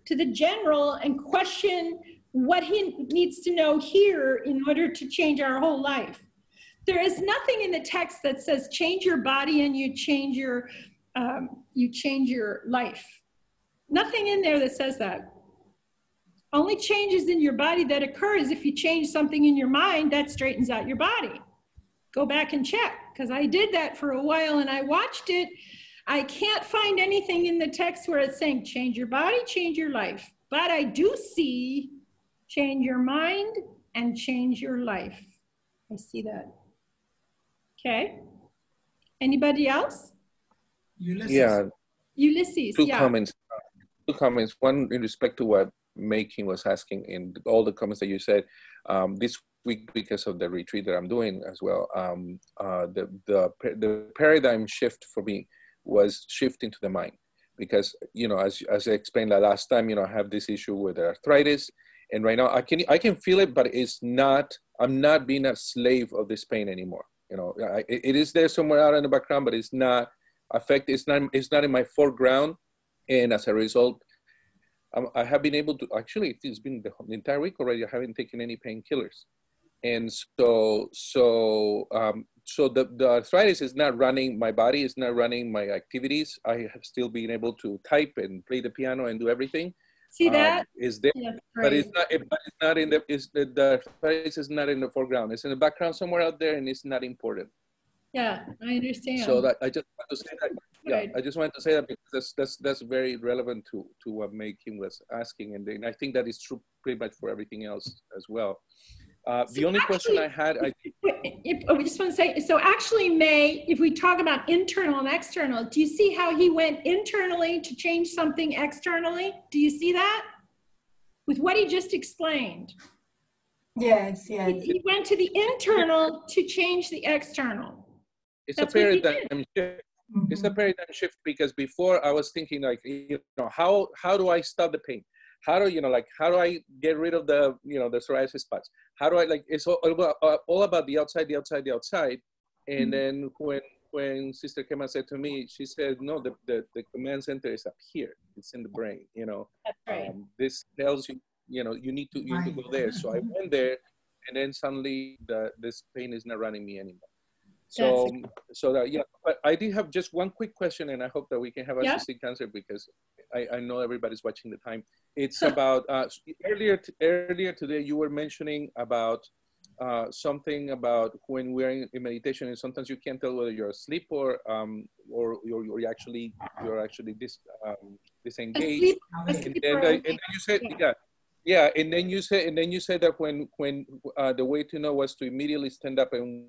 to the general and question what he needs to know here in order to change our whole life? There is nothing in the text that says change your body and you change your um, you change your life. Nothing in there that says that. Only changes in your body that occur is if you change something in your mind that straightens out your body. Go back and check because I did that for a while and I watched it. I can't find anything in the text where it's saying change your body, change your life. But I do see change your mind and change your life. I see that. Okay. Anybody else? Ulysses. Yeah, Ulysses, two yeah. comments. Two comments. One in respect to what Making was asking in all the comments that you said. Um, this week, because of the retreat that I'm doing as well, um, uh, the, the, the paradigm shift for me was shifting to the mind. Because, you know, as, as I explained the last time, you know, I have this issue with arthritis. And right now I can, I can feel it, but it's not, I'm not being a slave of this pain anymore. You know, I, it is there somewhere out in the background, but it's not affect. It's not. It's not in my foreground, and as a result, um, I have been able to. Actually, it's been the, the entire week already. I haven't taken any painkillers, and so so um, so the, the arthritis is not running my body. Is not running my activities. I have still been able to type and play the piano and do everything. See Um, that? is there? Yeah, But it's not. It, but it's not in the. Is the, the arthritis is not in the foreground. It's in the background somewhere out there, and it's not important. Yeah, I understand. So that I just want to say that. Yeah, I just wanted to say that because that's that's, that's very relevant to to what Making was asking, and then I think that is true pretty much for everything else as well. Uh, the So only question I had, I Wait, if- oh, we just want to say, so actually, May, if we talk about internal and external, do you see how he went internally to change something externally? Do you see that? With what he just explained. Yes, yes. he went to the internal to change the external. it's That's a what he paradigm shift. It's a paradigm shift because before I was thinking like, you know, how how do I stop the pain? How do you know, like, how do I get rid of the, you know, the psoriasis spots? How do I like? It's all, all about, all about the outside, the outside, the outside. And then when when Sister Khema said to me, she said, no, the, the the command center is up here. It's in the brain. You know, right. um, this tells you, you know, you need to you need to go there. So I went there, and then suddenly the this pain is not running me anymore. So so that yeah, but I did have just one quick question, and I hope that we can have a Yeah. succinct answer because I, I know everybody's watching the time. <laughs> It's about uh, earlier t- earlier today you were mentioning about uh, something about when we're in, in meditation, and sometimes you can't tell whether you're asleep or um, or you're, you're actually you're actually dis, um, disengaged. Asleep, And asleep then, uh, and then you said, Yeah. yeah, yeah, and then you said, and then you said that when when uh, the way to know was to immediately stand up and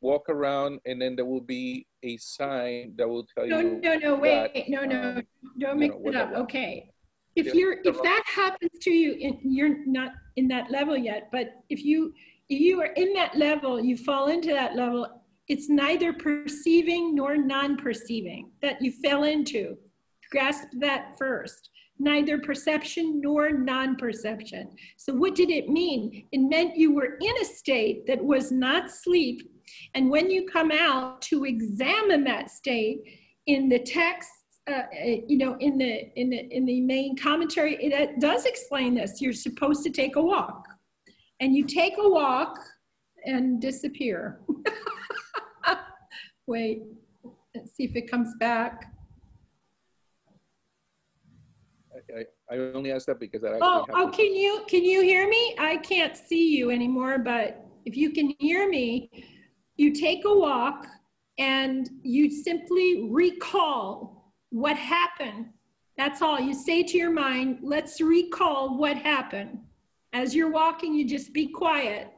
walk around, and then there will be a sign that will tell No, you. no, no, that, wait, no, no, um, don't mix know, it up, okay. If Yeah, you're, if that happens to you you're not in that level yet. But if you if you are in that level, you fall into that level. It's neither perceiving nor non-perceiving that you fell into. Grasp that first. Neither perception nor non-perception. So what did it mean? It meant you were in a state that was not sleep. And when you come out to examine that state in the text uh, you know, in the in the in the main commentary, it, it does explain this. You're supposed to take a walk, and you take a walk and disappear. <laughs> Wait, let's see if it comes back. I, I only asked that because I Oh, oh, can you can you hear me? I can't see you anymore, but if you can hear me, you take a walk and you simply recall what happened. That's all. You say to your mind, let's recall what happened. As you're walking, you just be quiet.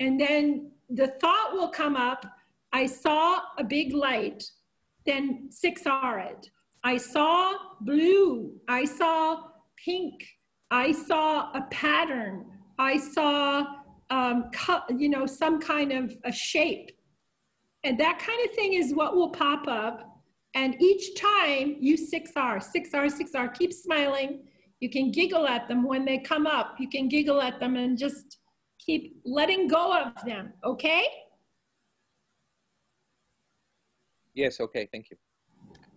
And then the thought will come up I saw a big light, then 6R it. I saw blue. I saw pink. I saw a pattern. I saw, um, you know, some kind of a shape. And that kind of thing is what will pop up and each time you 6R, 6R, 6R, keep smiling. You can giggle at them when they come up. You can giggle at them and just keep letting go of them, okay? Yes, okay, thank you.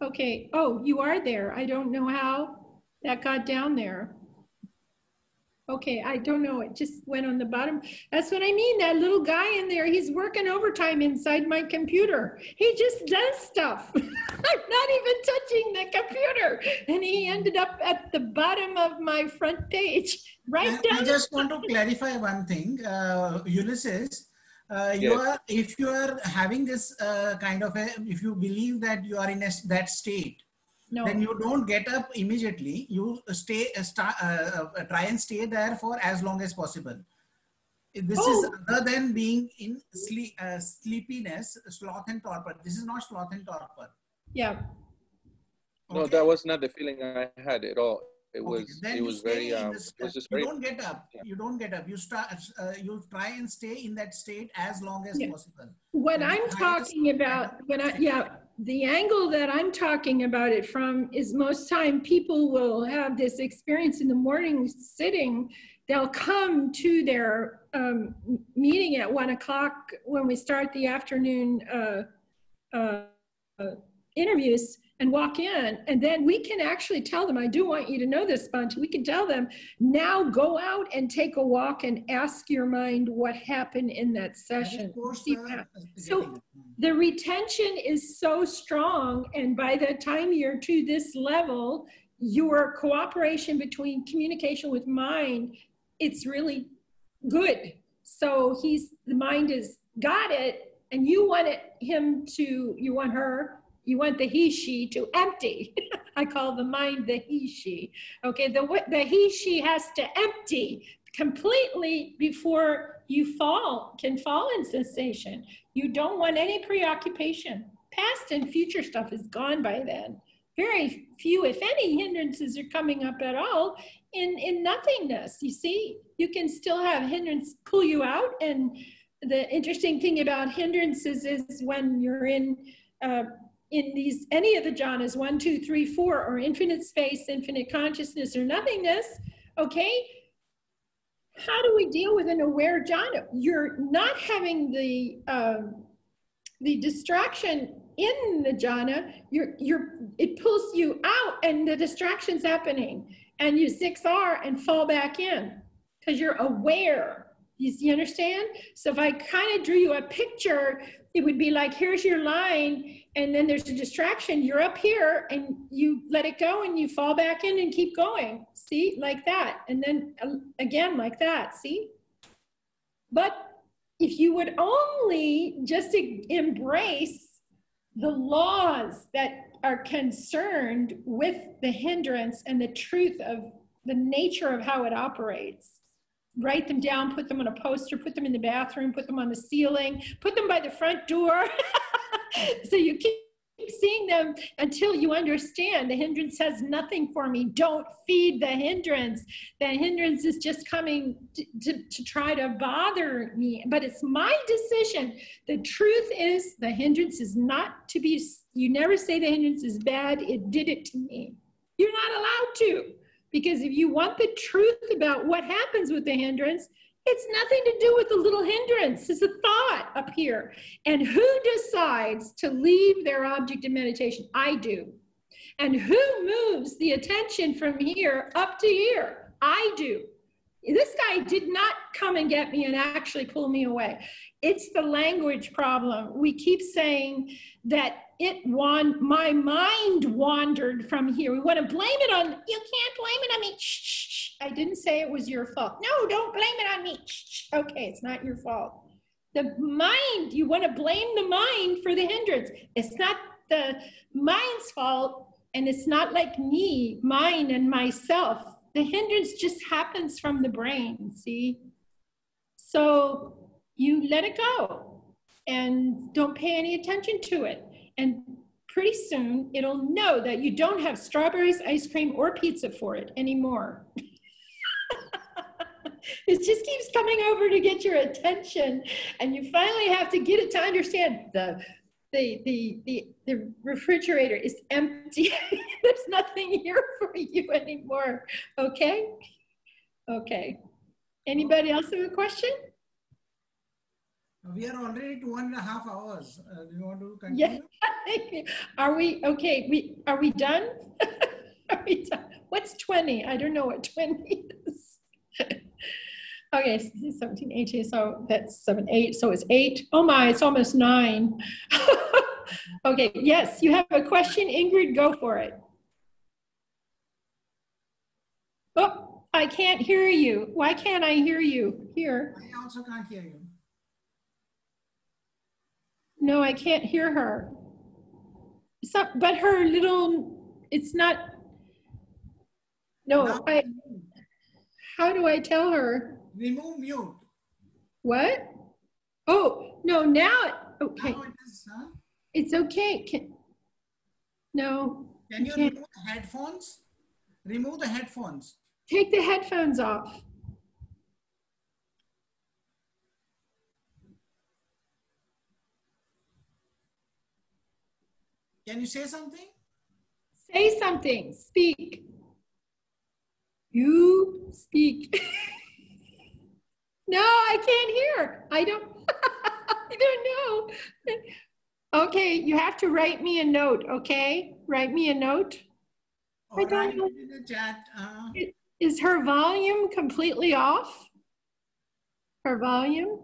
Okay, oh, you are there. I don't know how that got down there. Okay, I don't know. It just went on the bottom. That's what I mean. That little guy in there, he's working overtime inside my computer. He just does stuff. <laughs> I'm not even touching the computer. And he ended up at the bottom of my front page, right I, down. I just want to clarify one thing. Uh, Ulysses, uh, you Yes. are, if you are having this uh, kind of a, if you believe that you are in a, that state, No, then you don't get up immediately. You stay, uh, start, uh, uh, try and stay there for as long as possible. This is Oh. other than being in sleep, uh, sleepiness, sloth and torpor. This is not sloth and torpor. yeah. No, that was not the feeling I had at all. It Okay, was, then it you was very, um, the it was just you very, don't get up. Yeah. You don't get up. You start. Uh, you try and stay in that state as long as Yeah. possible. What When you I'm talking about, when I, yeah, hours. The angle that I'm talking about it from is most time people will have this experience in the morning sitting. They'll come to their um, meeting at one o'clock when we start the afternoon uh, uh, uh, interviews and walk in. And then we can actually tell them, I do want you to know this, Bunch. We can tell them, now go out and take a walk and ask your mind what happened in that session. that? So- the retention is so strong and by the time you're to this level your cooperation between communication with mind it's really good so he's the mind has got it and you want it him to you want her you want the he she to empty <laughs> i call the mind the he she okay the the he she has to empty completely before you fall can fall in cessation you don't want any preoccupation. Past and future stuff is gone by then. Very few, if any, hindrances are coming up at all in, in nothingness. You see, you can still have hindrance pull you out. And the interesting thing about hindrances is when you're in uh, in these any of the jhanas, one, two, three, four, or infinite space, infinite consciousness, or nothingness, okay, how do we deal with an aware jhana? You're not having the um, the distraction in the jhana. You're you're it pulls you out, and the distraction's happening, and you six R and fall back in because you're aware. You, you understand? So if I kind of drew you a picture, it would be like here's your line, and then there's a distraction. You're up here, and you let it go, and you fall back in and keep going. See, like that, and then uh, again like that. See, but if you would only just embrace the laws that are concerned with the hindrance and the truth of the nature of how it operates, write them down, put them on a poster, put them in the bathroom, put them on the ceiling, put them by the front door. <laughs> so you keep seeing them until you understand the hindrance has nothing for me. Don't feed the hindrance. The hindrance is just coming to, to, to try to bother me, but it's my decision. The truth is, the hindrance is not to be, you never say the hindrance is bad, it did it to me. You're not allowed to, because if you want the truth about what happens with the hindrance, it's nothing to do with the little hindrance. It's a thought up here. And who decides to leave their object of meditation? I do. And who moves the attention from here up to here? I do. This guy did not come and get me and actually pull me away. It's the language problem. We keep saying that it won my mind wandered from here. We want to blame it on you can't blame it on me. Shh, shh, shh. I didn't say it was your fault. No, don't blame it on me. Okay, it's not your fault. The mind, you want to blame the mind for the hindrance. It's not the mind's fault, and it's not like me, mine, and myself. The hindrance just happens from the brain, see? So you let it go and don't pay any attention to it. And pretty soon it'll know that you don't have strawberries, ice cream, or pizza for it anymore. <laughs> it just keeps coming over to get your attention. And you finally have to get it to understand the the, the, the, the refrigerator is empty. <laughs> There's nothing here for you anymore. Okay? Okay. Anybody else have a question? We are already two and a half hours. Uh, do you want to continue? Yeah. <laughs> are we okay? We are we done? <laughs> are we done? What's 20? I don't know what 20 is. <laughs> okay, 17, 18, so that's 7, 8, so it's 8. Oh my, it's almost 9. okay, yes, you have a question, Ingrid, go for it. Oh, I can't hear you. Why can't I hear you? Here. I also can't hear you. No, I can't hear her. So, but her little, it's not, no, Now- I, how do I tell her? Remove mute. What? Oh, no, now, it- okay, Now it is, huh? it's okay. Can, no, Can you remove the headphones? Remove the headphones. take the headphones off. Can you say something? Say something, speak. You speak. <laughs> no, I can't hear. I don't, <laughs> I don't know. Okay, you have to write me a note, okay? Write me a note. I don't write know. in the chat. Uh, Is her volume completely off? Her volume?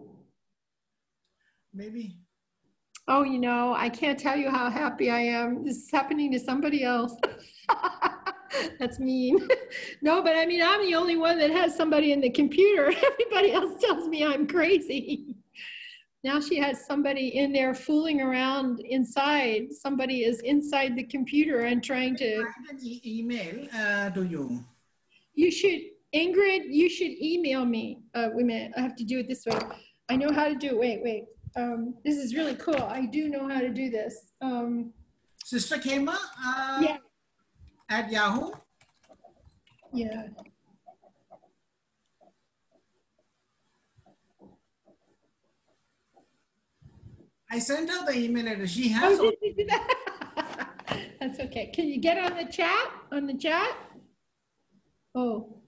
maybe. Oh, you know, I can't tell you how happy I am. This is happening to somebody else. <laughs> That's mean. <laughs> no, but I mean, I'm the only one that has somebody in the computer. <laughs> Everybody else tells me I'm crazy. Now she has somebody in there fooling around inside. Somebody is inside the computer and trying to. E- email uh, to you. You should, Ingrid, you should email me. Uh, wait a minute, I have to do it this way. I know how to do it. Wait, wait. Um, this is really cool. I do know how to do this. Um, Sister Khema uh, Yeah. at Yahoo. yeah. I sent her the email address. She has. Oh, did you do that? <laughs> That's okay. Can you get on the chat? On the chat? Oh.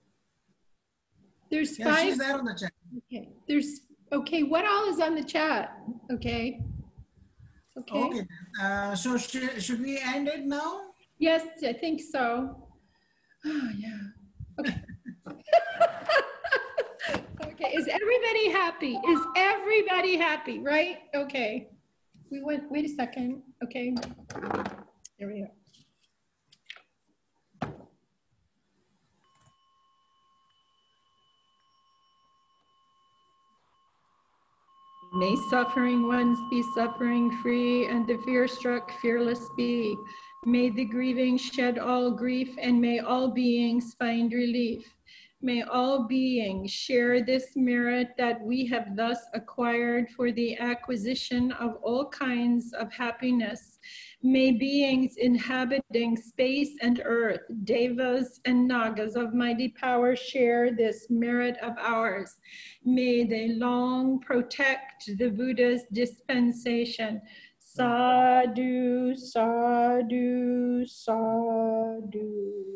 There's yeah, she's there on the chat. Okay. There's, okay, what all is on the chat? Okay. Okay. Okay. Uh, so sh- should we end it now? Yes, I think so. <sighs> Oh, yeah. Okay. <laughs> okay. Is everybody happy? Is everybody happy? Right? Okay. We went, wait a second. Okay. There we go. May suffering ones be suffering free, and the fear struck fearless be. May the grieving shed all grief, and may all beings find relief. May all beings share this merit that we have thus acquired for the acquisition of all kinds of happiness. May beings inhabiting space and earth, devas and nagas of mighty power share this merit of ours. May they long protect the Buddha's dispensation. Sadhu, sadhu, sadhu.